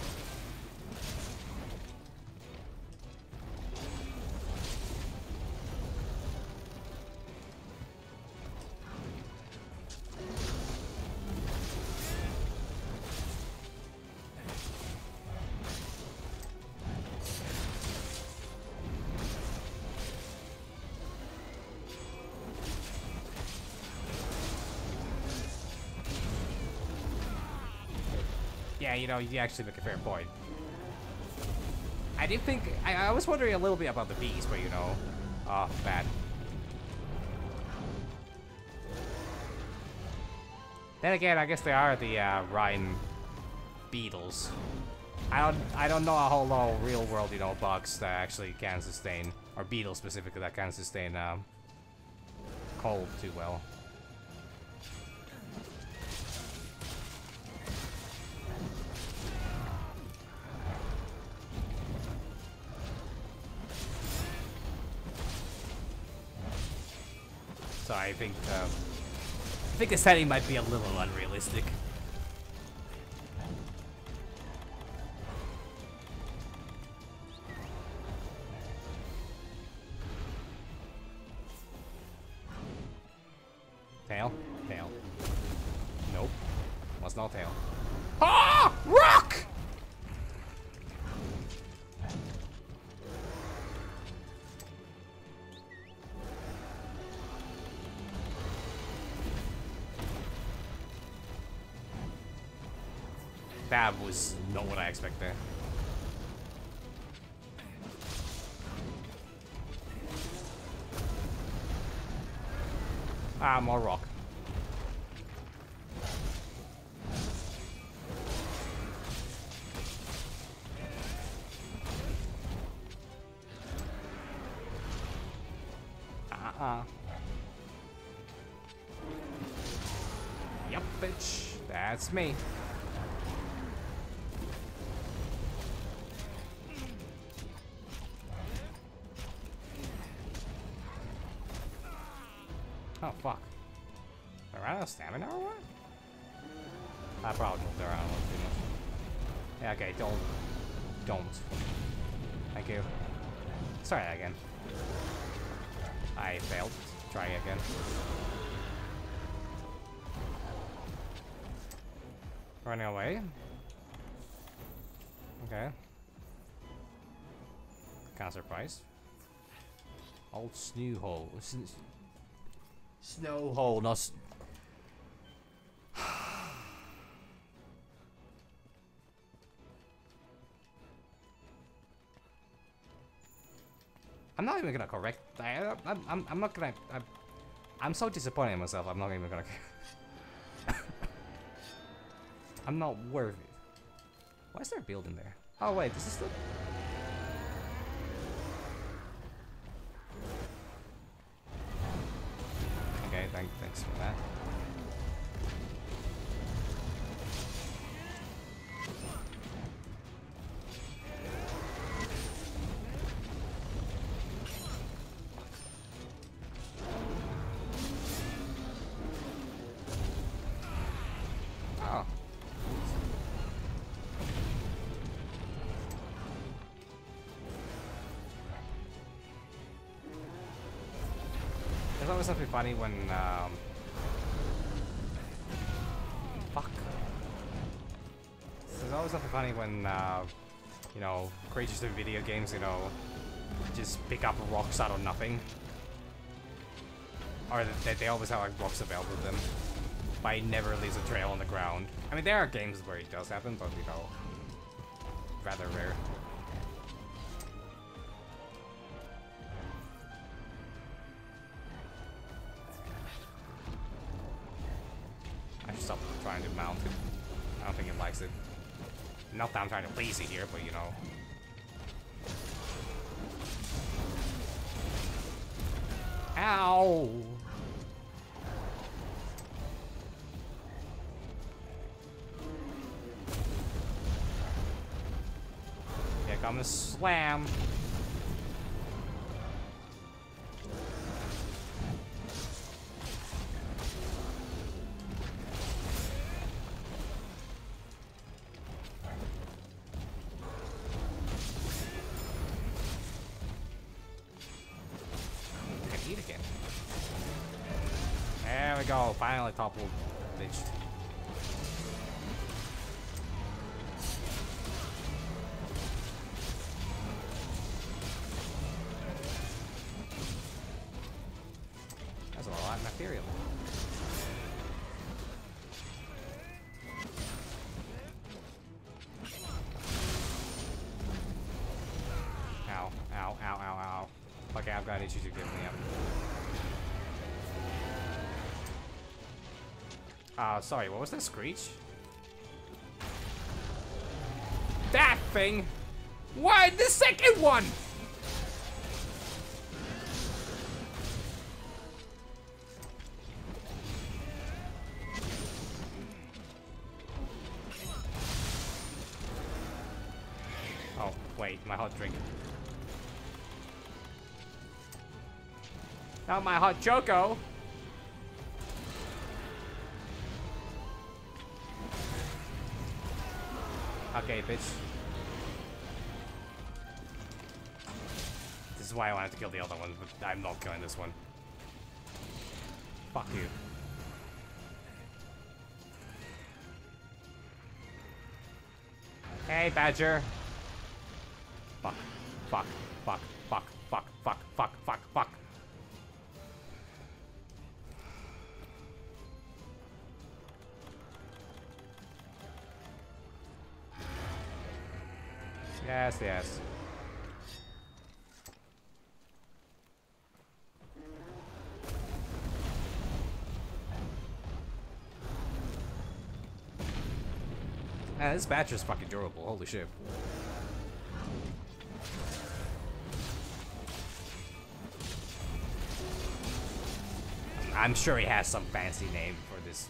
You know, you actually make a fair point. I did think, I, I was wondering a little bit about the bees, but you know, oh, bad. Then again, I guess they are the uh, Rhine beetles. I don't, I don't know a whole lot of real world, you know, bugs that actually can sustain, or beetles specifically that can sustain um, cold too well. Think um, I think the setting might be a little unrealistic. was not what I expected. Ah, more rock. Uh-uh. Yup, bitch. That's me. Stamina or what? I probably moved around a little too much. Yeah, okay, don't. Don't. Thank you. Let's try that again. I failed. Try again. Running away. Okay. Kind of surprised. Old snoo hole. Sn- Snow hole, not. I'm not even gonna correct. I, I'm, I'm, I'm not gonna. I'm, I'm so disappointed in myself. I'm not even gonna. (laughs) I'm not worth it. Why is there a building there? Oh wait, this is the. Okay, thank, thanks for that. Funny when, um... Fuck. There's always something funny when, uh, you know, creatures in video games, you know, just pick up rocks out of nothing. Or that they always have like rocks available to them. But it never leaves a trail on the ground. I mean, there are games where it does happen, but you know, rather rare. It here, but you know. Ow! Here comes the slam. Toppled. Bitch. That's a lot of material. Ow, ow, ow, ow, ow. Okay, I've got issues give Ah, sorry, what was that screech? That thing! Why the second one? Oh, wait, my hot drink. Not my hot choco. Bitch. This is why I wanted to kill the other one, but I'm not killing this one. Fuck you. Hey, Badger. Fuck. Fuck. Fuck. Fuck. Fuck. the ass. Ah, this batch is fucking durable. Holy shit. I'm sure he has some fancy name for this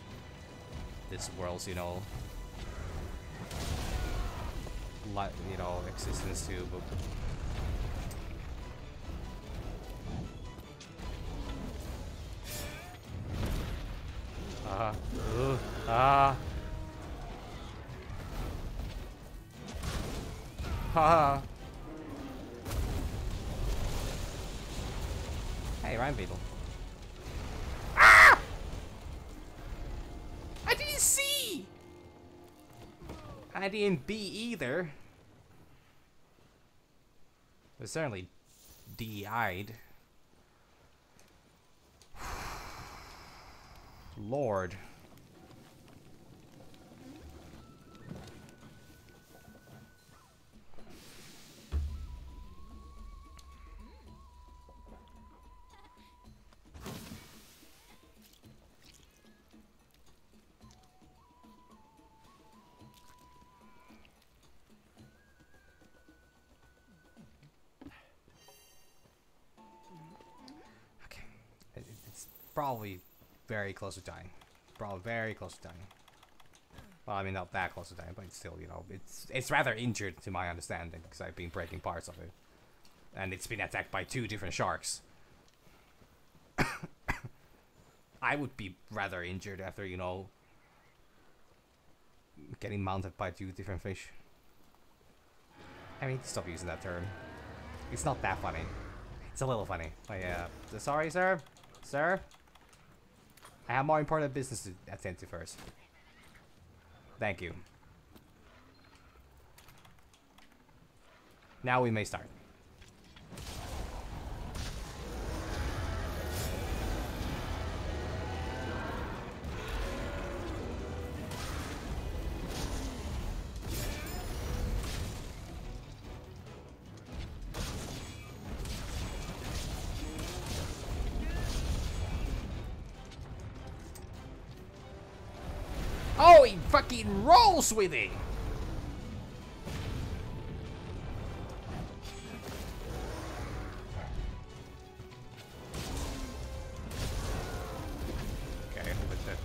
this world's, you know, li you know, existence too, but Ah, uh, ah. Ha. Hey, Ryan people. Ah! I didn't see. I didn't be either. But certainly DI'd. (sighs) Lord. Probably very close to dying. Probably very close to dying. Well, I mean, not that close to dying, but still, you know, it's it's rather injured to my understanding because I've been breaking parts of it, and it's been attacked by two different sharks. (coughs) I would be rather injured after, you know, getting mounted by two different fish. I mean, stop using that term. It's not that funny. It's a little funny. But yeah. Sorry, sir. Sir? I have more important business to attend to first. Thank you. Now we may start. With it! Okay, but that,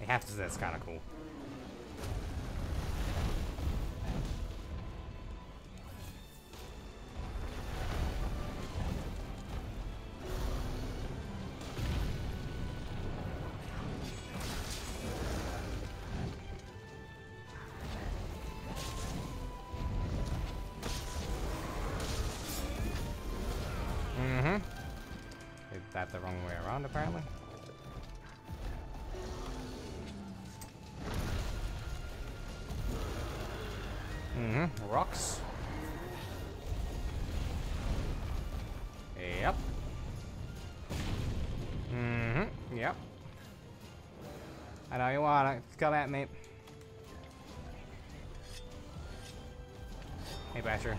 they have to. That's kind of cool. Come at me. Hey, Basher.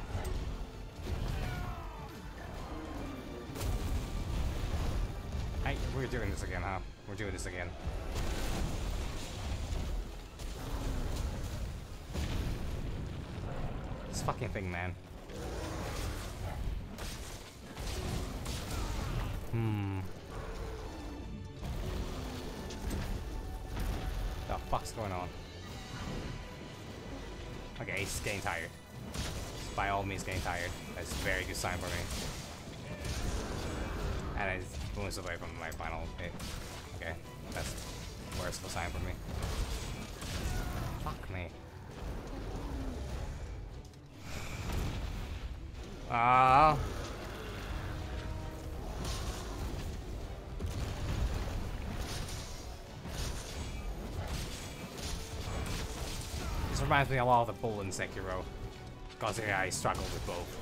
Hey, we're doing this again, huh? We're doing this again. This fucking thing, man. Getting tired. By all means getting tired. That's a very good sign for me. And I moves away from my final hit. Okay, that's a sign for me. Reminds me a lot of the bull in Sekiro. Because yeah, I struggle with both.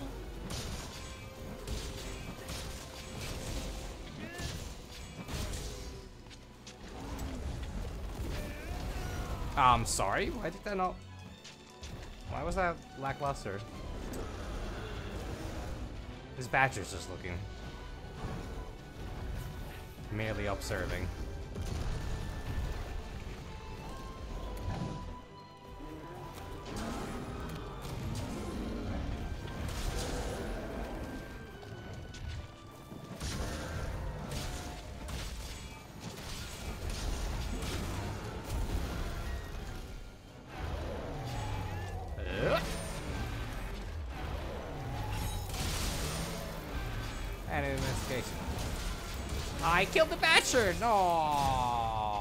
I'm sorry, why did that not... Why was that lackluster? This Badger's just looking. Merely observing. No!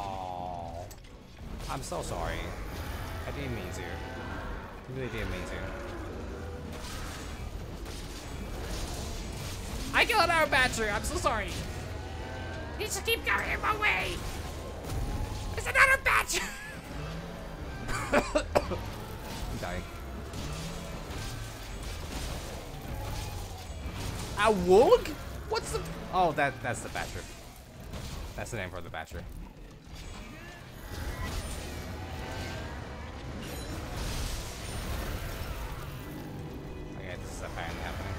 I'm so sorry. I didn't mean to. I really didn't mean to. I killed another Batcher! I'm so sorry! You should keep going in my way! There's another Batcher! (laughs) (coughs) I'm dying. A Woog? What's the... Oh, that that's the Batcher. That's the name for the Batcher. Okay, this is happening.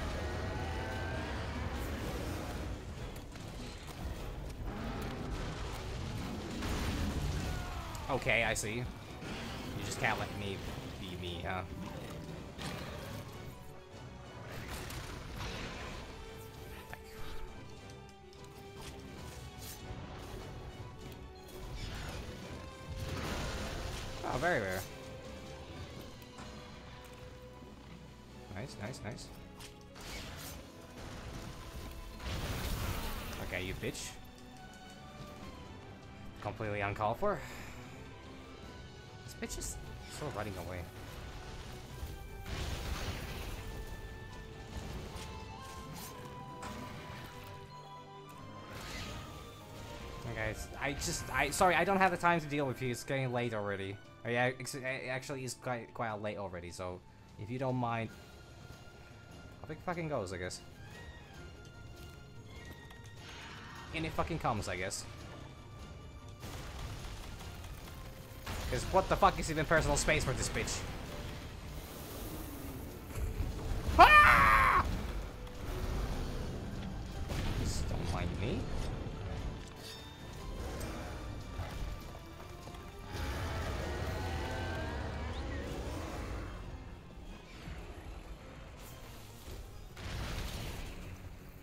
Okay, I see. You just can't let me, uncalled for. This bitch is still running away. It's- I just, I, sorry, I don't have the time to deal with you. It's getting late already. Oh, yeah, it actually is quite, quite late already, so if you don't mind, how big fucking goes, I guess. And it fucking comes, I guess. Because what the fuck is even personal space for this bitch? Ah! Don't mind me.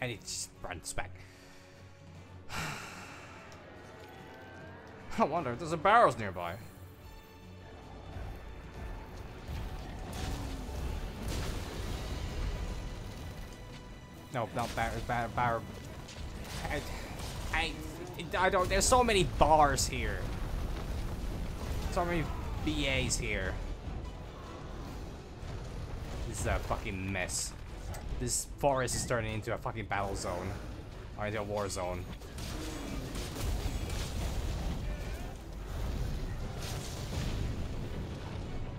And it just runs back. (sighs) I wonder if there's a barrels nearby. No, not bar, bar, bar. I, I, I don't. There's so many bars here. So many BAs here. This is a fucking mess. This forest is turning into a fucking battle zone. Or into a war zone.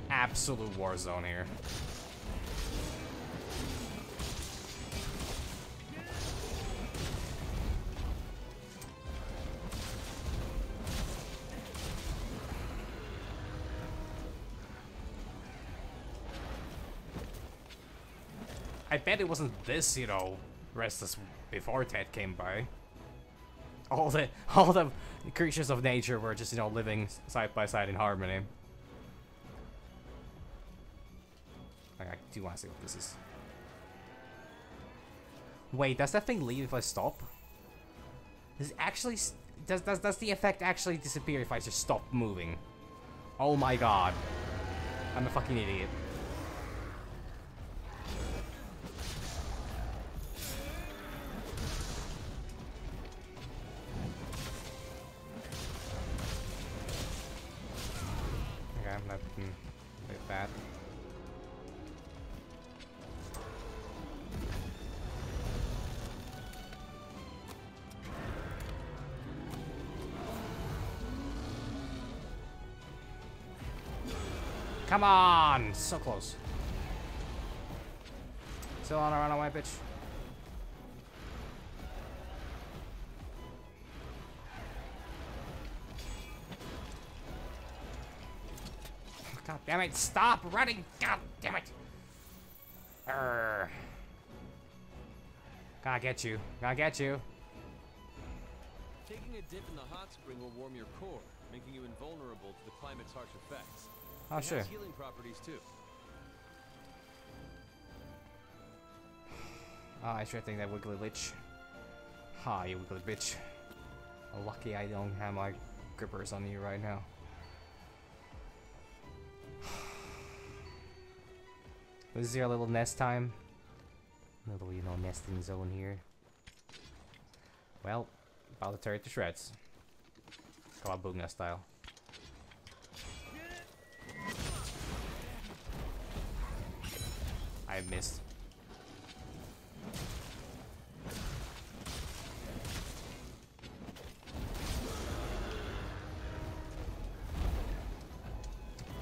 Absolute war zone here. I bet it wasn't this, you know, restless before Ted came by. All the (laughs) all the creatures of nature were just, you know, living side by side in harmony. Like, I do want to see what this is. Wait, does that thing leave if I stop? Does actually does does does the effect actually disappear if I just stop moving? Oh my god. I'm a fucking idiot. Come on! So close. Still on a runaway, bitch. God damn it, stop running! God damn it! Urgh. Gotta get you. Gotta get you. Taking a dip in the hot spring will warm your core, making you invulnerable to the climate's harsh effects. Oh, sure. healing properties too. (sighs) Ah, I sure think that wiggly bitch. Ha, you wiggly bitch. Lucky I don't have my grippers on you right now. (sighs) This is your little nest time. Little, you know, nesting zone here. Well, about to tear it to shreds. Kawabunga style. I missed.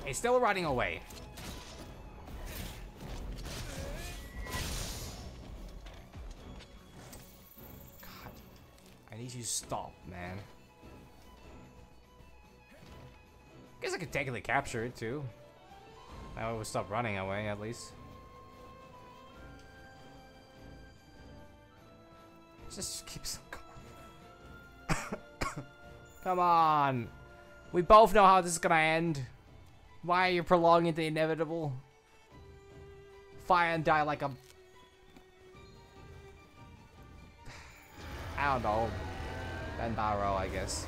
He's still running away. God, I need you to stop, man. Guess I could technically capture it too. It would stop running away at least. Just keeps on going. Come on. We both know how this is gonna end. Why are you prolonging the inevitable? Fire and die like a... (sighs) I don't know. Banbaro, I guess.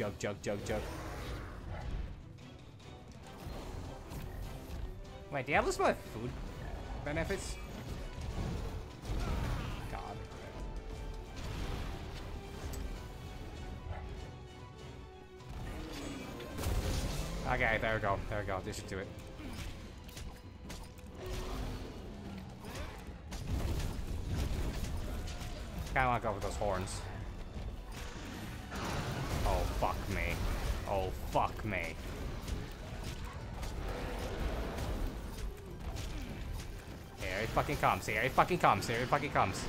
Jug, jug, jug, jug. Wait, do you have food benefits? God. Okay, there we go. There we go. This should do it. Kinda wanna go for those horns. Fuck me. Here he fucking comes. Here he fucking comes. Here he fucking comes.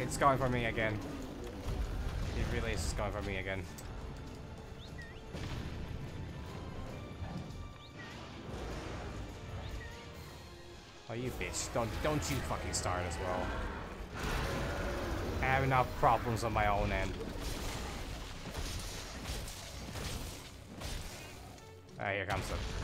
It's going for me again. It really is going for me again. Oh, you bitch. Don't, don't you fucking start as well. I have enough problems on my own end. Alright, here comes it.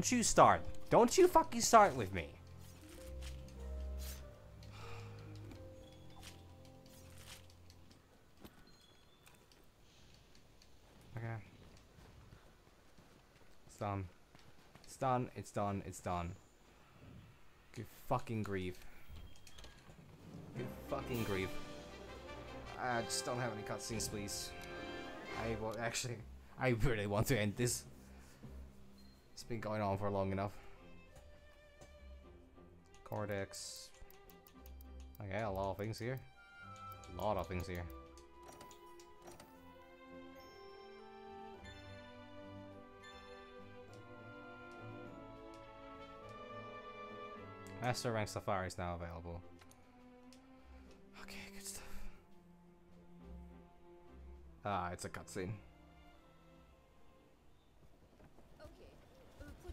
Don't you start. Don't you fucking start with me. Okay. It's done. It's done. It's done. It's done. Good fucking grief. Good fucking grief. I just don't have any cutscenes, please. I will actually. I really want to end this. Been going on for long enough. Cortex. Okay, a lot of things here. A lot of things here. Master rank Safari is now available. Okay, good stuff. Ah, it's a cutscene.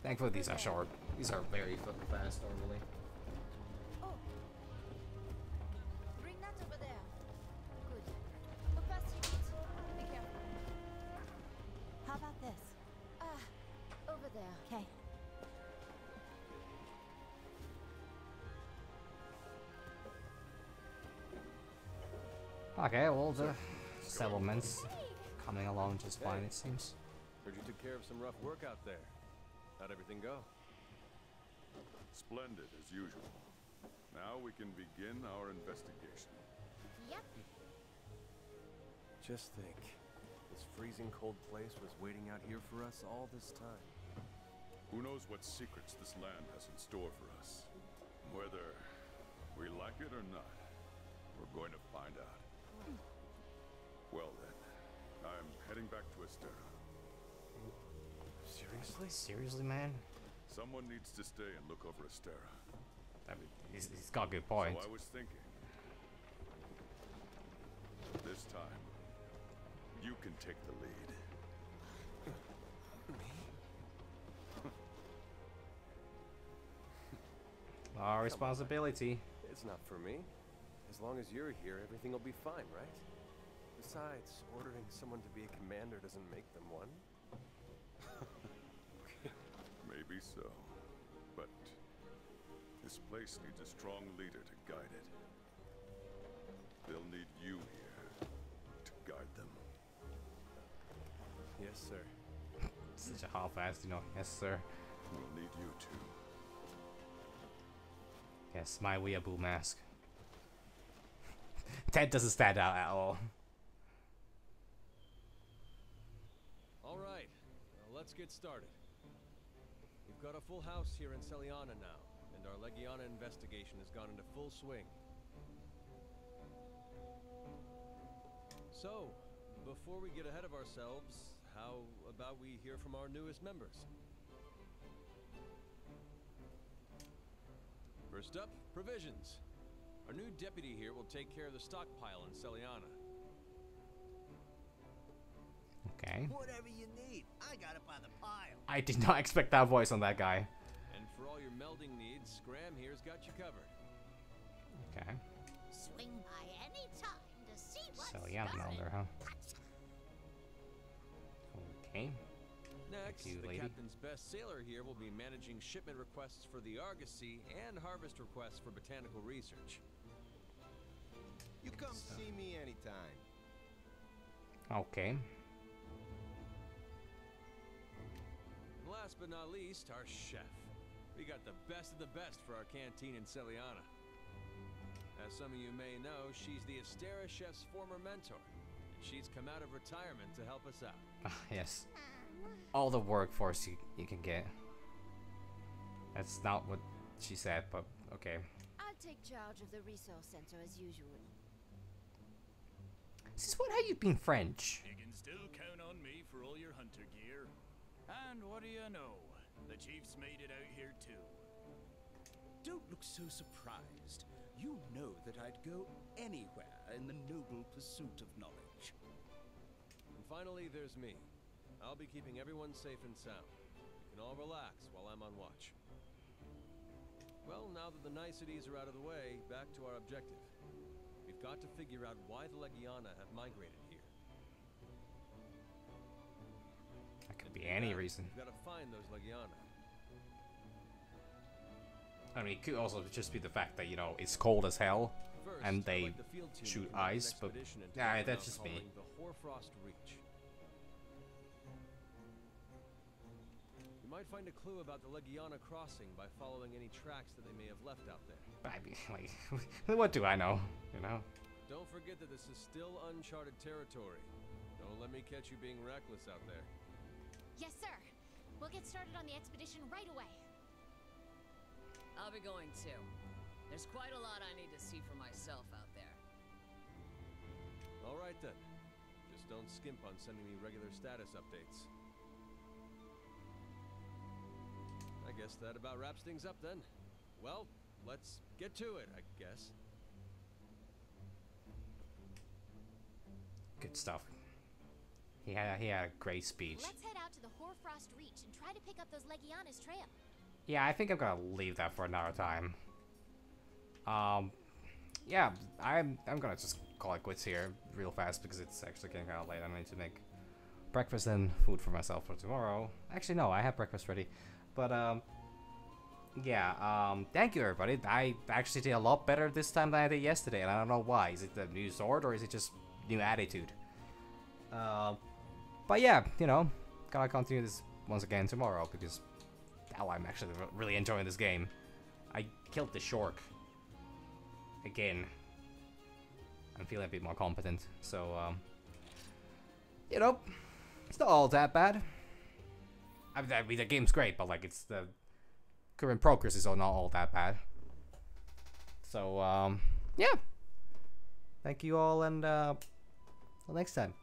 Thankfully these are short. These are very fucking fast normally. Oh. Bring over there. Good. But fast Be careful. How about this? Ah, over there. Okay. Okay, well the settlements coming along just fine it seems. Heard you took care of some rough work out there. How'd everything go? Splendid, as usual. Now we can begin our investigation. Yep. Just think. This freezing cold place was waiting out here for us all this time. Who knows what secrets this land has in store for us? Whether we like it or not, we're going to find out. Hmm. Well then, I'm heading back to Astera. Seriously? Seriously, man? Someone needs to stay and look over Astera. I mean, he's, he's got a good point. So I was thinking. This time, you can take the lead. Me? (laughs) Our responsibility. It's not for me. As long as you're here, everything will be fine, right? Besides, ordering someone to be a commander doesn't make them one. Maybe so. But this place needs a strong leader to guide it. They'll need you here to guide them. Yes, sir. Such a half-assed, you know. Yes, sir. We'll need you too. Yes, my weeaboo mask. (laughs) Ted doesn't stand out at all. All right, now let's get started. Got a full house here in Seliana now, and our Legiana investigation has gone into full swing. So, before we get ahead of ourselves, how about we hear from our newest members? First up, provisions. Our new deputy here will take care of the stockpile in Seliana. Okay. Whatever you need, I got it by the pile. I did not expect that voice on that guy. And for all your melding needs, Scram here's got you covered. Okay. Swing by any time to see what's So yeah, going. Melder, huh? Okay. Next, you, the lady. captain's best sailor here will be managing shipment requests for the Argosy and harvest requests for botanical research. You come see me anytime. Okay. Last but not least, our chef. We got the best of the best for our canteen in Seliana. As some of you may know, she's the Astera chef's former mentor. And she's come out of retirement to help us out. Ah, yes. All the workforce you, you can get. That's not what she said, but okay. I'll take charge of the resource center as usual. Since when have you been French? You can still count on me for all your hunter gear. And what do you know? The chief's made it out here too. Don't look so surprised. You know that I'd go anywhere in the noble pursuit of knowledge. And finally, there's me. I'll be keeping everyone safe and sound. You can all relax while I'm on watch. Well, now that the niceties are out of the way, back to our objective. We've got to figure out why the Legiana have migrated be any reason. Got to find those Legiana. I mean, it could also just be the fact that, you know, it's cold as hell. And they like the field shoot ice, but- yeah, that's just me. The Hoarfrost Reach. You might find a clue about the Legiana crossing by following any tracks that they may have left out there. I mean, (laughs) like, (laughs) what do I know? You know? Don't forget that this is still uncharted territory. Don't let me catch you being reckless out there. Yes, sir. We'll get started on the expedition right away. I'll be going too. There's quite a lot I need to see for myself out there. All right then. Just don't skimp on sending me regular status updates. I guess that about wraps things up then. Well, let's get to it, I guess. Good stuff. He had, he had a great speech. Let's head out to the Hoarfrost Reach and try to pick up those Legiana's trail. Yeah, I think I'm gonna leave that for another time. Um, yeah, I'm I'm gonna just call it quits here real fast because it's actually getting kind of late. I need to make breakfast and food for myself for tomorrow. Actually, no, I have breakfast ready. But um, yeah, um, thank you everybody. I actually did a lot better this time than I did yesterday, and I don't know why. Is it the new sword or is it just new attitude? Uh, but yeah, you know, gonna continue this once again tomorrow because now I'm actually really enjoying this game. I killed the Shork again. I'm feeling a bit more competent, so um, you know, it's not all that bad. I mean, I mean, the game's great, but like it's the current progress is not all that bad. So um, yeah. Thank you all, and uh, till next time.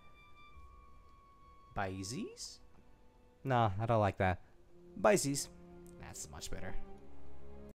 Z's? Nah, I don't like that. Z's. That's much better.